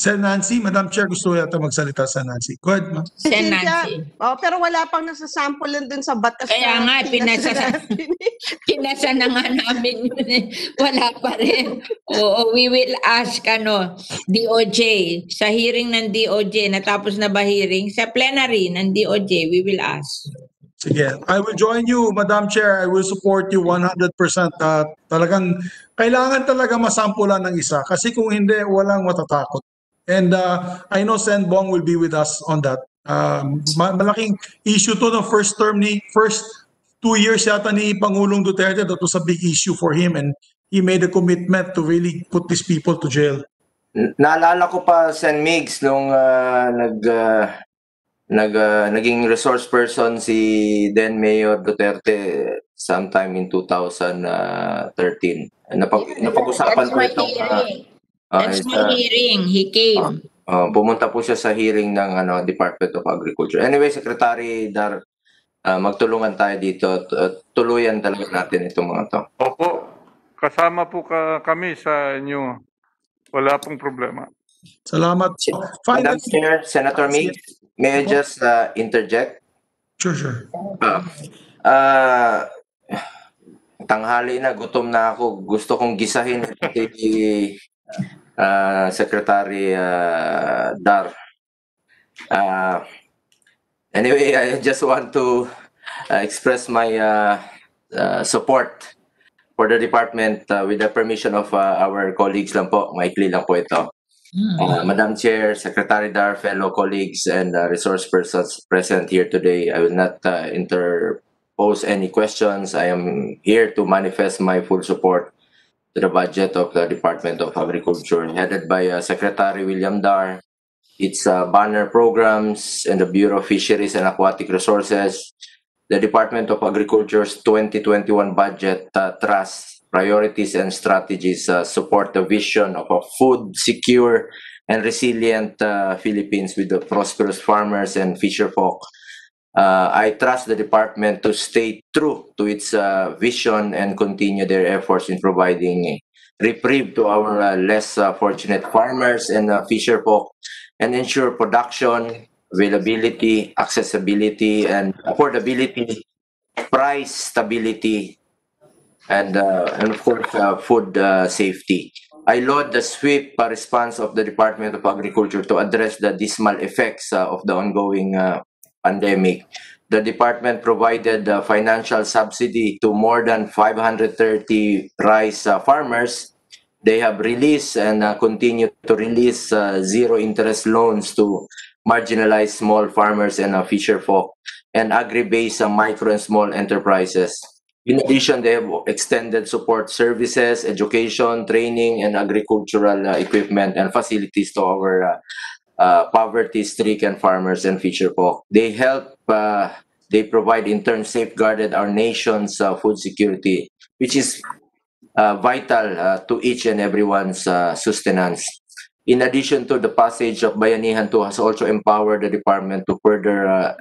Sen Nancy, Madam Chair, gusto yata magsalita sa Nancy. Go ahead, ma'am. Cynthia, Nancy. oh, pero wala pang nasasampulan dun sa batas Kaya na nga, pinasa, pinasa <laughs> na nga namin yun <laughs> eh. Wala pa rin. Oo, we will ask ano, DOJ, sa hearing ng DOJ, natapos na ba hearing? Sa plenary ng DOJ, we will ask. Sige. I will join you, Madam Chair. I will support you 100%. Uh, talagang kailangan talaga masampulan ng isa kasi kung hindi, walang matatakot. And uh, I know Sen Bong will be with us on that. Um, ma- malaking issue to ng first term ni first two years yata ni Pangulong Duterte. That was a big issue for him and he made a commitment to really put these people to jail. Naalala ko pa Sen Migs nung ah, nag ah, nag ah, naging resource person si then Mayor Duterte sometime in 2013. Napag napag-usapan ko itong ah, That's is, my ah, hearing. He came. ah, pumunta po siya sa hearing ng ano Department of Agriculture. Anyway, Secretary Dar ah, magtulungan tayo dito. Ah, Tuluyan talaga natin itong mga to. Opo, kasama po ka, kami sa inyo. Wala pong problema. Salamat. Madam Chair, Senator Mig, may I just ah, interject? Sure, sure. Ah, ah, tanghali na, gutom na ako. Gusto kong gisahin <laughs> si ah, Secretary ah, Dar. Ah, anyway, I just want to ah, express my ah, ah, support for the department with the permission of our colleagues lang po. Maikli lang po ito. Uh, Madam Chair, Secretary Dar, fellow colleagues, and uh, resource persons present here today, I will not uh, interpose any questions. I am here to manifest my full support to the budget of the Department of Agriculture, headed by uh, Secretary William Dar, its uh, banner programs, and the Bureau of Fisheries and Aquatic Resources. The Department of Agriculture's 2021 budget uh, trust priorities and strategies uh, support the vision of a food secure and resilient uh, Philippines with the prosperous farmers and fisherfolk. Uh, I trust the department to stay true to its uh, vision and continue their efforts in providing reprieve to our uh, less uh, fortunate farmers and uh, fisherfolk and ensure production, availability, accessibility, and affordability, price stability, and uh, and of course food safety. I laud the swift response of the Department of Agriculture to address the dismal effects of the ongoing pandemic. The department provided uh, financial subsidy to more than 530 rice uh, farmers. They have released and uh, continue to release uh, zero interest loans to marginalized small farmers and uh, fisherfolk and agri-based uh, micro and small enterprises. In addition, they have extended support services, education, training, and agricultural equipment and facilities to our uh, poverty-stricken farmers and fisherfolk. They help uh, they provide in turn safeguarded our nation's uh, food security, which is uh, vital uh, to each and everyone's sustenance. In addition to the passage of Bayanihan 2 has also empowered the department to further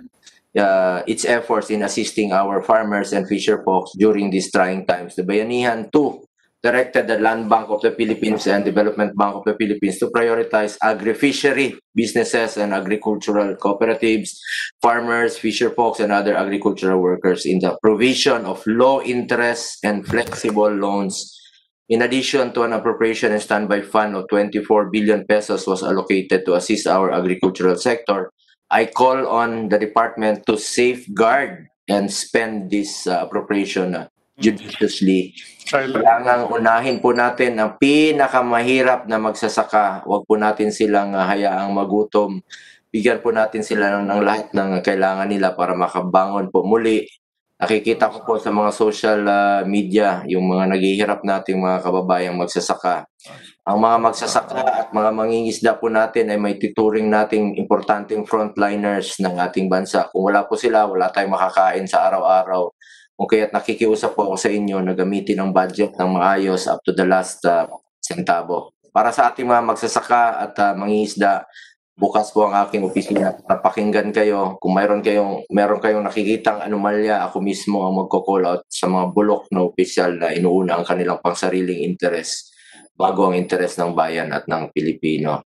its efforts in assisting our farmers and fisher folks during these trying times. The Bayanihan 2 directed the Land Bank of the Philippines and Development Bank of the Philippines to prioritize agri-fishery businesses and agricultural cooperatives, farmers, fisher folks, and other agricultural workers in the provision of low interest and flexible loans. In addition to an appropriation and standby fund of 24 billion pesos was allocated to assist our agricultural sector, I call on the department to safeguard and spend this uh, appropriation uh, judiciously. Kailangan unahin po natin ang pinakamahirap na magsasaka. Huwag po natin silang uh, hayaang magutom. Bigyan po natin sila ng, ng lahat ng kailangan nila para makabangon po muli. Nakikita ko po sa mga social uh, media yung mga naghihirap nating mga kababayang magsasaka. Ang mga magsasaka at mga mangingisda po natin ay may tituring nating importanteng frontliners ng ating bansa. Kung wala po sila, wala tayong makakain sa araw-araw. Kung kaya't nakikiusap po ako sa inyo na gamitin ang budget ng maayos up to the last uh, centavo. Para sa ating mga magsasaka at uh, mangingisda, bukas po ang aking opisina para pakinggan kayo. Kung mayroon kayong, mayroon kayong nakikitang anomalya, ako mismo ang magko-call out sa mga bulok na opisyal na inuuna ang kanilang pangsariling interes bago ang interes ng bayan at ng Pilipino.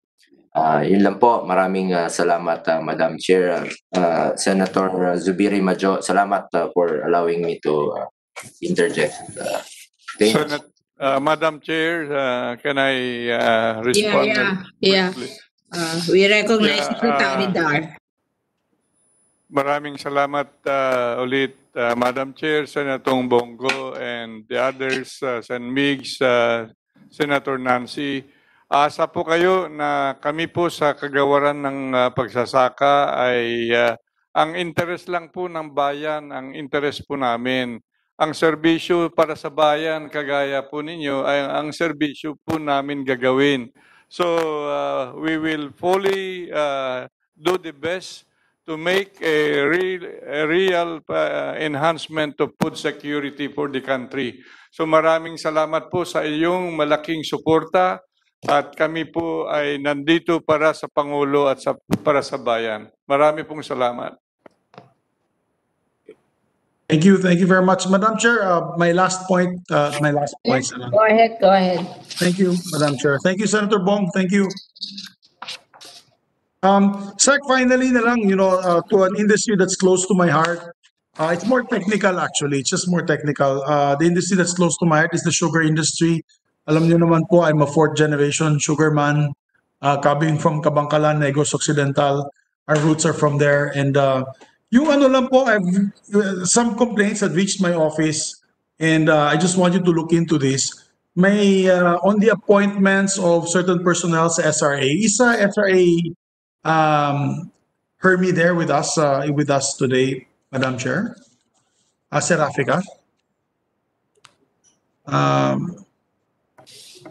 Ah, yun lang po. Maraming ah, salamat, ah, Madam Chair. Ah, Senator Zubiri Majo, salamat ah, for allowing me to ah, interject. Ah, thank you. Senat- uh, Madam Chair, uh, can I uh, respond? yeah, yeah. quickly? Uh, we recognize Yeah, Secretary uh, Dar. Maraming salamat uh, ulit, uh, Madam Chair, Senator Bongo, and the others, uh, Sen. Migs, uh, Senator Nancy. Asa po kayo na kami po sa kagawaran ng uh, pagsasaka ay uh, ang interes lang po ng bayan, ang interes po namin. Ang serbisyo para sa bayan, kagaya po ninyo, ay ang serbisyo po namin gagawin. So uh, we will fully uh, do the best to make a real, a real uh, enhancement of food security for the country. So maraming salamat po sa iyong malaking suporta at kami po ay nandito para sa Pangulo at sa, para sa bayan. Marami pong salamat. Thank you, thank you very much, Madam Chair. Uh, my last point, uh, my last point. uh, Go ahead, go ahead. Thank you, Madam Chair. Thank you, Senator Bong. Thank you. Um, Sec, finally na lang, you know, uh, to an industry that's close to my heart. Uh, it's more technical actually. It's just more technical. Uh, the industry that's close to my heart is the sugar industry. Alam niyo naman po, I'm a fourth generation sugar man. Uh, coming from Kabangkalan, Negros Occidental. Our roots are from there. And uh, yung ano lang po, I've, uh, some complaints had reached my office. And uh, I just want you to look into this may uh, on the appointments of certain personnel sa SRA. Isa SRA um, Hermie there with us uh, with us today, Madam Chair. Uh, Serafika. Um,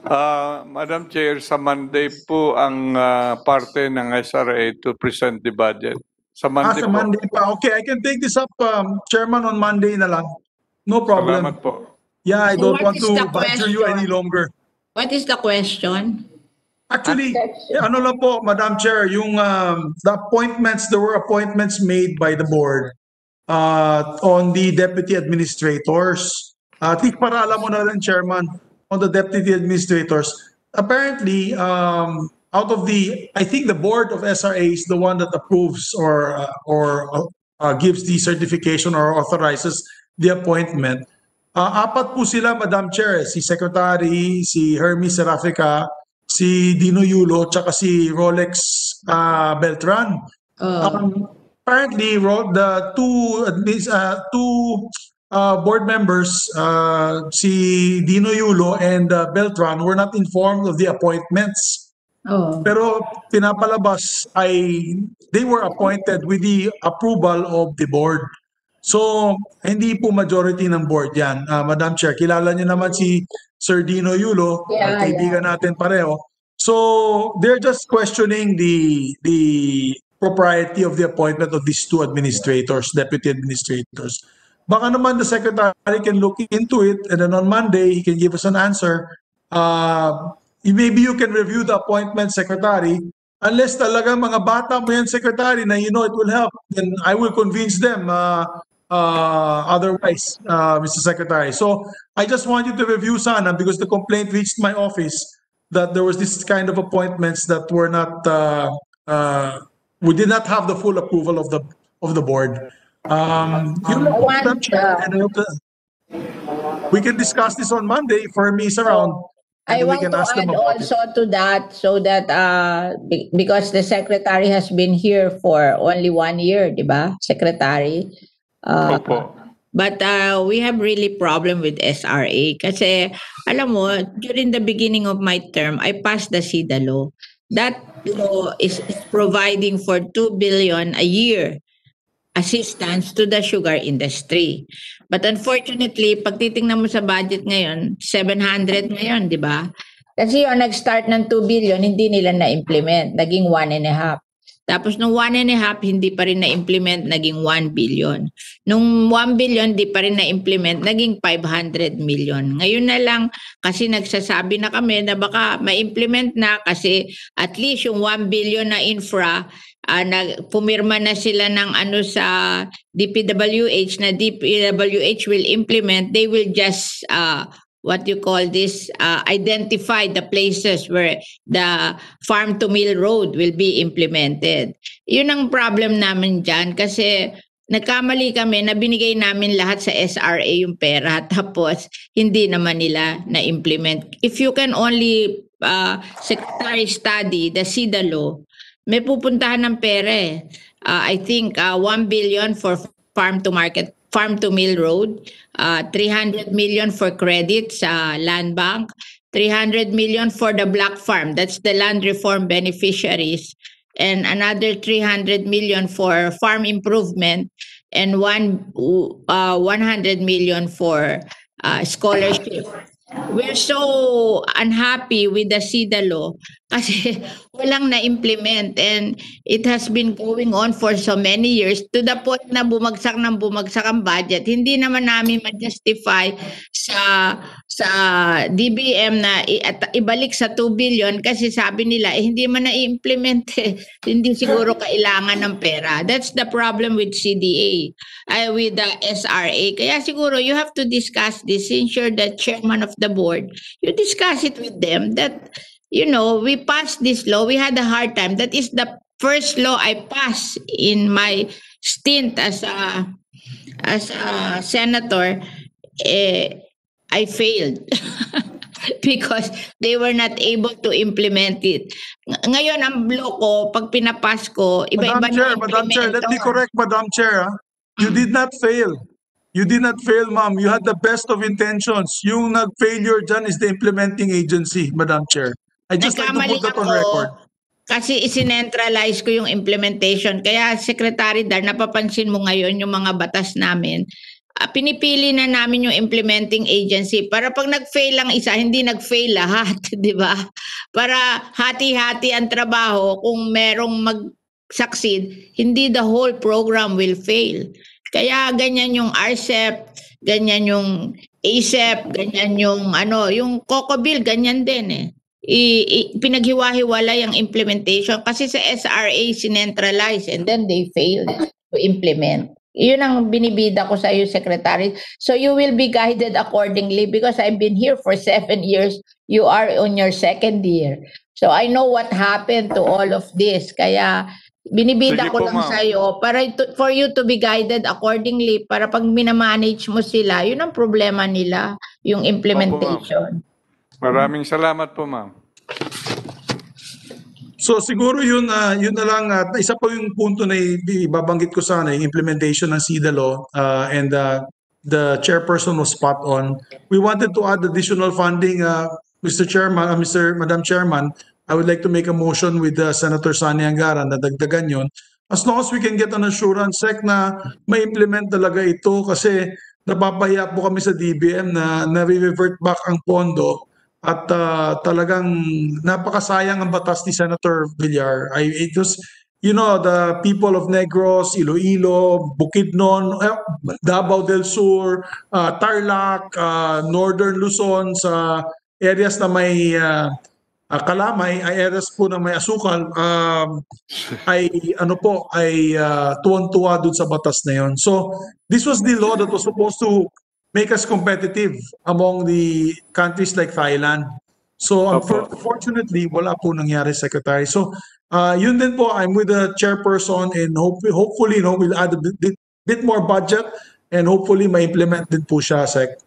Uh, Madam Chair, sa Monday po ang uh, parte ng SRA to present the budget. Sa ah, Monday sa po. Monday pa. Okay, I can take this up, um, Chairman, on Monday na lang. No problem. Salamat po. Yeah, I So don't want to badger you any longer. What is the question? Actually, ano lang po, Madam Chair, yung um, the appointments, there were appointments made by the board uh, on the deputy administrators. Uh, I think para alam mo na rin, Chairman, on the deputy administrators. Apparently, um, out of the, I think the board of SRA is the one that approves or uh, or uh, gives the certification or authorizes the appointment. Uh, apat po sila, Madam Chair, si Secretary, si Hermie Serafica, si Dino Yulo, tsaka si Rolex uh, Beltran. Uh, Um, apparently, the two admis- uh, two uh, board members, uh, si Dino Yulo and uh, Beltran, were not informed of the appointments. oh. Pero pinapalabas ay they were appointed with the approval of the board. So, hindi po majority ng board yan. Ah, Madam Chair, kilala niyo naman si Sir Dino Yulo, Yeah, ah, kaibigan natin pareho. So, they're just questioning the the propriety of the appointment of these two administrators, deputy administrators. Baka naman the secretary can look into it and then on Monday, he can give us an answer. Uh, maybe you can review the appointment, secretary. Unless talaga mga bata mo yan, secretary, na you know it will help, then I will convince them uh, uh, otherwise, uh, Mr. Secretary. So I just want you to review sana because the complaint reached my office that there was this kind of appointments that were not, uh, uh, we did not have the full approval of the, of the board. Um, yun lang po, Madam Chair, and I We can discuss this on Monday if Fermi is around. I we want can to ask them add about it. also to that so that uh be- because the secretary has been here for only one year, di ba? Secretary. Uh, Opo. But uh, we have really problem with SRA kasi alam mo, during the beginning of my term, I passed the SIDA law. That law is, is providing for 2 billion a year assistance to the sugar industry. But unfortunately, pag titingnan mo sa budget ngayon, 700 ngayon, di ba? Kasi yung nag-start ng 2 billion, hindi nila na-implement. Naging 1 and a half. Tapos nung 1 and a half, hindi pa rin na-implement, naging 1 billion. Nung 1 billion, hindi pa rin na-implement, naging 500 million. Ngayon na lang, kasi nagsasabi na kami na baka ma-implement na kasi at least yung 1 billion na infra, ah, nag, pumirma na sila ng ano sa DPWH na DPWH will implement, they will just uh, what you call this uh, identify the places where the farm to mill road will be implemented. Yun ang problem namin dyan kasi nagkamali kami na binigay namin lahat sa SRA yung pera <laughs> tapos hindi naman nila na-implement. If you can only uh, secretary study the SIDA law, may pupuntahan ng pera eh. Uh, I think uh, 1 billion for farm to market, farm to mill road, uh, 300 million for credits sa land bank, 300 million for the black farm, that's the land reform beneficiaries, and another 300 million for farm improvement, and one uh, 100 million for uh, scholarship. We're so unhappy with the SIDA law kasi walang na-implement and it has been going on for so many years to the point na bumagsak ng bumagsak ang budget. Hindi naman namin ma-justify sa sa DBM na i- at ibalik sa 2 billion kasi sabi nila eh, hindi man na-implement eh. <laughs> hindi siguro kailangan ng pera. That's the problem with CDA, ay with the SRA. Kaya siguro you have to discuss this since you're the chairman of the board. You discuss it with them that you know, we passed this law. We had a hard time. That is the first law I passed in my stint as a as a senator. Eh, I failed <laughs> because they were not able to implement it. Ng- Ngayon, ang law ko, pag pinapas ko, iba-iba Madam Chair, Madam Chair, let me correct Madam Chair. ah. You did not fail. You did not fail, ma'am. You had the best of intentions. Yung nag-failure dyan is the implementing agency, Madam Chair. I just like to Nagkamali put that on record. Kasi isinentralize ko yung implementation. Kaya Secretary Dar, napapansin mo ngayon yung mga batas namin. ah, pinipili na namin yung implementing agency para pag nag-fail lang isa, hindi nag-fail lahat, <laughs> di ba? Para hati-hati ang trabaho kung merong mag-succeed, hindi the whole program will fail. Kaya ganyan yung RCEP, ganyan yung ASEP, ganyan yung ano, yung COCO bill, ganyan din eh. I, i- pinaghiwa-hiwalay ang implementation kasi sa SRA sinentralize and then they fail to implement. Yun ang binibida ko sa iyo, Secretary. So you will be guided accordingly because I've been here for seven years. You are on your second year. So I know what happened to all of this. Kaya binibida Sige ko po, lang sa iyo para to- for you to be guided accordingly para pag minamanage mo sila, yun ang problema nila, yung implementation. Maraming salamat po, ma'am. So siguro yun ah, yun na lang at isa po yung punto na ibabanggit ko sana yung implementation ng SIDA law ah, and ah, the chairperson was spot on. We wanted to add additional funding uh, Mr. Chairman, uh, Mr. Madam Chairman, I would like to make a motion with uh, Senator Sani Angara na dagdagan yon. As long as we can get an assurance sec na may implement talaga ito kasi napapahiya po kami sa DBM na na-revert back ang pondo at ah, talagang napakasayang ang batas ni Senator Villar. I, it was you know, the people of Negros, Iloilo, Bukidnon, eh, Davao del Sur, uh, Tarlac, uh, Northern Luzon, sa areas na may uh, uh, kalamay, ay areas po na may asukal, um, ay ano po, ay uh, tuwan-tuwa dun sa batas na yon. So, this was the law that was supposed to make us competitive among the countries like Thailand. So Opo. unfortunately, wala po nangyari, Secretary. So uh, yun din po, I'm with the chairperson and hope, hopefully, no, we'll add a bit, bit, bit more budget and hopefully ma-implement din po siya, Sec.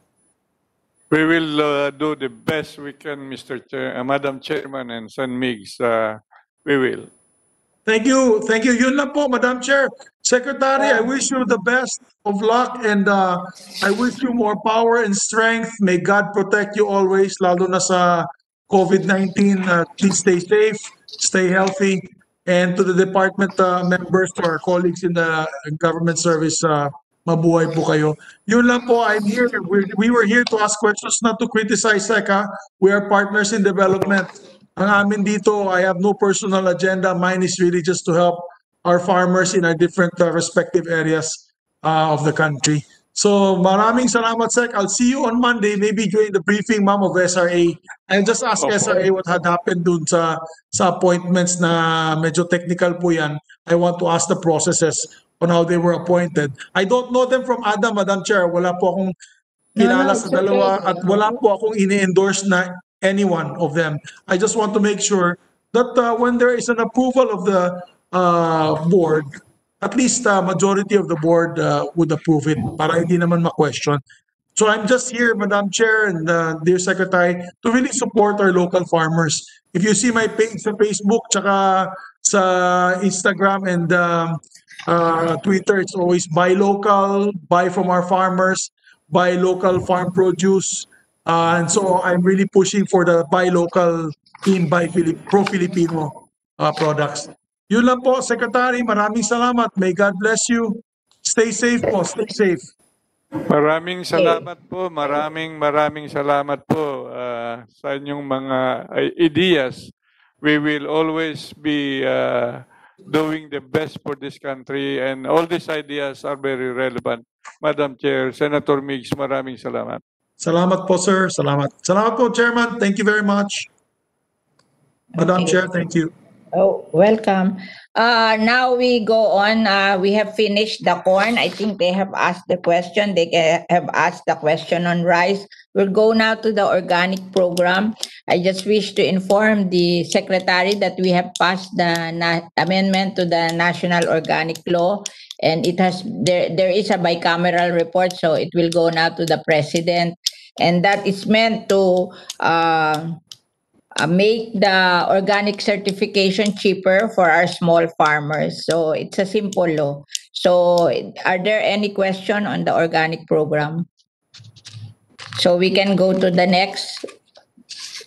We will uh, do the best we can, Mr. Chair, uh, Madam Chairman and San Migs. Uh, we will. Thank you. Thank you. Yun lang po, Madam Chair. Secretary, I wish you the best of luck and uh, I wish you more power and strength. May God protect you always, lalo na sa COVID-19. Uh, please stay safe, stay healthy. And to the department uh, members, to our colleagues in the government service, uh, mabuhay po kayo. Yun lang po, I'm here. We, we were here to ask questions, not to criticize SECA. We are partners in development. Ang amin dito, I have no personal agenda. Mine is really just to help our farmers in our different uh, respective areas uh, of the country. So maraming salamat, Sec. I'll see you on Monday, maybe during the briefing, ma'am, of SRA. I'll just ask Opo. SRA what had happened dun sa, sa appointments na medyo technical po yan. I want to ask the processes on how they were appointed. I don't know them from Adam, Madam Chair. Wala po akong kilala no, sa dalawa okay. at wala po akong ini-endorse na anyone of them. I just want to make sure that uh, when there is an approval of the uh, board, at least uh, majority of the board uh, would approve it para hindi naman ma-question. So I'm just here, Madam Chair and uh, dear Secretary, to really support our local farmers. If you see my page sa Facebook, tsaka sa Instagram and um, uh, Twitter, it's always buy local, buy from our farmers, buy local farm produce. Uh, and so I'm really pushing for the buy local team, buy Filip, pro-Filipino uh, products. Yun lang po, Secretary. Maraming salamat. May God bless you. Stay safe po. Stay safe. Maraming salamat po. Maraming maraming salamat po uh, sa inyong mga ideas. We will always be uh, doing the best for this country and all these ideas are very relevant. Madam Chair, Senator Migs, maraming salamat. Salamat po, sir. Salamat. Salamat po, Chairman. Thank you very much. Madam Okay. Chair, thank you. Oh, welcome. Uh, now we go on. Uh, we have finished the corn. I think they have asked the question. They have asked the question on rice. We'll go now to the organic program. I just wish to inform the secretary that we have passed the na- amendment to the national organic law. And it has, there, there is a bicameral report, so it will go now to the president. And that is meant to, uh, uh, make the organic certification cheaper for our small farmers. So it's a simple law. So are there any question on the organic program? So we can go to the next.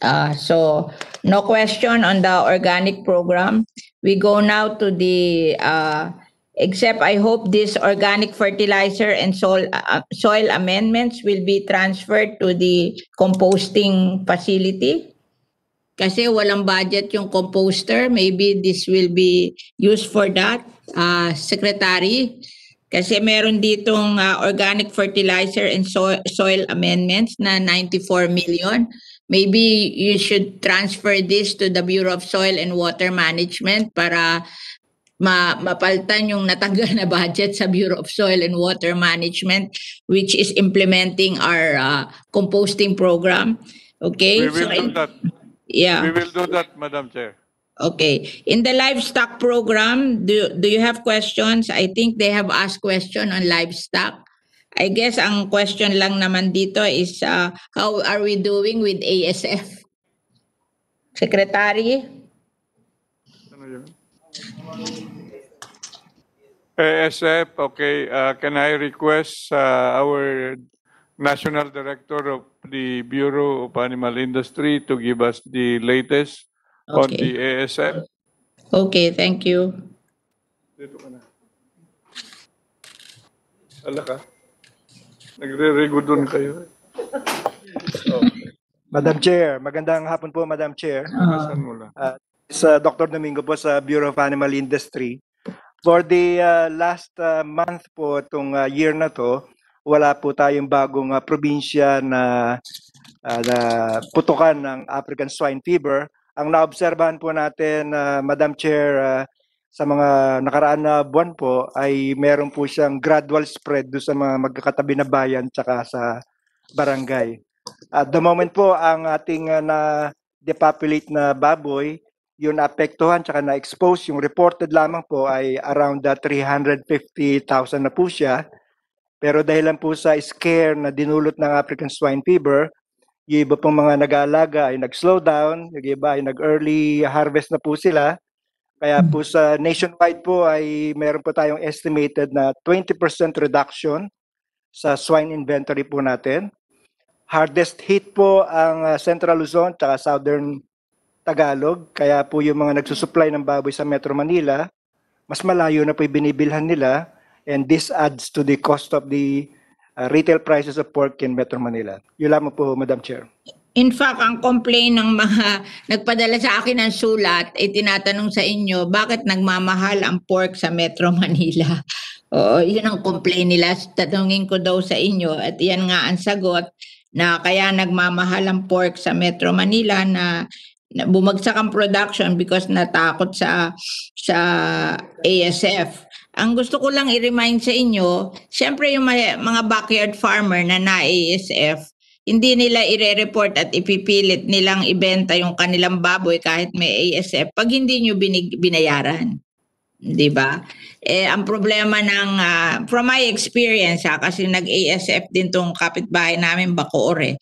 Uh, so no question on the organic program. We go now to the uh, except I hope this organic fertilizer and soil uh, soil amendments will be transferred to the composting facility. Kasi walang budget yung composter, maybe this will be used for that, uh, Secretary. Kasi meron ditong uh, organic fertilizer and so- soil amendments na 94 million. Maybe you should transfer this to the Bureau of Soil and Water Management para ma mapaltan yung natanggal na budget sa Bureau of Soil and Water Management which is implementing our uh, composting program. Okay? We will So do that. Yeah. We will do that, Madam Chair. Okay. In the livestock program, do, do you have questions? I think they have asked question on livestock. I guess ang question lang naman dito is uh, how are we doing with ASF? Secretary? Ano yun? ASF, okay. Uh, can I request uh, our National Director of the Bureau of Animal Industry to give us the latest on Okay. the ASF? Okay, thank you. Dito ka na. Ala ka. Nagre-regodon kayo. <laughs> Madam Chair, magandang hapon po, Madam Chair. Asan mo lang? Uh, sa Dr. Domingo po sa Bureau of Animal Industry. For the uh, last uh, month po itong uh, year na to, wala po tayong bagong uh, probinsya na, uh, na putukan ng African swine fever. Ang naobserbahan po natin, uh, Madam Chair, uh, sa mga nakaraan na buwan po ay meron po siyang gradual spread do sa mga magkakatabi na bayan tsaka sa barangay. At the moment po ang ating uh, na depopulate na baboy, yun apektuhan tsaka na-expose, yung reported lamang po ay around uh, 350,000 na po siya. Pero dahil lang po sa scare na dinulot ng African swine fever, yung iba pong mga nag-aalaga ay nag-slow down, yung iba ay nag-early harvest na po sila. Kaya po sa nationwide po ay meron po tayong estimated na 20% reduction sa swine inventory po natin. Hardest hit po ang uh, Central Luzon at Southern Tagalog. Kaya po yung mga nagsusupply ng baboy sa Metro Manila, mas malayo na po yung binibilhan nila and this adds to the cost of the uh, retail prices of pork in Metro Manila. Yun lamang po, Madam Chair. In fact, ang complaint ng mga <laughs> nagpadala sa akin ng sulat ay tinatanong sa inyo, bakit nagmamahal ang pork sa Metro Manila? <laughs> Oo, yun ang complaint nila. Tanungin ko daw sa inyo at yan nga ang sagot na kaya nagmamahal ang pork sa Metro Manila na bumagsak ang production because natakot sa sa ASF. Ang gusto ko lang i-remind sa inyo, siyempre yung mga backyard farmer na na-ASF, hindi nila ire-report at ipipilit nilang ibenta yung kanilang baboy kahit may ASF pag hindi nyo binig, binayaran. 'Di ba? Eh ang problema ng ah, from my experience ha, kasi nag-ASF din tong kapitbahay namin Bacoor eh.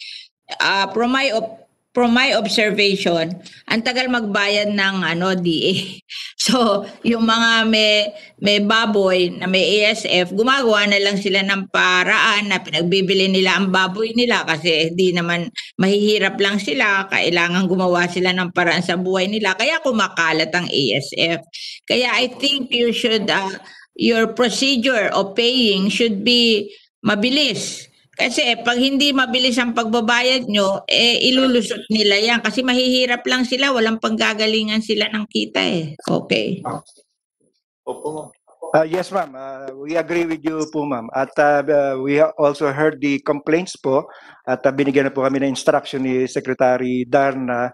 Ah, from my op- from my observation, ang tagal magbayad ng ano DA. <laughs> So, yung mga may may baboy na may ASF, gumagawa na lang sila ng paraan na pinagbibili nila ang baboy nila kasi di naman mahihirap lang sila, kailangan gumawa sila ng paraan sa buhay nila kaya kumakalat ang ASF. Kaya I think you should uh, your procedure of paying should be mabilis. Kasi pag hindi mabilis ang pagbabayad nyo, eh ilulusot nila yan. Kasi mahihirap lang sila, walang panggagalingan sila ng kita eh. Okay. Uh, yes, ma'am. Uh, we agree with you po, ma'am. At uh, uh, we also heard the complaints po at uh, binigyan na po kami ng instruction ni Secretary Dar na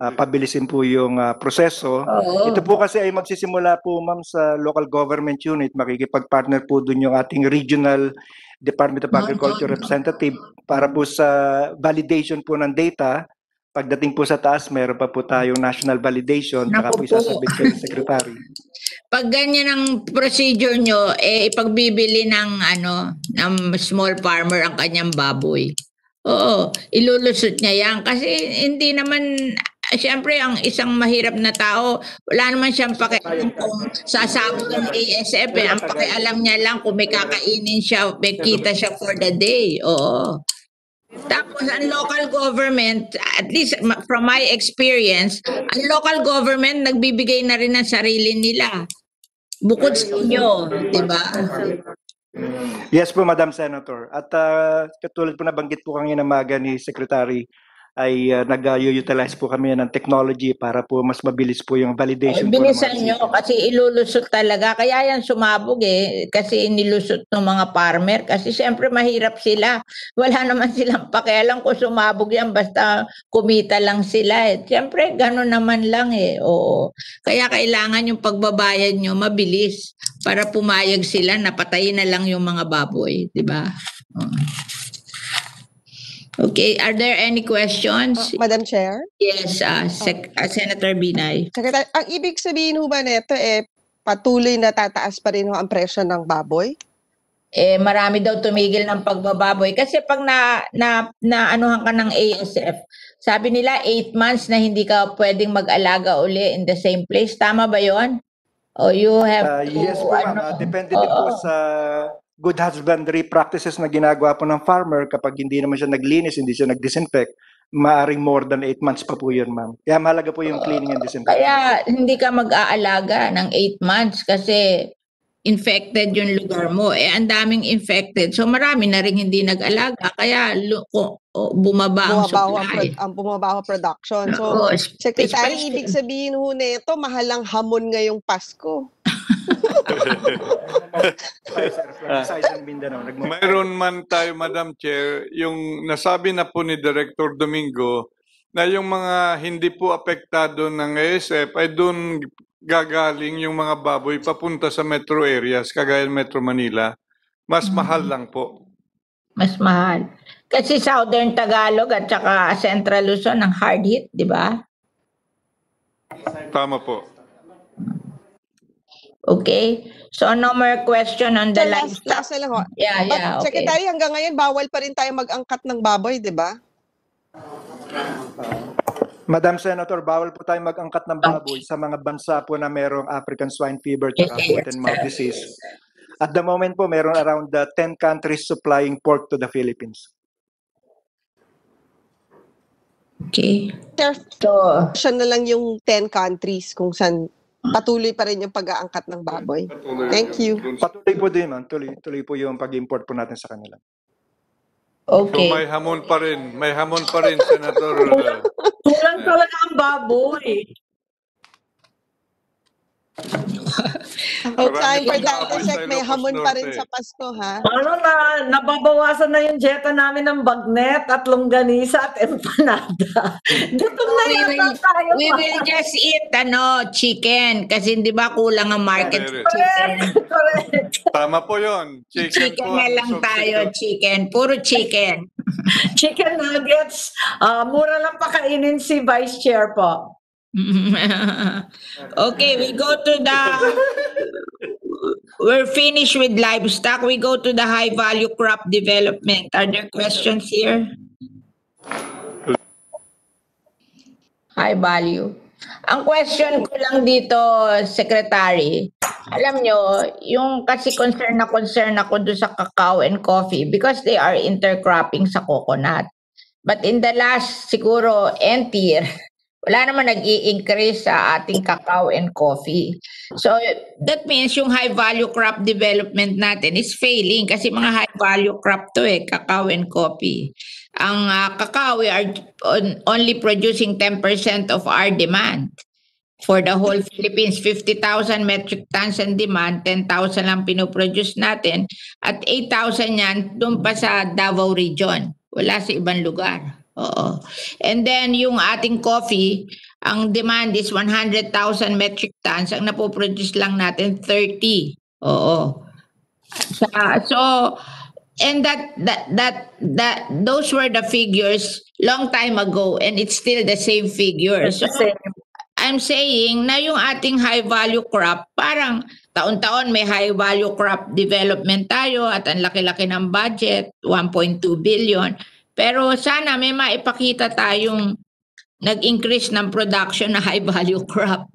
uh, pabilisin po yung uh, proseso. Oo. Ito po kasi ay magsisimula po, ma'am, sa local government unit. Makikipag-partner po dun yung ating regional Department of Agriculture representative para po sa validation po ng data. Pagdating po sa taas, meron pa po tayong national validation. Naku po isasabit kay Secretary. <laughs> Pag ganyan ang procedure nyo, eh ipagbibili ng ano, ng small farmer ang kanyang baboy. Oo, ilulusot niya yan. Kasi hindi naman, siyempre ang isang mahirap na tao, wala naman siyang pakialam kung sasabog ng ASF. Eh. Ang pakialam niya lang kung may kakainin siya, may kita siya for the day. Oo. Tapos ang local government, at least from my experience, ang local government nagbibigay na rin ng sarili nila. Bukod sa inyo, di ba? Yes po, Madam Senator. At uh, katulad po nabanggit po kanina maga ni Secretary, ay uh, nag-utilize po kami ng technology para po mas mabilis po yung validation po. ng Bilisan nyo kasi ilulusot talaga. Kaya yan sumabog eh. Kasi inilusot ng mga farmer. Kasi siyempre mahirap sila. <laughs> Wala naman silang pakialam kung sumabog yan. Basta kumita lang sila eh. Siyempre ganun naman lang eh. Oo. Kaya kailangan yung pagbabayad nyo mabilis para pumayag sila na patayin na lang yung mga baboy. di ba? Oo. Okay, are there any questions? Madam Chair? Yes, uh, Sec- uh, Senator Binay. Secretary, ang ibig sabihin ho ba nito eh patuloy na tataas pa rin ho ang presyo ng baboy? eh marami daw tumigil ng pagbababoy kasi pag na na na anuhan ka ng ASF sabi nila 8 months na hindi ka pwedeng mag-alaga uli in the same place tama ba yon o you have Uh, to, yes po, ma'am. ano, Uh, depende din po sa good husbandry practices na ginagawa po ng farmer kapag hindi naman siya naglinis, hindi siya nag-disinfect, maaring more than 8 months pa po yun, ma'am. Kaya mahalaga po yung cleaning and disinfecting. kaya hindi ka mag-aalaga ng 8 months kasi infected yung lugar mo eh ang daming infected so marami na rin hindi nag-alaga kaya lu- ko- o, bumaba ang bumabaho ang, supply. prod- ang bumabaho production. So, Oo, Secretary, especially- ibig sabihin ho na ito, mahalang hamon ngayong Pasko. Mayroon man tayo, Madam Chair, yung nasabi na po ni Director Domingo na yung mga hindi po apektado ng ASF ay doon gagaling yung mga baboy papunta sa metro areas, kagaya ng Metro Manila. Mas mahal lang po. Mas mahal. Kasi Southern Tagalog at saka Central Luzon ang hard hit, di ba? Tama po. Okay? So no more question on the So, last, livestock. last na lang ho. Yeah, But, yeah, okay. Secretary, hanggang ngayon, bawal pa rin tayo mag-angkat ng baboy, di ba? Madam Senator, bawal po tayo mag-angkat ng baboy sa mga bansa po na merong African swine fever at foot and mouth disease. At the moment po, meron around uh, 10 countries supplying pork to the Philippines. Sir, Okay. So, siya na lang yung 10 countries kung saan patuloy pa rin yung pag-aangkat ng baboy. Thank you. Patuloy po din, man. Tuloy, tuloy po yung pag-import po natin sa kanila. So may hamon pa rin. May hamon pa rin, Senator. Kulang talaga ang baboy. Importante, baboy Sec, sa may hamon pa rin sa Pasko, ha? Ano na, nababawasan na yung dieta namin ng bagnet at longganisa at empanada. <laughs> Gutom na we will, tayo. we will just eat ano, chicken kasi hindi ba kulang ang market sa chicken. <laughs> Tama po yun. Chicken, Chicken po na ang lang tayo, substitute. chicken. Puro chicken. <laughs> Chicken nuggets. Ah, mura lang pakainin si Vice Chair po. <laughs> okay, we go to the <laughs> we're finished with livestock. We go to the high value crop development. Are there questions here? High value. Ang question ko lang dito, Secretary, alam nyo, yung kasi concern na concern ako doon sa cacao and coffee because they are intercropping sa coconut. But in the last, siguro, end year, <laughs> wala naman nag increase sa ating cacao and coffee. So that means yung high value crop development natin is failing kasi mga high value crop to eh, cacao and coffee. Ang ah, cacao, we are on- only producing 10% of our demand. For the whole Philippines, 50,000 metric tons ang demand, 10,000 lang pinoproduce natin, at 8,000 yan doon pa sa Davao region. Wala sa ibang lugar. Oo. And then yung ating coffee, ang demand is 100,000 metric tons. Ang napoproduce lang natin 30. Oo. Sa- so and that that that that those were the figures long time ago and it's still the same figure. So I'm saying na yung ating high value crop, parang taon-taon may high value crop development tayo at ang laki-laki ng budget, 1.2 billion. Pero sana may maipakita tayong nag-increase ng production na high value <laughs> crop.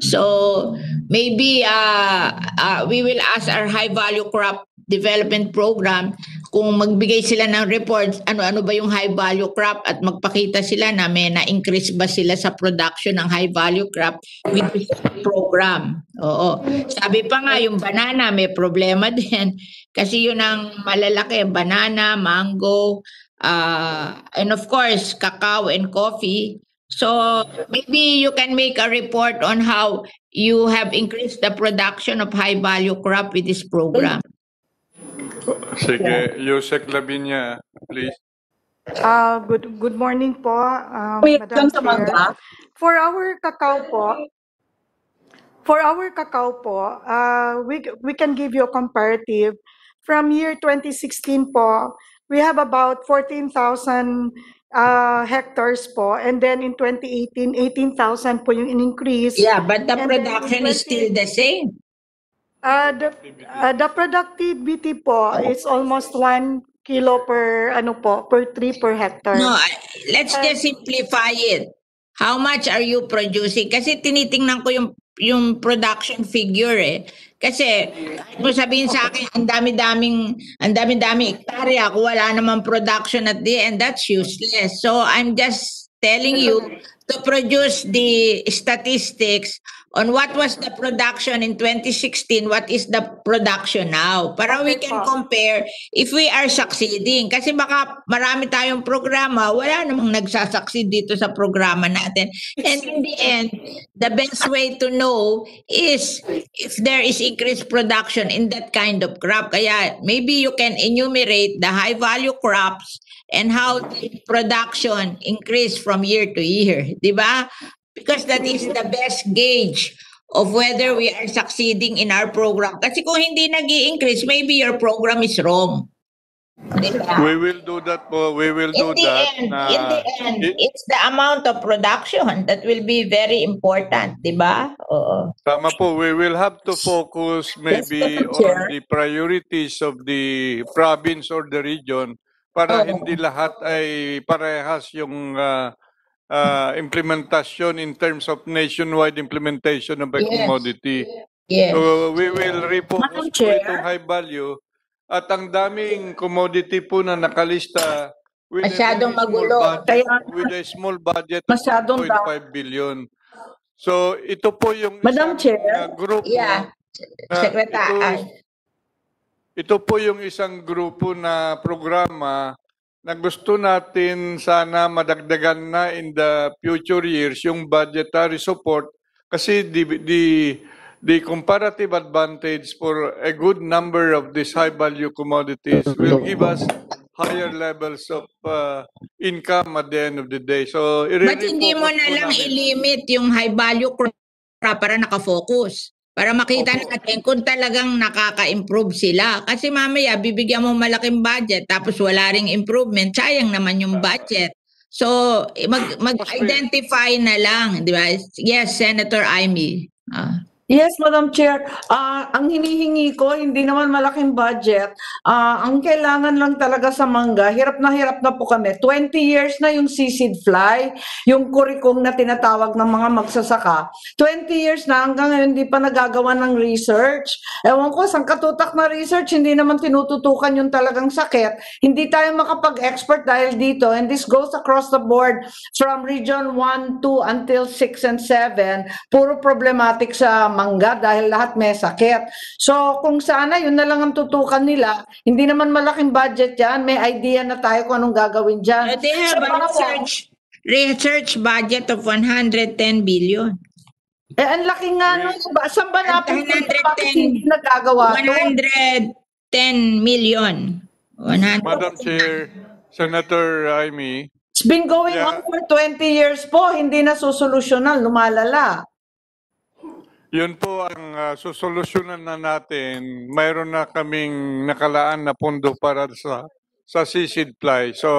So maybe uh, uh, we will ask our high value crop development program kung magbigay sila ng report ano-ano ba yung high value crop at magpakita sila na may na-increase ba sila sa production ng high value crop with this program. Oo. Sabi pa nga yung banana may problema <laughs> din kasi yun ang malalaki banana, mango, uh, and of course cacao and coffee. So maybe you can make a report on how you have increased the production of high value crop with this program. Sige, Yusek Labinya, please. Uh, good good morning po, um, Wait, Madam Chair. For our cacao po, for our cacao po, uh, we we can give you a comparative. From year 2016 po, we have about 14,000 uh, hectares po, and then in 2018, 18,000 po yung in-increase. Yeah, but the And production is 20 still the same. Uh, the, uh, the productivity po is almost 1 kilo per ano po, per tree per hectare. No, let's just simplify it. How much are you producing? Kasi tinitingnan ko yung yung production figure eh. Kasi mo sabihin sa akin ang dami-daming ang dami-daming hektarya kung wala namang production at the end that's useless. So I'm just telling you to produce the statistics on what was the production in 2016, what is the production now. Para we Okay can po. compare if we are succeeding. Kasi baka marami tayong programa, wala namang nagsasucceed dito sa programa natin. And in the end, the best way to know is if there is increased production in that kind of crop. Kaya maybe you can enumerate the high value crops and how the production increase from year to year. Di ba? Because that is the best gauge of whether we are succeeding in our program. Kasi kung hindi nag increase maybe your program is wrong. Di ba? We will do that po. We will do In the that. end, na- in the end, i- it's the amount of production that will be very important, di ba? Oo. Tama po, we will have to focus maybe Mr. on the priorities of the province or the region para Oo. hindi lahat ay parehas yung ah, ah, implementasyon in terms of nationwide implementation of a Yes. commodity. Yes. So we will refocus po itong high value at ang daming commodity po na nakalista with a Masyadong small magulo. budget- Kaya- with a small budget Masyadong da- 1.5 billion. So ito po yung Madam isang, Chair. ah, grupo Yeah. na Secretary. ito, ito po yung isang grupo na programa na gusto natin sana madagdagan na in the future years yung budgetary support kasi the, the, the comparative advantage for a good number of these high value commodities will give us higher levels of uh, income at the end of the day. So, Ba't hindi mo na lang namin. ilimit yung high value crop para nakafocus? Para makita natin kung talagang nakaka-improve sila. Kasi mamaya, bibigyan mo malaking budget tapos wala ring improvement. Sayang naman yung budget. So, eh, mag, mag-identify na lang, di ba? Yes, Senator Amy. Ah. Yes, Madam Chair. Ah, ang hinihingi ko, hindi naman malaking budget. Ah, ang kailangan lang talaga sa mangga, hirap na hirap na po kami. 20 years na yung seed fly, yung kurikong na tinatawag ng mga magsasaka. 20 years na hanggang ngayon hindi pa nagagawa ng research. Ewan ko, sang katutak na research, hindi naman tinututukan yung talagang sakit. Hindi tayo makapag-expert dahil dito. And this goes across the board from region 1, 2 until 6 and 7. Puro problematic sa mangga dahil lahat may sakit. So kung sana yun na lang ang tutukan nila, hindi naman malaking budget yan, may idea na tayo kung anong gagawin dyan. Uh, They have Sa a research, research budget of 110 billion. Eh, ang laki nga nun. Ba, saan ba napunta? Bakit hindi nagagawa to? 110 million. 100. Madam Chair, Senator Amy, It's been going Yeah. on for 20 years po, hindi na susolusyonan, lumalala. Yun po ang uh, susolusyonan na natin. Mayroon na kaming nakalaan na pondo para sa sa seed fly. So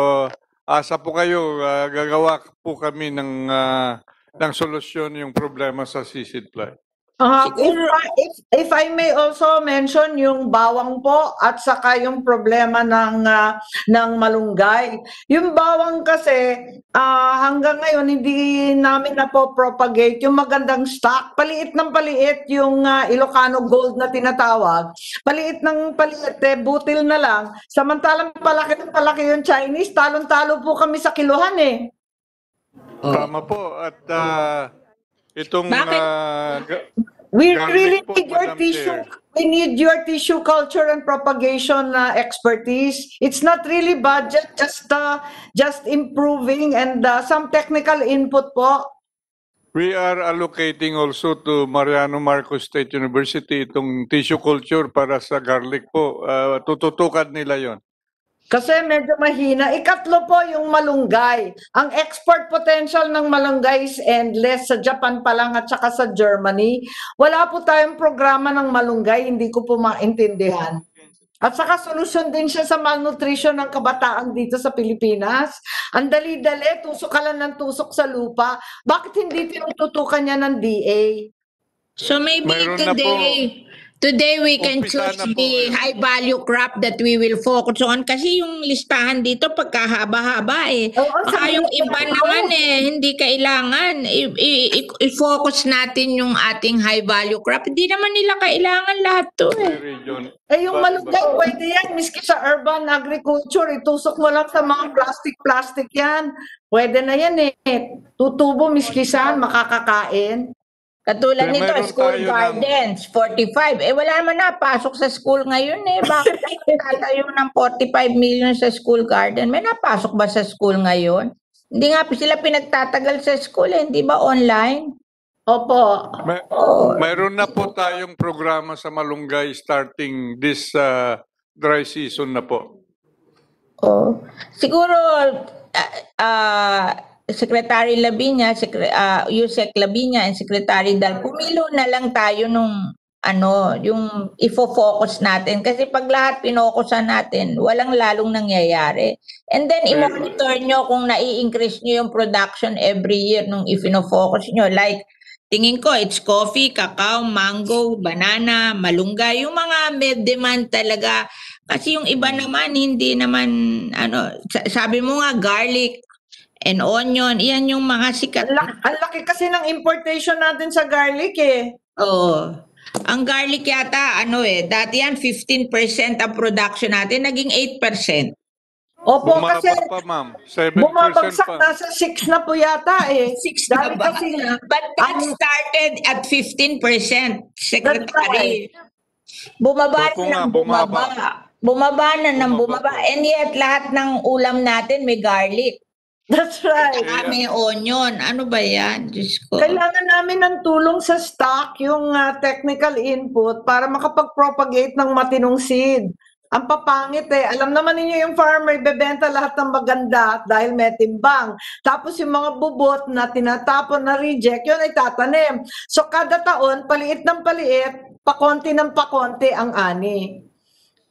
asa po kayo ah, gagawa po kami ng ah, ng solusyon yung problema sa seed fly. Ah, if, I- if, if I may also mention yung bawang po at saka yung problema ng ah, ng malunggay. Yung bawang kasi ah, hanggang ngayon hindi namin na po propagate yung magandang stock. Paliit ng paliit yung ah, Ilocano Gold na tinatawag. Paliit ng paliit eh, butil na lang. Samantalang palaki ng palaki yung Chinese, talon-talo po kami sa kiluhan eh. Tama po at ah, itong Bakit? ga- We really po, need your Madam tissue. Chair. We need your tissue culture and propagation uh, expertise. It's not really budget, just uh, just improving and uh, some technical input po. We are allocating also to Mariano Marcos State University itong tissue culture para sa garlic po. Ah, tututukan nila yon. Kasi medyo mahina. Ikatlo po yung malunggay. Ang export potential ng malunggay is endless sa Japan pa lang at saka sa Germany. Wala po tayong programa ng malunggay, hindi ko po maintindihan. At saka solusyon din siya sa malnutrition ng kabataan dito sa Pilipinas. Ang dali-dali, tusok ka lang ng tusok sa lupa. Bakit hindi tinututukan niya ng DA? So maybe Mayroon today, today we can Umpisa choose na po the high value crop that we will focus on kasi yung listahan dito pagkahaba-haba eh. Baka sabi yung ko iba na- naman eh, hindi kailangan. I- i- i- I-focus natin yung ating high value crop. Hindi naman nila kailangan lahat to eh. Region. Eh, yung malunggay, pwede yan. Miski sa urban agriculture, itusok mo lang sa mga plastic-plastic yan. Pwede na yan eh. Tutubo, miski saan, makakakain. Katulad Eh, nito, meron school tayo ng- gardens, 45. Eh, wala naman napasok sa school ngayon eh. Bakit <laughs> tatayo ng 45 million sa school garden? May napasok ba sa school ngayon? Hindi nga sila pinagtatagal sa school eh. Hindi ba online? Opo. May, mayroon na po tayong programa sa Malunggay starting this uh, dry season na po. Oh. Siguro, ah, ah, Secretary Labinya, Secre- ah, Yusek Labinya, and Secretary Dal, pumilo na lang tayo nung ano, yung ifo-focus natin. Kasi pag lahat pinokusan natin, walang lalong nangyayari. And then, i-monitor nyo kung nai-increase nyo yung production every year nung ifino-focus nyo. Like, tingin ko, it's coffee, cacao, mango, banana, malunggay. Yung mga may demand talaga. Kasi yung iba naman, hindi naman, ano, sa- sabi mo nga, garlic and onion, iyan yung mga sikat. Ang laki kasi ng importation natin sa garlic eh. Oo. Ang garlic yata, ano eh, dati yan 15% ang production natin, naging 8%. Opo, Bumaba kasi pa ma'am. 7% bumabagsak pa. nasa 6 na po yata eh. <laughs> 6 Dahil na ba? kasi But that started at 15%, Secretary. Bumaba Opo na ng bumaba. Bumaba na ng bumaba. And yet, lahat ng ulam natin may garlic. That's right. May onion. Ano ba yan? Diyos ko. Kailangan namin ng tulong sa stock, yung ah, technical input para makapag-propagate ng matinong seed. Ang papangit eh. Alam naman ninyo yung farmer, bebenta lahat ng maganda dahil may timbang. Tapos yung mga bubot na tinatapon na reject, yun ay tatanim. So kada taon, paliit ng paliit, pakonti ng pakonti ang ani.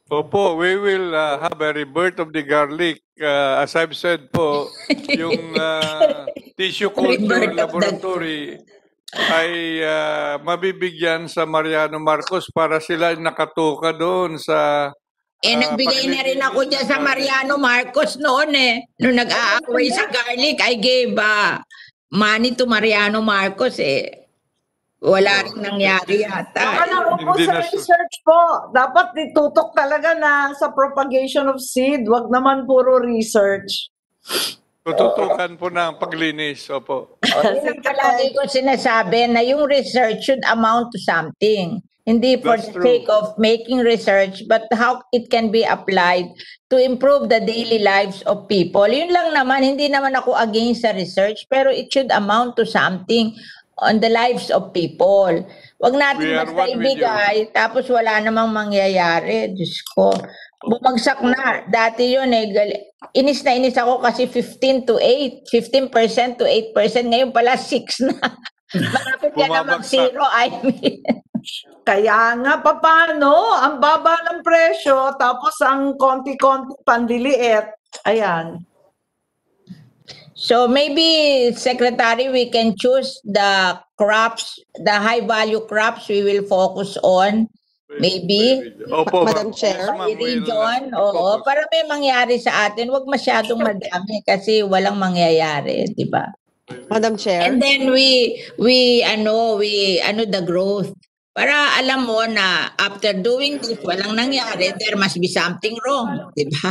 Opo, we will uh, have a rebirth of the garlic. Uh, as I've said po, <laughs> yung uh, tissue culture laboratory ay uh, mabibigyan sa Mariano Marcos para sila nakatuka doon sa Eh, ah, nagbigay na rin ako dyan sa. Mariano Marcos noon eh. Nung nag-aaway sa garlic, I gave uh, money to Mariano Marcos eh. Wala rin nangyari yata. Ko po Hindi sa na research po, dapat itutok talaga na sa propagation of seed, wag naman puro research. tututukan po ng paglinis. Opo. Yun ang palagi ko sinasabi na yung research should amount to something. Hindi for That's the true. sake of making research, but how it can be applied to improve the daily lives of people. Yun lang naman, hindi naman ako against sa research, pero it should amount to something on the lives of people. Wag natin We are basta one with you. ibigay, tapos wala namang mangyayari. Diyos ko. Bumagsak na. Dati yun eh. gal- Inis na inis ako kasi 15 to 8. 15% to 8%. Ngayon pala 6 na. <laughs> Malapit ka na Bumabagsak. mag-zero, I mean. <laughs> Kaya nga, paano? Ang baba ng presyo, tapos ang konti-konti pandiliit. Ayan. So maybe, Secretary, we can choose the crops, the high-value crops we will focus on. Maybe. Opo, Madam. Chair? Yes, Region, oo. Para may mangyari sa atin, wag masyadong madami kasi walang mangyayari, di ba? Madam Chair? And then we, we, ano, we, ano, the growth. Para alam mo na after doing this, walang nangyari, there must be something wrong, di ba?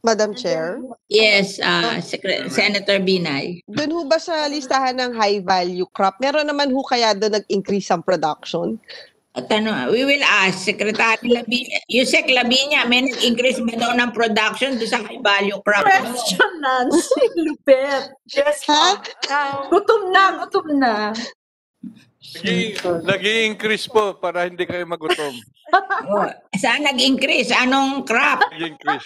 Madam Chair? Yes, uh, Secre- Senator Binay. Doon ho ba sa listahan ng high value crop, meron naman ho kaya doon nag-increase ang production? At ano, we will ask Secretary Labinya, Yusek Labinya, may nag-increase ba daw ng production do sa high value crop? Question, Nancy. <laughs> Lupit. Yes, Ha? ma'am. Gutom na, gutom na. Nag-i-increase po para hindi kayo magutom. <laughs> Oh, saan nag-increase? Anong crop? Nag-i-increase.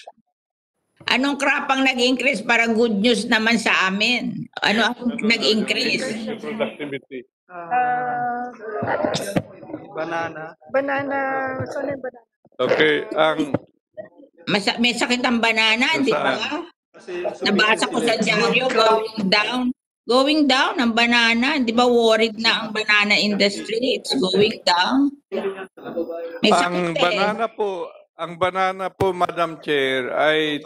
Anong crop ang nag-increase para good news naman sa amin? Ano ang nag-increase? Productivity. Banana. Banana, saan yung banana? Okay, ang Masa- may sakit ang banana, di ba? Nabasa ko sa dyaryo, going down. Going down ang banana. Di ba worried na ang banana industry? It's going down. May sakit ang eh. banana po, ang banana po, Madam Chair, ay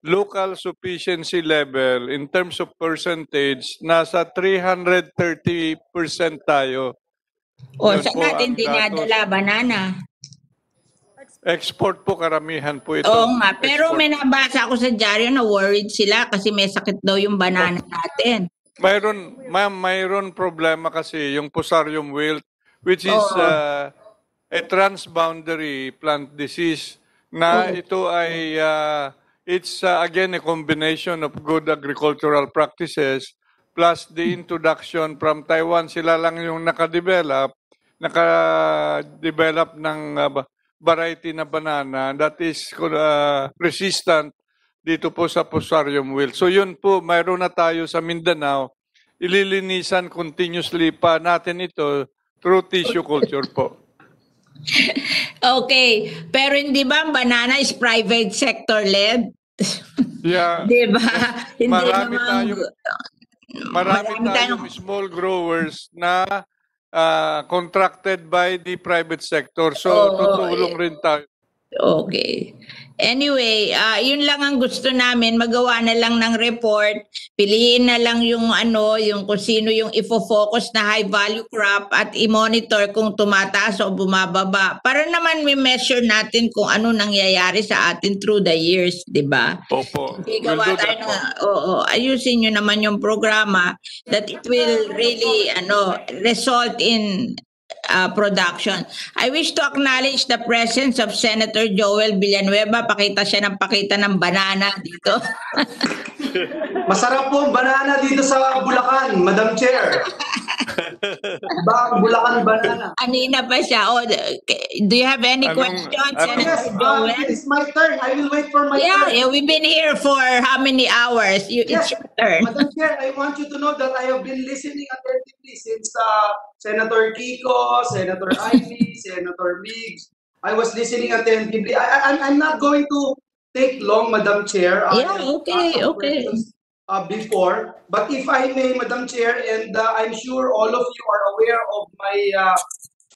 local sufficiency level in terms of percentage, nasa 330% tayo. O, Yun saan po natin ang dinadala banana? Export po karamihan po ito. Oo nga, pero Export. may nabasa ako sa dyaryo na worried sila kasi may sakit daw yung banana natin. mayroon, ma'am, mayroon problema kasi yung Fusarium wilt, which is Oo. uh, a transboundary plant disease na ito ay, uh, it's uh, again a combination of good agricultural practices plus the introduction from Taiwan. Sila lang yung nakadevelop, naka-develop ng uh, variety na banana that is uh, resistant dito po sa Fusarium wilt. So yun po, mayroon na tayo sa Mindanao. Ililinisan continuously pa natin ito through tissue <laughs> culture po. <laughs> Okay, pero hindi ba ang banana is private sector led? <laughs> Yeah. Di ba? Hindi Marami naman tayong marami marami tayong small growers na ah, contracted by the private sector. So Oo, tutulong rin tayo. Okay. Anyway, ah yun lang ang gusto namin, magawa na lang ng report, piliin na lang yung ano, yung kung sino yung ifo-focus na high value crop at i-monitor kung tumataas o bumababa. Para naman may measure natin kung ano nangyayari sa atin through the years, di ba? Opo. Hindi We'll do that po. oo, ayusin nyo naman yung programa that it will really, ano, result in uh, production. I wish to acknowledge the presence of Senator Joel Villanueva. Pakita siya ng pakita ng banana dito. <laughs> Masarap po ang banana dito sa Bulacan, Madam Chair. <laughs> Ba, Bulacan banana. Kanina pa siya. Oh, do you have any Anong- questions, anong- Yes, uh, Joel? it's my turn. I will wait for my Yeah, turn. yeah, we've been here for how many hours? You, Yes, It's your turn. Madam Chair, I want you to know that I have been listening attentively since uh, Senator Kiko, Senator <laughs> Ivy, Senator Biggs. I was listening attentively. I, I, I'm- not going to take long, Madam Chair. Yeah, okay, okay. questions, Uh, before, but if I may, Madam Chair, and uh, I'm sure all of you are aware of my uh,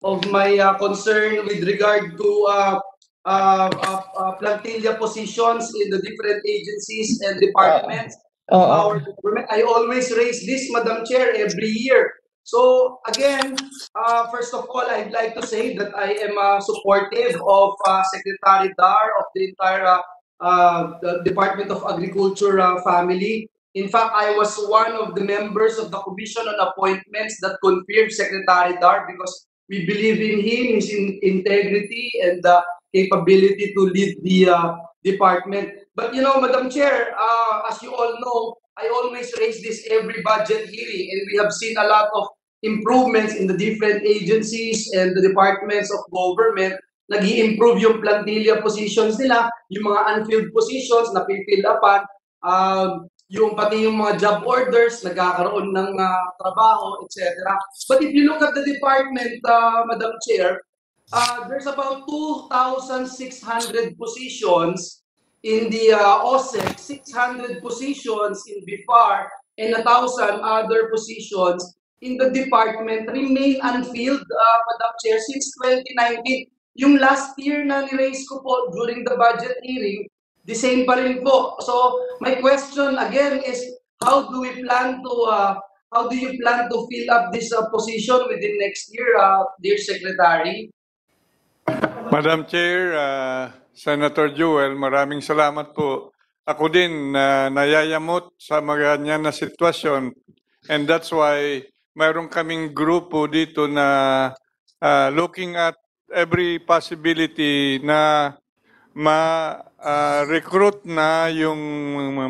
of my uh, concern with regard to uh, uh, uh, uh, plantilla positions in the different agencies and departments of Oo. our government. I always raise this, Madam Chair, every year. So again, uh, first of all, I'd like to say that I am uh, supportive of uh, Secretary Dar of the entire uh, uh, the Department of Agriculture uh, family. In fact, I was one of the members of the Commission on Appointments that confirmed Secretary Dar because we believe in him, his in- integrity, and the capability to lead the uh, department. But you know, Madam Chair, uh, as you all know, I always raise this every budget hearing, and we have seen a lot of improvements in the different agencies and the departments of government. nag improve yung plantilla positions nila, yung mga unfilled positions na pipill upan, um, yung pati yung mga job orders, nagkakaroon ng uh, trabaho, etc. But if you look at the department, uh, Madam Chair, uh, there's about 2,600 positions in the uh, OSEC, 600 positions in BIFAR, and 1,000 other positions in the department remain unfilled, uh, Madam Chair, since 2019. Yung last year na ni-raise ko po during the budget hearing, the same pa rin po. So, my question again is, how do we plan to, uh, how do you plan to fill up this uh, position within next year, uh, dear Secretary? Madam Chair, uh, Senator Joel, maraming salamat po. Ako din na nayayamot sa mga ganyan na sitwasyon and that's why mayroon kaming grupo dito na uh, looking at every possibility na ma-recruit na yung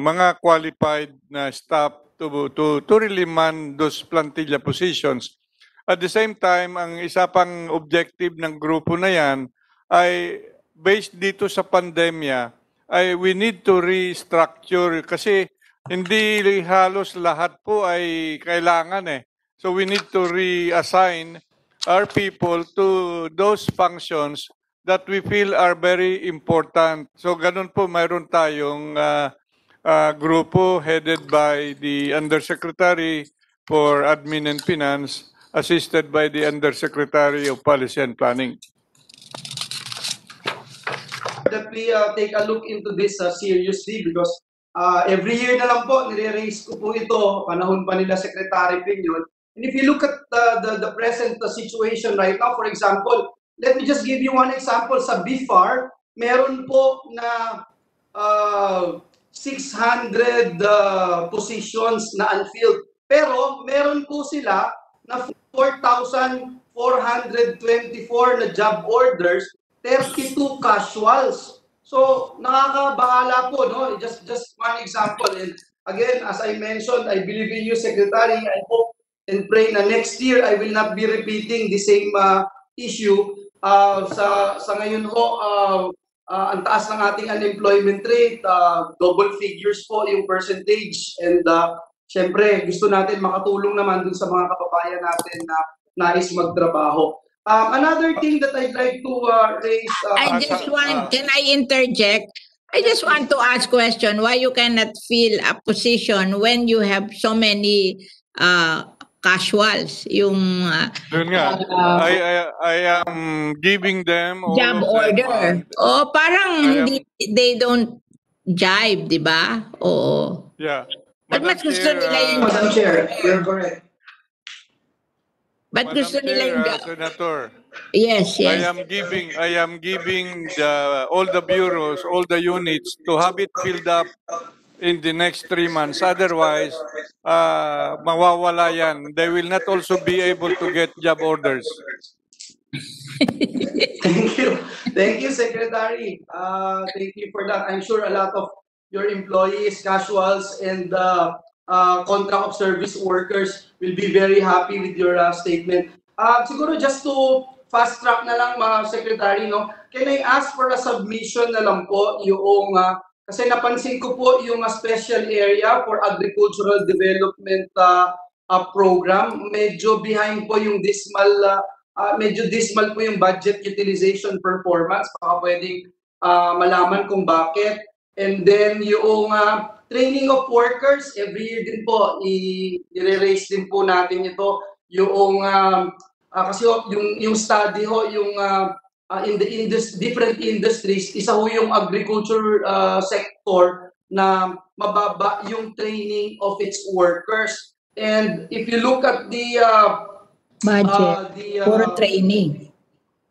mga qualified na staff to, to, to really man those plantilla positions. At the same time, ang isa pang objective ng grupo na yan ay based dito sa pandemya, ay we need to restructure kasi hindi halos lahat po ay kailangan eh. So we need to reassign our people to those functions that we feel are very important. So ganun po mayroon tayong uh, uh, grupo headed by the Undersecretary for Admin and Finance assisted by the Undersecretary of Policy and Planning. that we uh, take a look into this uh, seriously because uh, every year na lang po, nire-raise ko po ito, panahon pa nila Secretary Piñon. And if you look at the, the, the present uh, situation right now, for example, let me just give you one example. Sa BIFAR, meron po na uh, 600 uh, positions na unfilled. Pero meron po sila na 4,424 na job orders, 32 casuals. So, nakakabahala po, no? Just just one example. And again, as I mentioned, I believe in you, Secretary. I hope and pray na next year I will not be repeating the same uh, issue. Uh, sa sa ngayon ho, uh, uh, ang taas ng ating unemployment rate, uh, double figures po yung percentage. And uh, syempre, gusto natin makatulong naman dun sa mga kababayan natin na nais magtrabaho. Um, another thing that I'd like to uh, raise... Uh, I just want, can I interject? I just want to ask question why you cannot fill a position when you have so many uh, casuals, yung uh, Yun nga, uh, I, I, I am giving them all job order. O parang I am- hindi, they don't jive, di ba? Oo. yeah. Ba't mas gusto Chair, nila yung... uh, Madam Chair, you're correct. Ba't gusto nila yung... uh, Senator, Yes, I yes. am giving, I am giving the, all the bureaus, all the units to have it filled up in the next three months. Otherwise, uh, mawawala yan. They will not also be able to get job orders. <laughs> Thank you. Thank you, Secretary. Uh, thank you for that. I'm sure a lot of your employees, casuals, and uh, uh, contract of service workers will be very happy with your uh, statement. Uh, siguro just to fast track na lang, mga Secretary, no? Can I ask for a submission na lang po yung uh, kasi napansin ko po yung uh, special area for agricultural development uh, uh, program. Medyo behind po yung dismal uh, Ah, medyo dismal po yung budget utilization performance. Baka pwedeng ah, malaman kung bakit. And then yung ah, training of workers, every year din po, i-raise din po natin ito. Yung, ah, ah, kasi yung, yung study ho, yung ah, ah, in the indus- different industries, isa ho yung agriculture ah, sector na mababa yung training of its workers. And if you look at the uh, Budget. uh, the, uh, Puro training.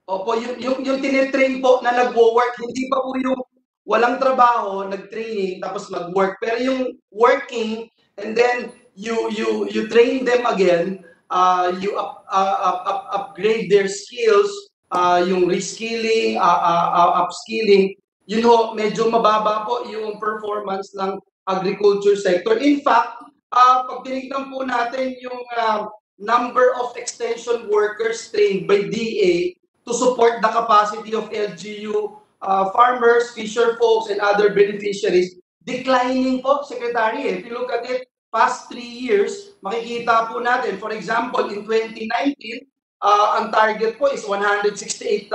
Opo, yung, yung, yung tinitrain po na nagwo-work, hindi pa po yung walang trabaho, nag-training, tapos mag-work. Pero yung working, and then you you you train them again, uh, you up, uh, up, up, upgrade their skills, uh, yung reskilling, uh, uh, uh, upskilling, yun ho, medyo mababa po yung performance ng agriculture sector. In fact, uh, pag tinignan po natin yung uh, number of extension workers trained by DA to support the capacity of LGU uh, farmers, fisher folks, and other beneficiaries, declining po, Secretary. If you look at it, past three years, makikita po natin, for example, in 2019, uh, ang target po is 168,000.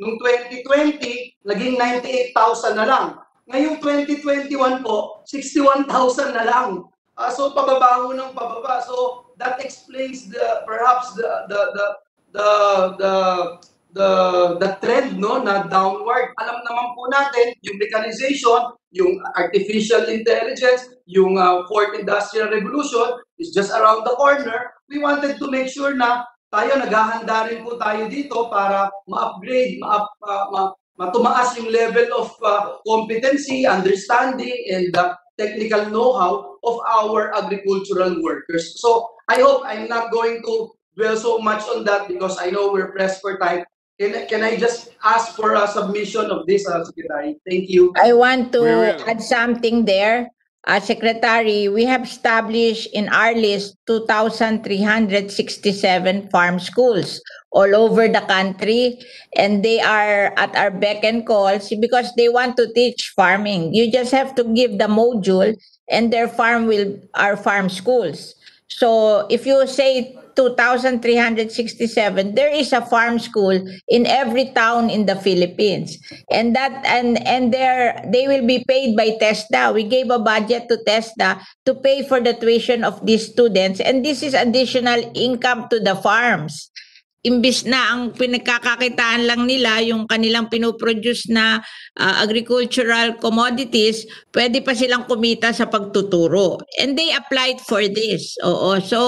Noong 2020, naging 98,000 na lang. Ngayong 2021 po, 61,000 na lang. Ah, so pababa ho ng pababa. So that explains the perhaps the the the the the the, the trend no na downward. Alam naman po natin yung mechanization, yung artificial intelligence, yung uh, fourth industrial revolution is just around the corner. We wanted to make sure na tayo naghahanda rin po tayo dito para ma-upgrade, ma, uh, ma, matumaas yung level of uh, competency, understanding, and uh, technical know-how of our agricultural workers. So I hope I'm not going to dwell so much on that because I know we're pressed for time. Can, can I just ask for a submission of this, uh, Secretary? Thank you. I want to add something there. Uh, Secretary, we have established in our list 2,367 farm schools all over the country and they are at our beck and calls because they want to teach farming. You just have to give the module and their farm will are farm schools. So if you say 2,367, there is a farm school in every town in the Philippines. And that and and there they will be paid by TESDA. We gave a budget to TESDA to pay for the tuition of these students and this is additional income to the farms. Imbis na ang pinagkakakitaan lang nila yung kanilang pinoproduce na ah, agricultural commodities, pwede pa silang kumita sa pagtuturo. And they applied for this. Oo. So,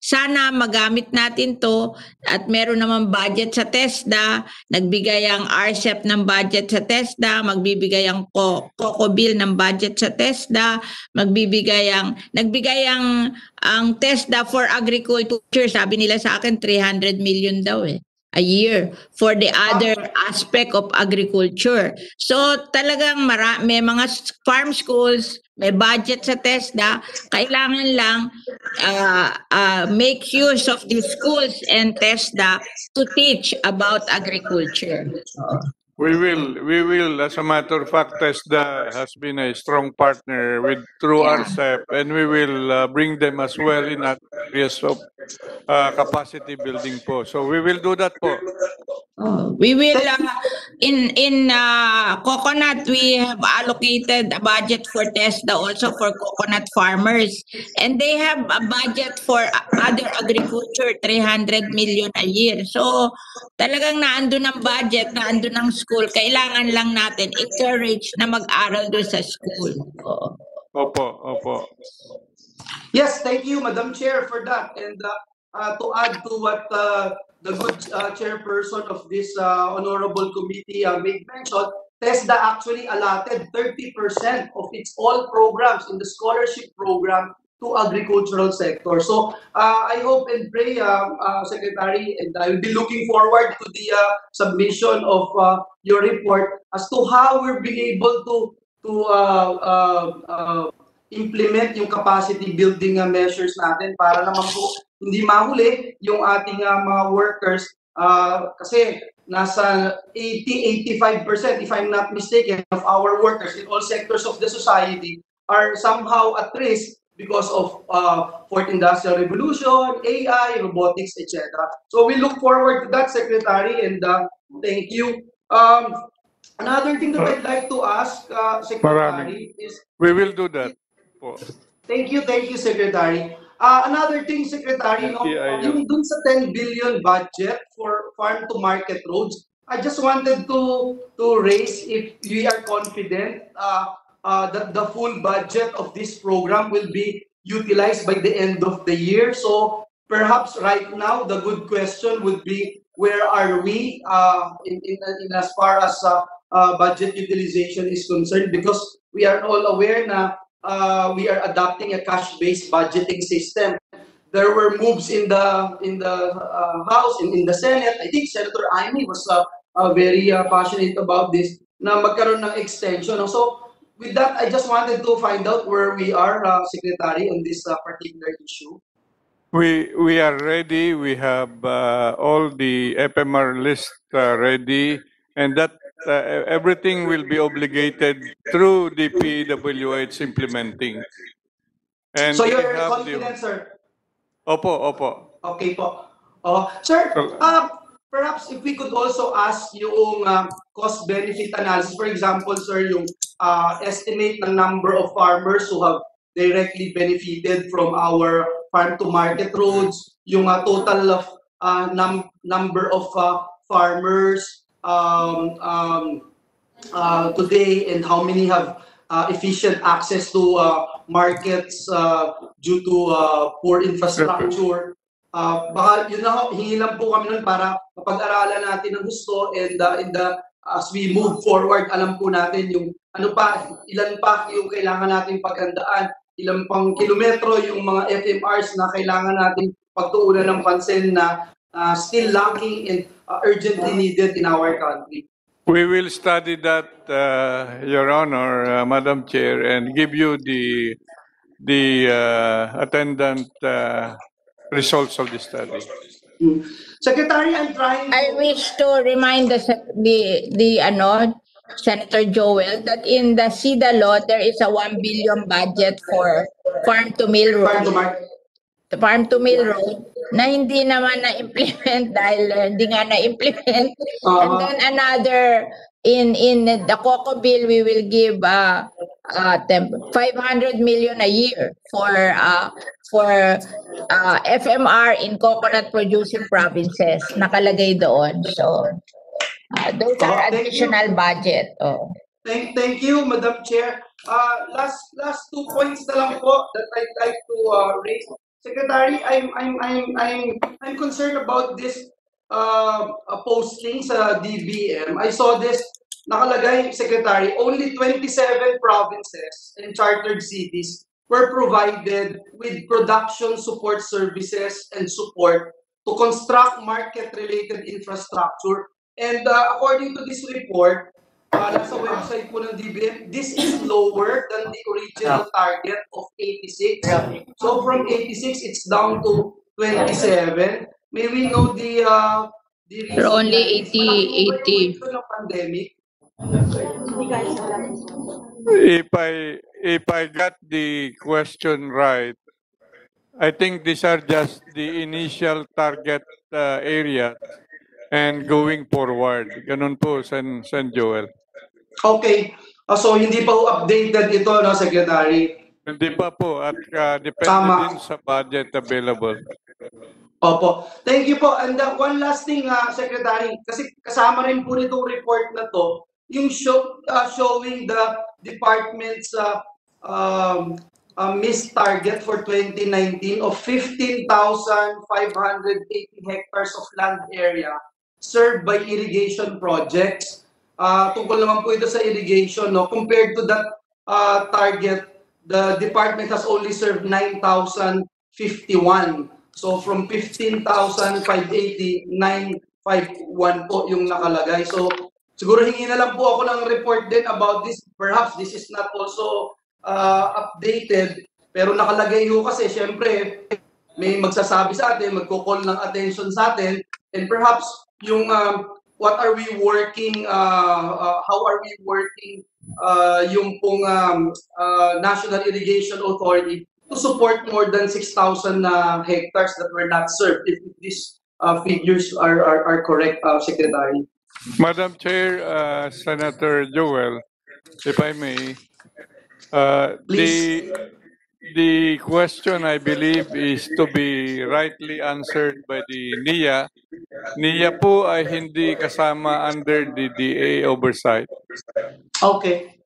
sana magamit natin to at meron naman budget sa TESDA, nagbigay ang RCEP ng budget sa TESDA, magbibigay ang Co- COCO bill ng budget sa TESDA, magbibigay ang nagbigay ang ang TESDA for agriculture, sabi nila sa akin 300 million daw eh a year for the other aspect of agriculture. So talagang mara, may mga farm schools, may budget sa TESDA, kailangan lang uh, uh, make use of these schools and TESDA to teach about agriculture. We will, we will, as a matter of fact, TESDA has been a strong partner with through Yeah. RCEP, and we will uh, bring them as well in areas of uh, capacity building po. So we will do that po. Oh, we will uh, in in uh, coconut we have allocated a budget for TESDA also for coconut farmers and they have a budget for other agriculture 300 million a year. So talagang naandun ang budget, naandun ang school. Kailangan lang natin encourage na mag-aral doon sa school. Oo. Opo, opo. Yes, thank you, Madam Chair, for that. And uh, uh, to add to what uh, the good uh, chairperson of this uh, honorable committee uh, made mention, TESDA actually allotted 30% of its all programs in the scholarship program to agricultural sector. So uh, I hope and pray, um, uh, Secretary, and I will be looking forward to the uh, submission of uh, your report as to how we're being able to to uh, uh, uh, implement yung capacity building uh, measures natin para naman po hindi mahuli yung ating uh, mga workers uh, kasi nasa 80-85% if I'm not mistaken of our workers in all sectors of the society are somehow at risk because of uh, fourth industrial revolution, AI, robotics, etc. So we look forward to that, Secretary, and uh, thank you. Um, another thing that I'd like to ask, uh, Secretary, is We will do that. Thank you, thank you, Secretary. Uh, another thing, Secretary, no, yung dun sa 10 billion budget for farm to market roads, I just wanted to to raise if we are confident uh, uh, that the full budget of this program will be utilized by the end of the year. So perhaps right now the good question would be where are we uh, in, in, in as far as uh, uh, budget utilization is concerned? Because we are all aware na uh, we are adopting a cash-based budgeting system. There were moves in the in the uh, House and in the Senate. I think Senator Amy was uh, uh, very uh, passionate about this na magkaroon ng extension. So with that, I just wanted to find out where we are, uh, Secretary, on this particular issue. We, we are ready. We have all the FMR list ready, and that uh, everything will be obligated through the PWH implementing. And so you're confident, the, sir? opo, opo. Okay po. Oh, sir, uh, perhaps if we could also ask yung uh, cost-benefit analysis. For example, sir, yung uh, estimate ng number of farmers who have directly benefited from our farm-to-market roads, yung uh, total of uh, num- number of uh, farmers um, um, uh, today and how many have uh, efficient access to uh, markets uh, due to uh, poor infrastructure. Uh, baka yun na hingi lang po kami nun para mapag-aralan natin ng gusto and uh, in the as we move forward, alam po natin yung ano pa, ilan pa yung kailangan natin paghandaan, ilan pang kilometro yung mga FMRs na kailangan natin pagtuunan ng pansin na uh, still lacking and uh, urgently needed in our country. We will study that, uh, Your Honor, uh, Madam Chair, and give you the the uh, attendant uh, results of the study. Secretary, I'm trying. I wish to remind the sec- the the ano Senator Joel that in the SIDA law there is a 1 billion budget for farm to mill road. Farm to market. Farm to mill road na hindi naman na-implement <laughs> dahil uh, hindi nga na-implement. And Uh-huh. then another in in the COCO bill we will give uh, uh, temp- 500 million a year for uh, for uh, FMR in coconut producing provinces. Nakalagay doon. So, uh, those Oh, are thank you. additional budget. Oh. Thank, thank you, Madam Chair. Uh, last, last two points na lang po that I'd like to uh, raise. Secretary, I'm, I'm, I'm, I'm, I'm concerned about this uh, posting sa DBM. I saw this, nakalagay, Secretary, only 27 provinces and chartered cities were provided with production support services and support to construct market-related infrastructure. And uh, according to this report, uh, nasa website po ng DBM, this is lower than the original target of 86. So from 86, it's down to 27. May we know the uh, the reason? Pero only why? 80, Malaking 80. epekto ng pandemic. If I, if I got the question right, I think these are just the initial target uh, area and going forward. Ganun po, San, San Joel. Okay. Uh, so hindi pa po updated ito, no, Secretary? Hindi pa po at uh, depende Tama. din sa budget available. Opo. Thank you po. And uh, one last thing, uh, Secretary, kasi kasama rin po nitong report na to, yung show, uh, showing the department's uh, um, uh, missed target for 2019 of 15,580 hectares of land area served by irrigation projects. Uh, tungkol naman po ito sa irrigation, no? compared to that uh, target, the department has only served 9,051. So from 15,580, 951 po yung nakalagay. So siguro hingi na lang po ako ng report din about this. Perhaps this is not also uh, updated. Pero nakalagay ho kasi syempre may magsasabi sa atin, magko-call ng attention sa atin. And perhaps yung um, what are we working, uh, uh, how are we working uh, yung pong um, uh, National Irrigation Authority to support more than 6,000 uh, hectares that were not served, if these uh, figures are, are, are correct, uh, Secretary. Madam Chair, uh, Senator Joel, if I may, uh, the, the question I believe is to be rightly answered by the NIA. NIA po ay hindi kasama under the DA oversight. Okay.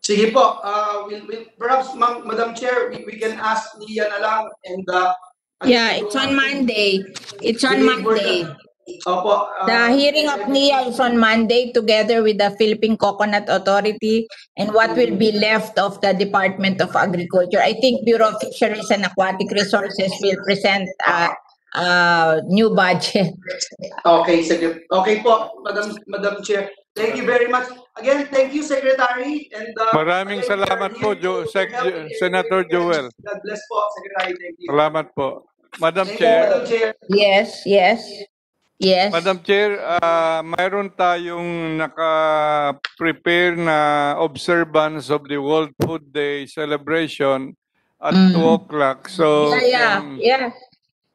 Sige po, uh, we'll, we'll, perhaps, Ma'am- Madam Chair, we, we can ask Nia na lang and uh, Yeah, it's on Monday. It's on Monday. Opo. uh, The hearing of NIA is on Monday together with the Philippine Coconut Authority and what will be left of the Department of Agriculture. I think Bureau of Fisheries and Aquatic Resources will present a, a new budget. Okay, sige. Okay po, Madam Madam Chair. Thank you very much. Again, thank you, Secretary. And uh, Maraming salamat po, Jo- Sec- Senator. Joel. God bless po, Secretary. Thank you. Salamat po. Madam Thank you, Chair. Madam Chair. Yes, yes, yes. Madam Chair, ah, mayroon tayong naka-prepare na observance of the World Food Day celebration at Mm. 2 o'clock. So, Yeah, yeah, um, yeah.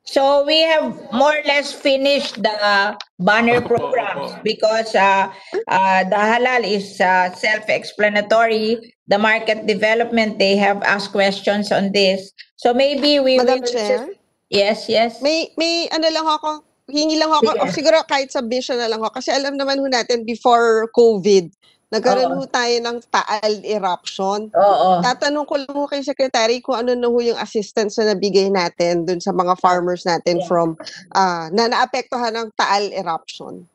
So we have more or less finished the banner programs because uh, uh, the halal is uh, self-explanatory. The market development, they have asked questions on this. So maybe we Madam will Chair? Yes, yes. May may ano lang ako, hingi lang ako, Sige. siguro kahit submission na lang ako kasi alam naman ho natin before COVID, nagkaroon Oo. ho tayo ng Taal eruption. Oo. Tatanong ko lang ho kay Secretary kung ano na ho yung assistance na nabigay natin dun sa mga farmers natin from ah na naapektuhan ng Taal eruption.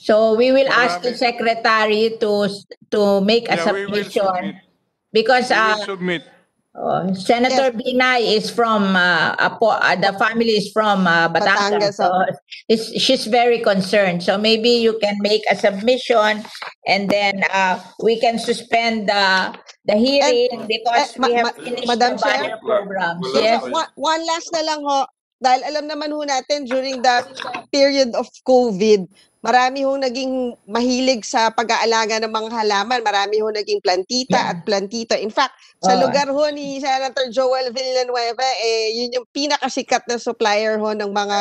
So we will ask the secretary to to make a Yeah, we will submission because we uh, will submit. Oh, Senator Binay is from uh, Apo, uh, the family is from uh, Batangas. Batangas, So it's, she's very concerned. So maybe you can make a submission and then uh, we can suspend the the hearing because eh, ma- we have ma- finished Madam the Chair? programs. Yes. Yes. One, one last na lang ho. Dahil alam naman ho natin during the period of COVID, marami ho naging mahilig sa pag-aalaga ng mga halaman. Marami ho naging plantita at plantito. In fact, sa Oo. lugar ho ni Senator Joel Villanueva, eh, yun yung pinakasikat na supplier ho ng mga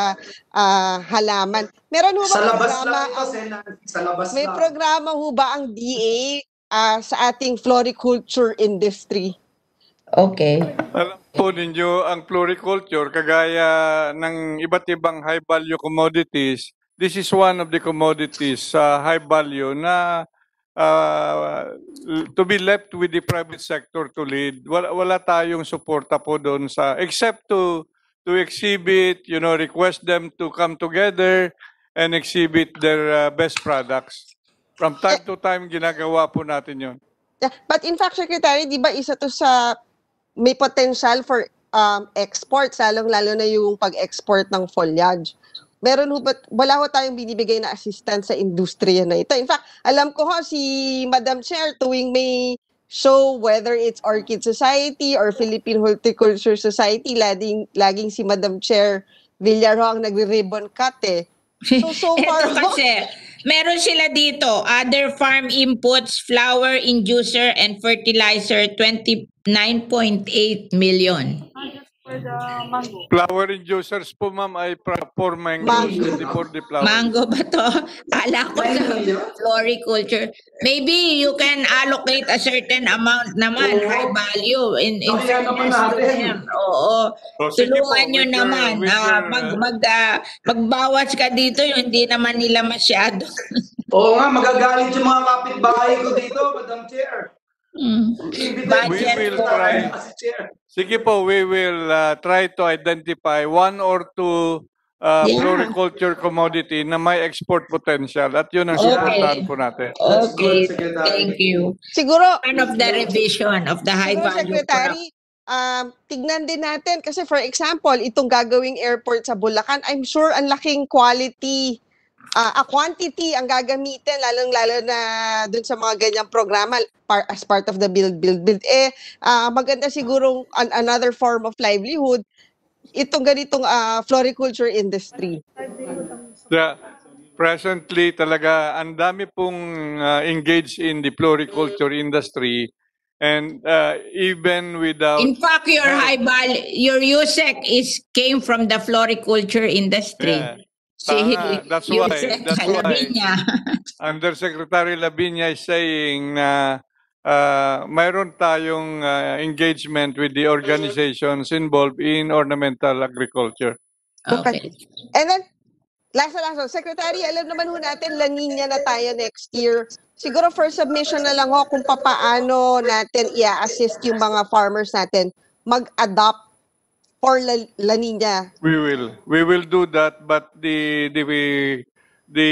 ah, halaman. Meron ho ba Sa labas programa lang ito, ang- Senator. Sa labas may lang. programa ho ba ang DA ah, sa ating floriculture industry. Okay. Alam po ninyo, ang floriculture, kagaya ng iba't ibang high value commodities, this is one of the commodities sa high value na uh, to be left with the private sector to lead. Wala, wala tayong suporta po doon sa, except to to exhibit, you know, request them to come together and exhibit their uh, best products. From time to time, ginagawa po natin yon. But in fact, Secretary, di ba isa to sa may potential for um, exports, lalong-lalo na yung pag-export ng foliage. Meron ho ba, wala ho tayong binibigay na assistance sa industriya na ito. In fact, alam ko ho si Madam Chair tuwing may show, whether it's Orchid Society or Philippine Horticulture Society, laging, laging si Madam Chair Villar ho ang nagre-ribbon cut eh. So, so <laughs> far Ito ho, kasi, meron sila dito, other farm inputs, flower inducer, and fertilizer, 29.8 million. Flower inducers po, ma'am, ay pra- for mangoes, Mango. hindi for the flower. Mango ba to? <laughs> Kala ko sa floriculture. Maybe you can allocate a certain amount naman, high value in, in Kaya naman fairness to natin. them. Oo. O, sige po, Tulungan nyo with your- naman. with ah, your, mag, uh, mag, ah, magbawas ka dito, yung hindi naman nila masyado. Oo nga, magagalit yung mga kapitbahay ko dito, Madam Chair. Mm. We will try. Sige po, we will uh, try to identify one or two uh, Yeah. floriculture commodity na may export potential at yun ang Okay. po natin. Okay, thank you. siguro, One of the revision of the high Siguro, value Secretary, um, tignan din natin kasi for example, itong gagawing airport sa Bulacan, I'm sure ang laking quality, ah, a quantity ang gagamitin, lalong-lalo na dun sa mga ganyang programa par, as part of the build, build, build. Eh, ah, maganda siguro an, another form of livelihood, itong ganitong ah, floriculture industry. Yeah. Presently talaga ang dami pong uh, engaged in the floriculture industry and uh, even without In fact, your high value, your USEC is came from the floriculture industry. Yeah. Si Tama. <laughs> That's why- that's why. Lavinia. Undersecretary Lavinia is saying na uh, mayroon tayong uh, engagement with the organizations involved in ornamental agriculture. Okay. And then, last na last one. Secretary, alam naman ho natin, La Nina na tayo next year. Siguro for submission na lang ho kung papaano natin i-assist yung mga farmers natin mag-adopt for La, La Nina. We will we will do that but the the the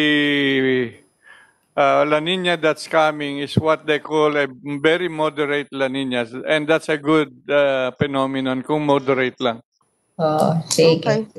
uh, La Nina that's coming is what they call a very moderate La Nina and that's a good uh, phenomenon kung moderate lang. Oh, sige.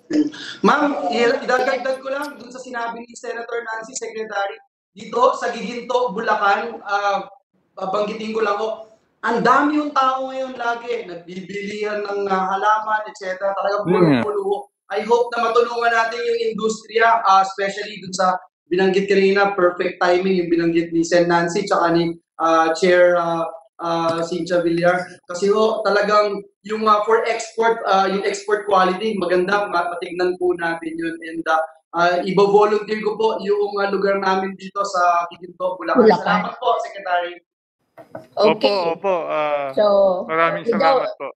Ma'am, i- idadagdag ko lang dun sa sinabi ni Senator Nancy, Secretary, dito sa Giginto, Bulacan, ah, babanggitin ko lang ko, ang dami yung tao ngayon lagi, nagbibilihan ng ah, halaman, etc. Talagang Mm. puluho. I hope na matulungan natin yung industriya, ah, especially dun sa binanggit kanina, perfect timing yung binanggit ni Sen Nancy tsaka ni ah, Chair ah, ah, Cynthia Villar. Kasi ho, talagang yung ah, for export, ah, yung export quality, maganda, ma- matignan po natin yun. And uh, uh, ibo-volunteer ko po yung ah, lugar namin dito sa Kikinto, Bulacan. Bulacan. Salamat po, Secretary. Okay. Opo, opo. ah, So, maraming without- salamat po.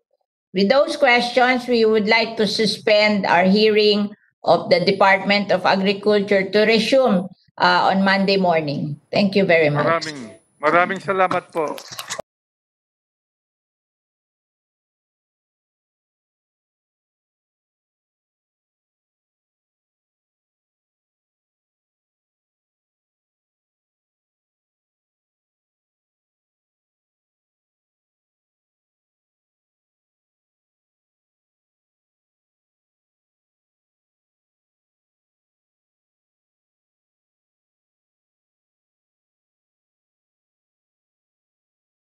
With those questions, we would like to suspend our hearing of the Department of Agriculture to resume uh, on Monday morning. Thank you very much. Maraming maraming salamat po.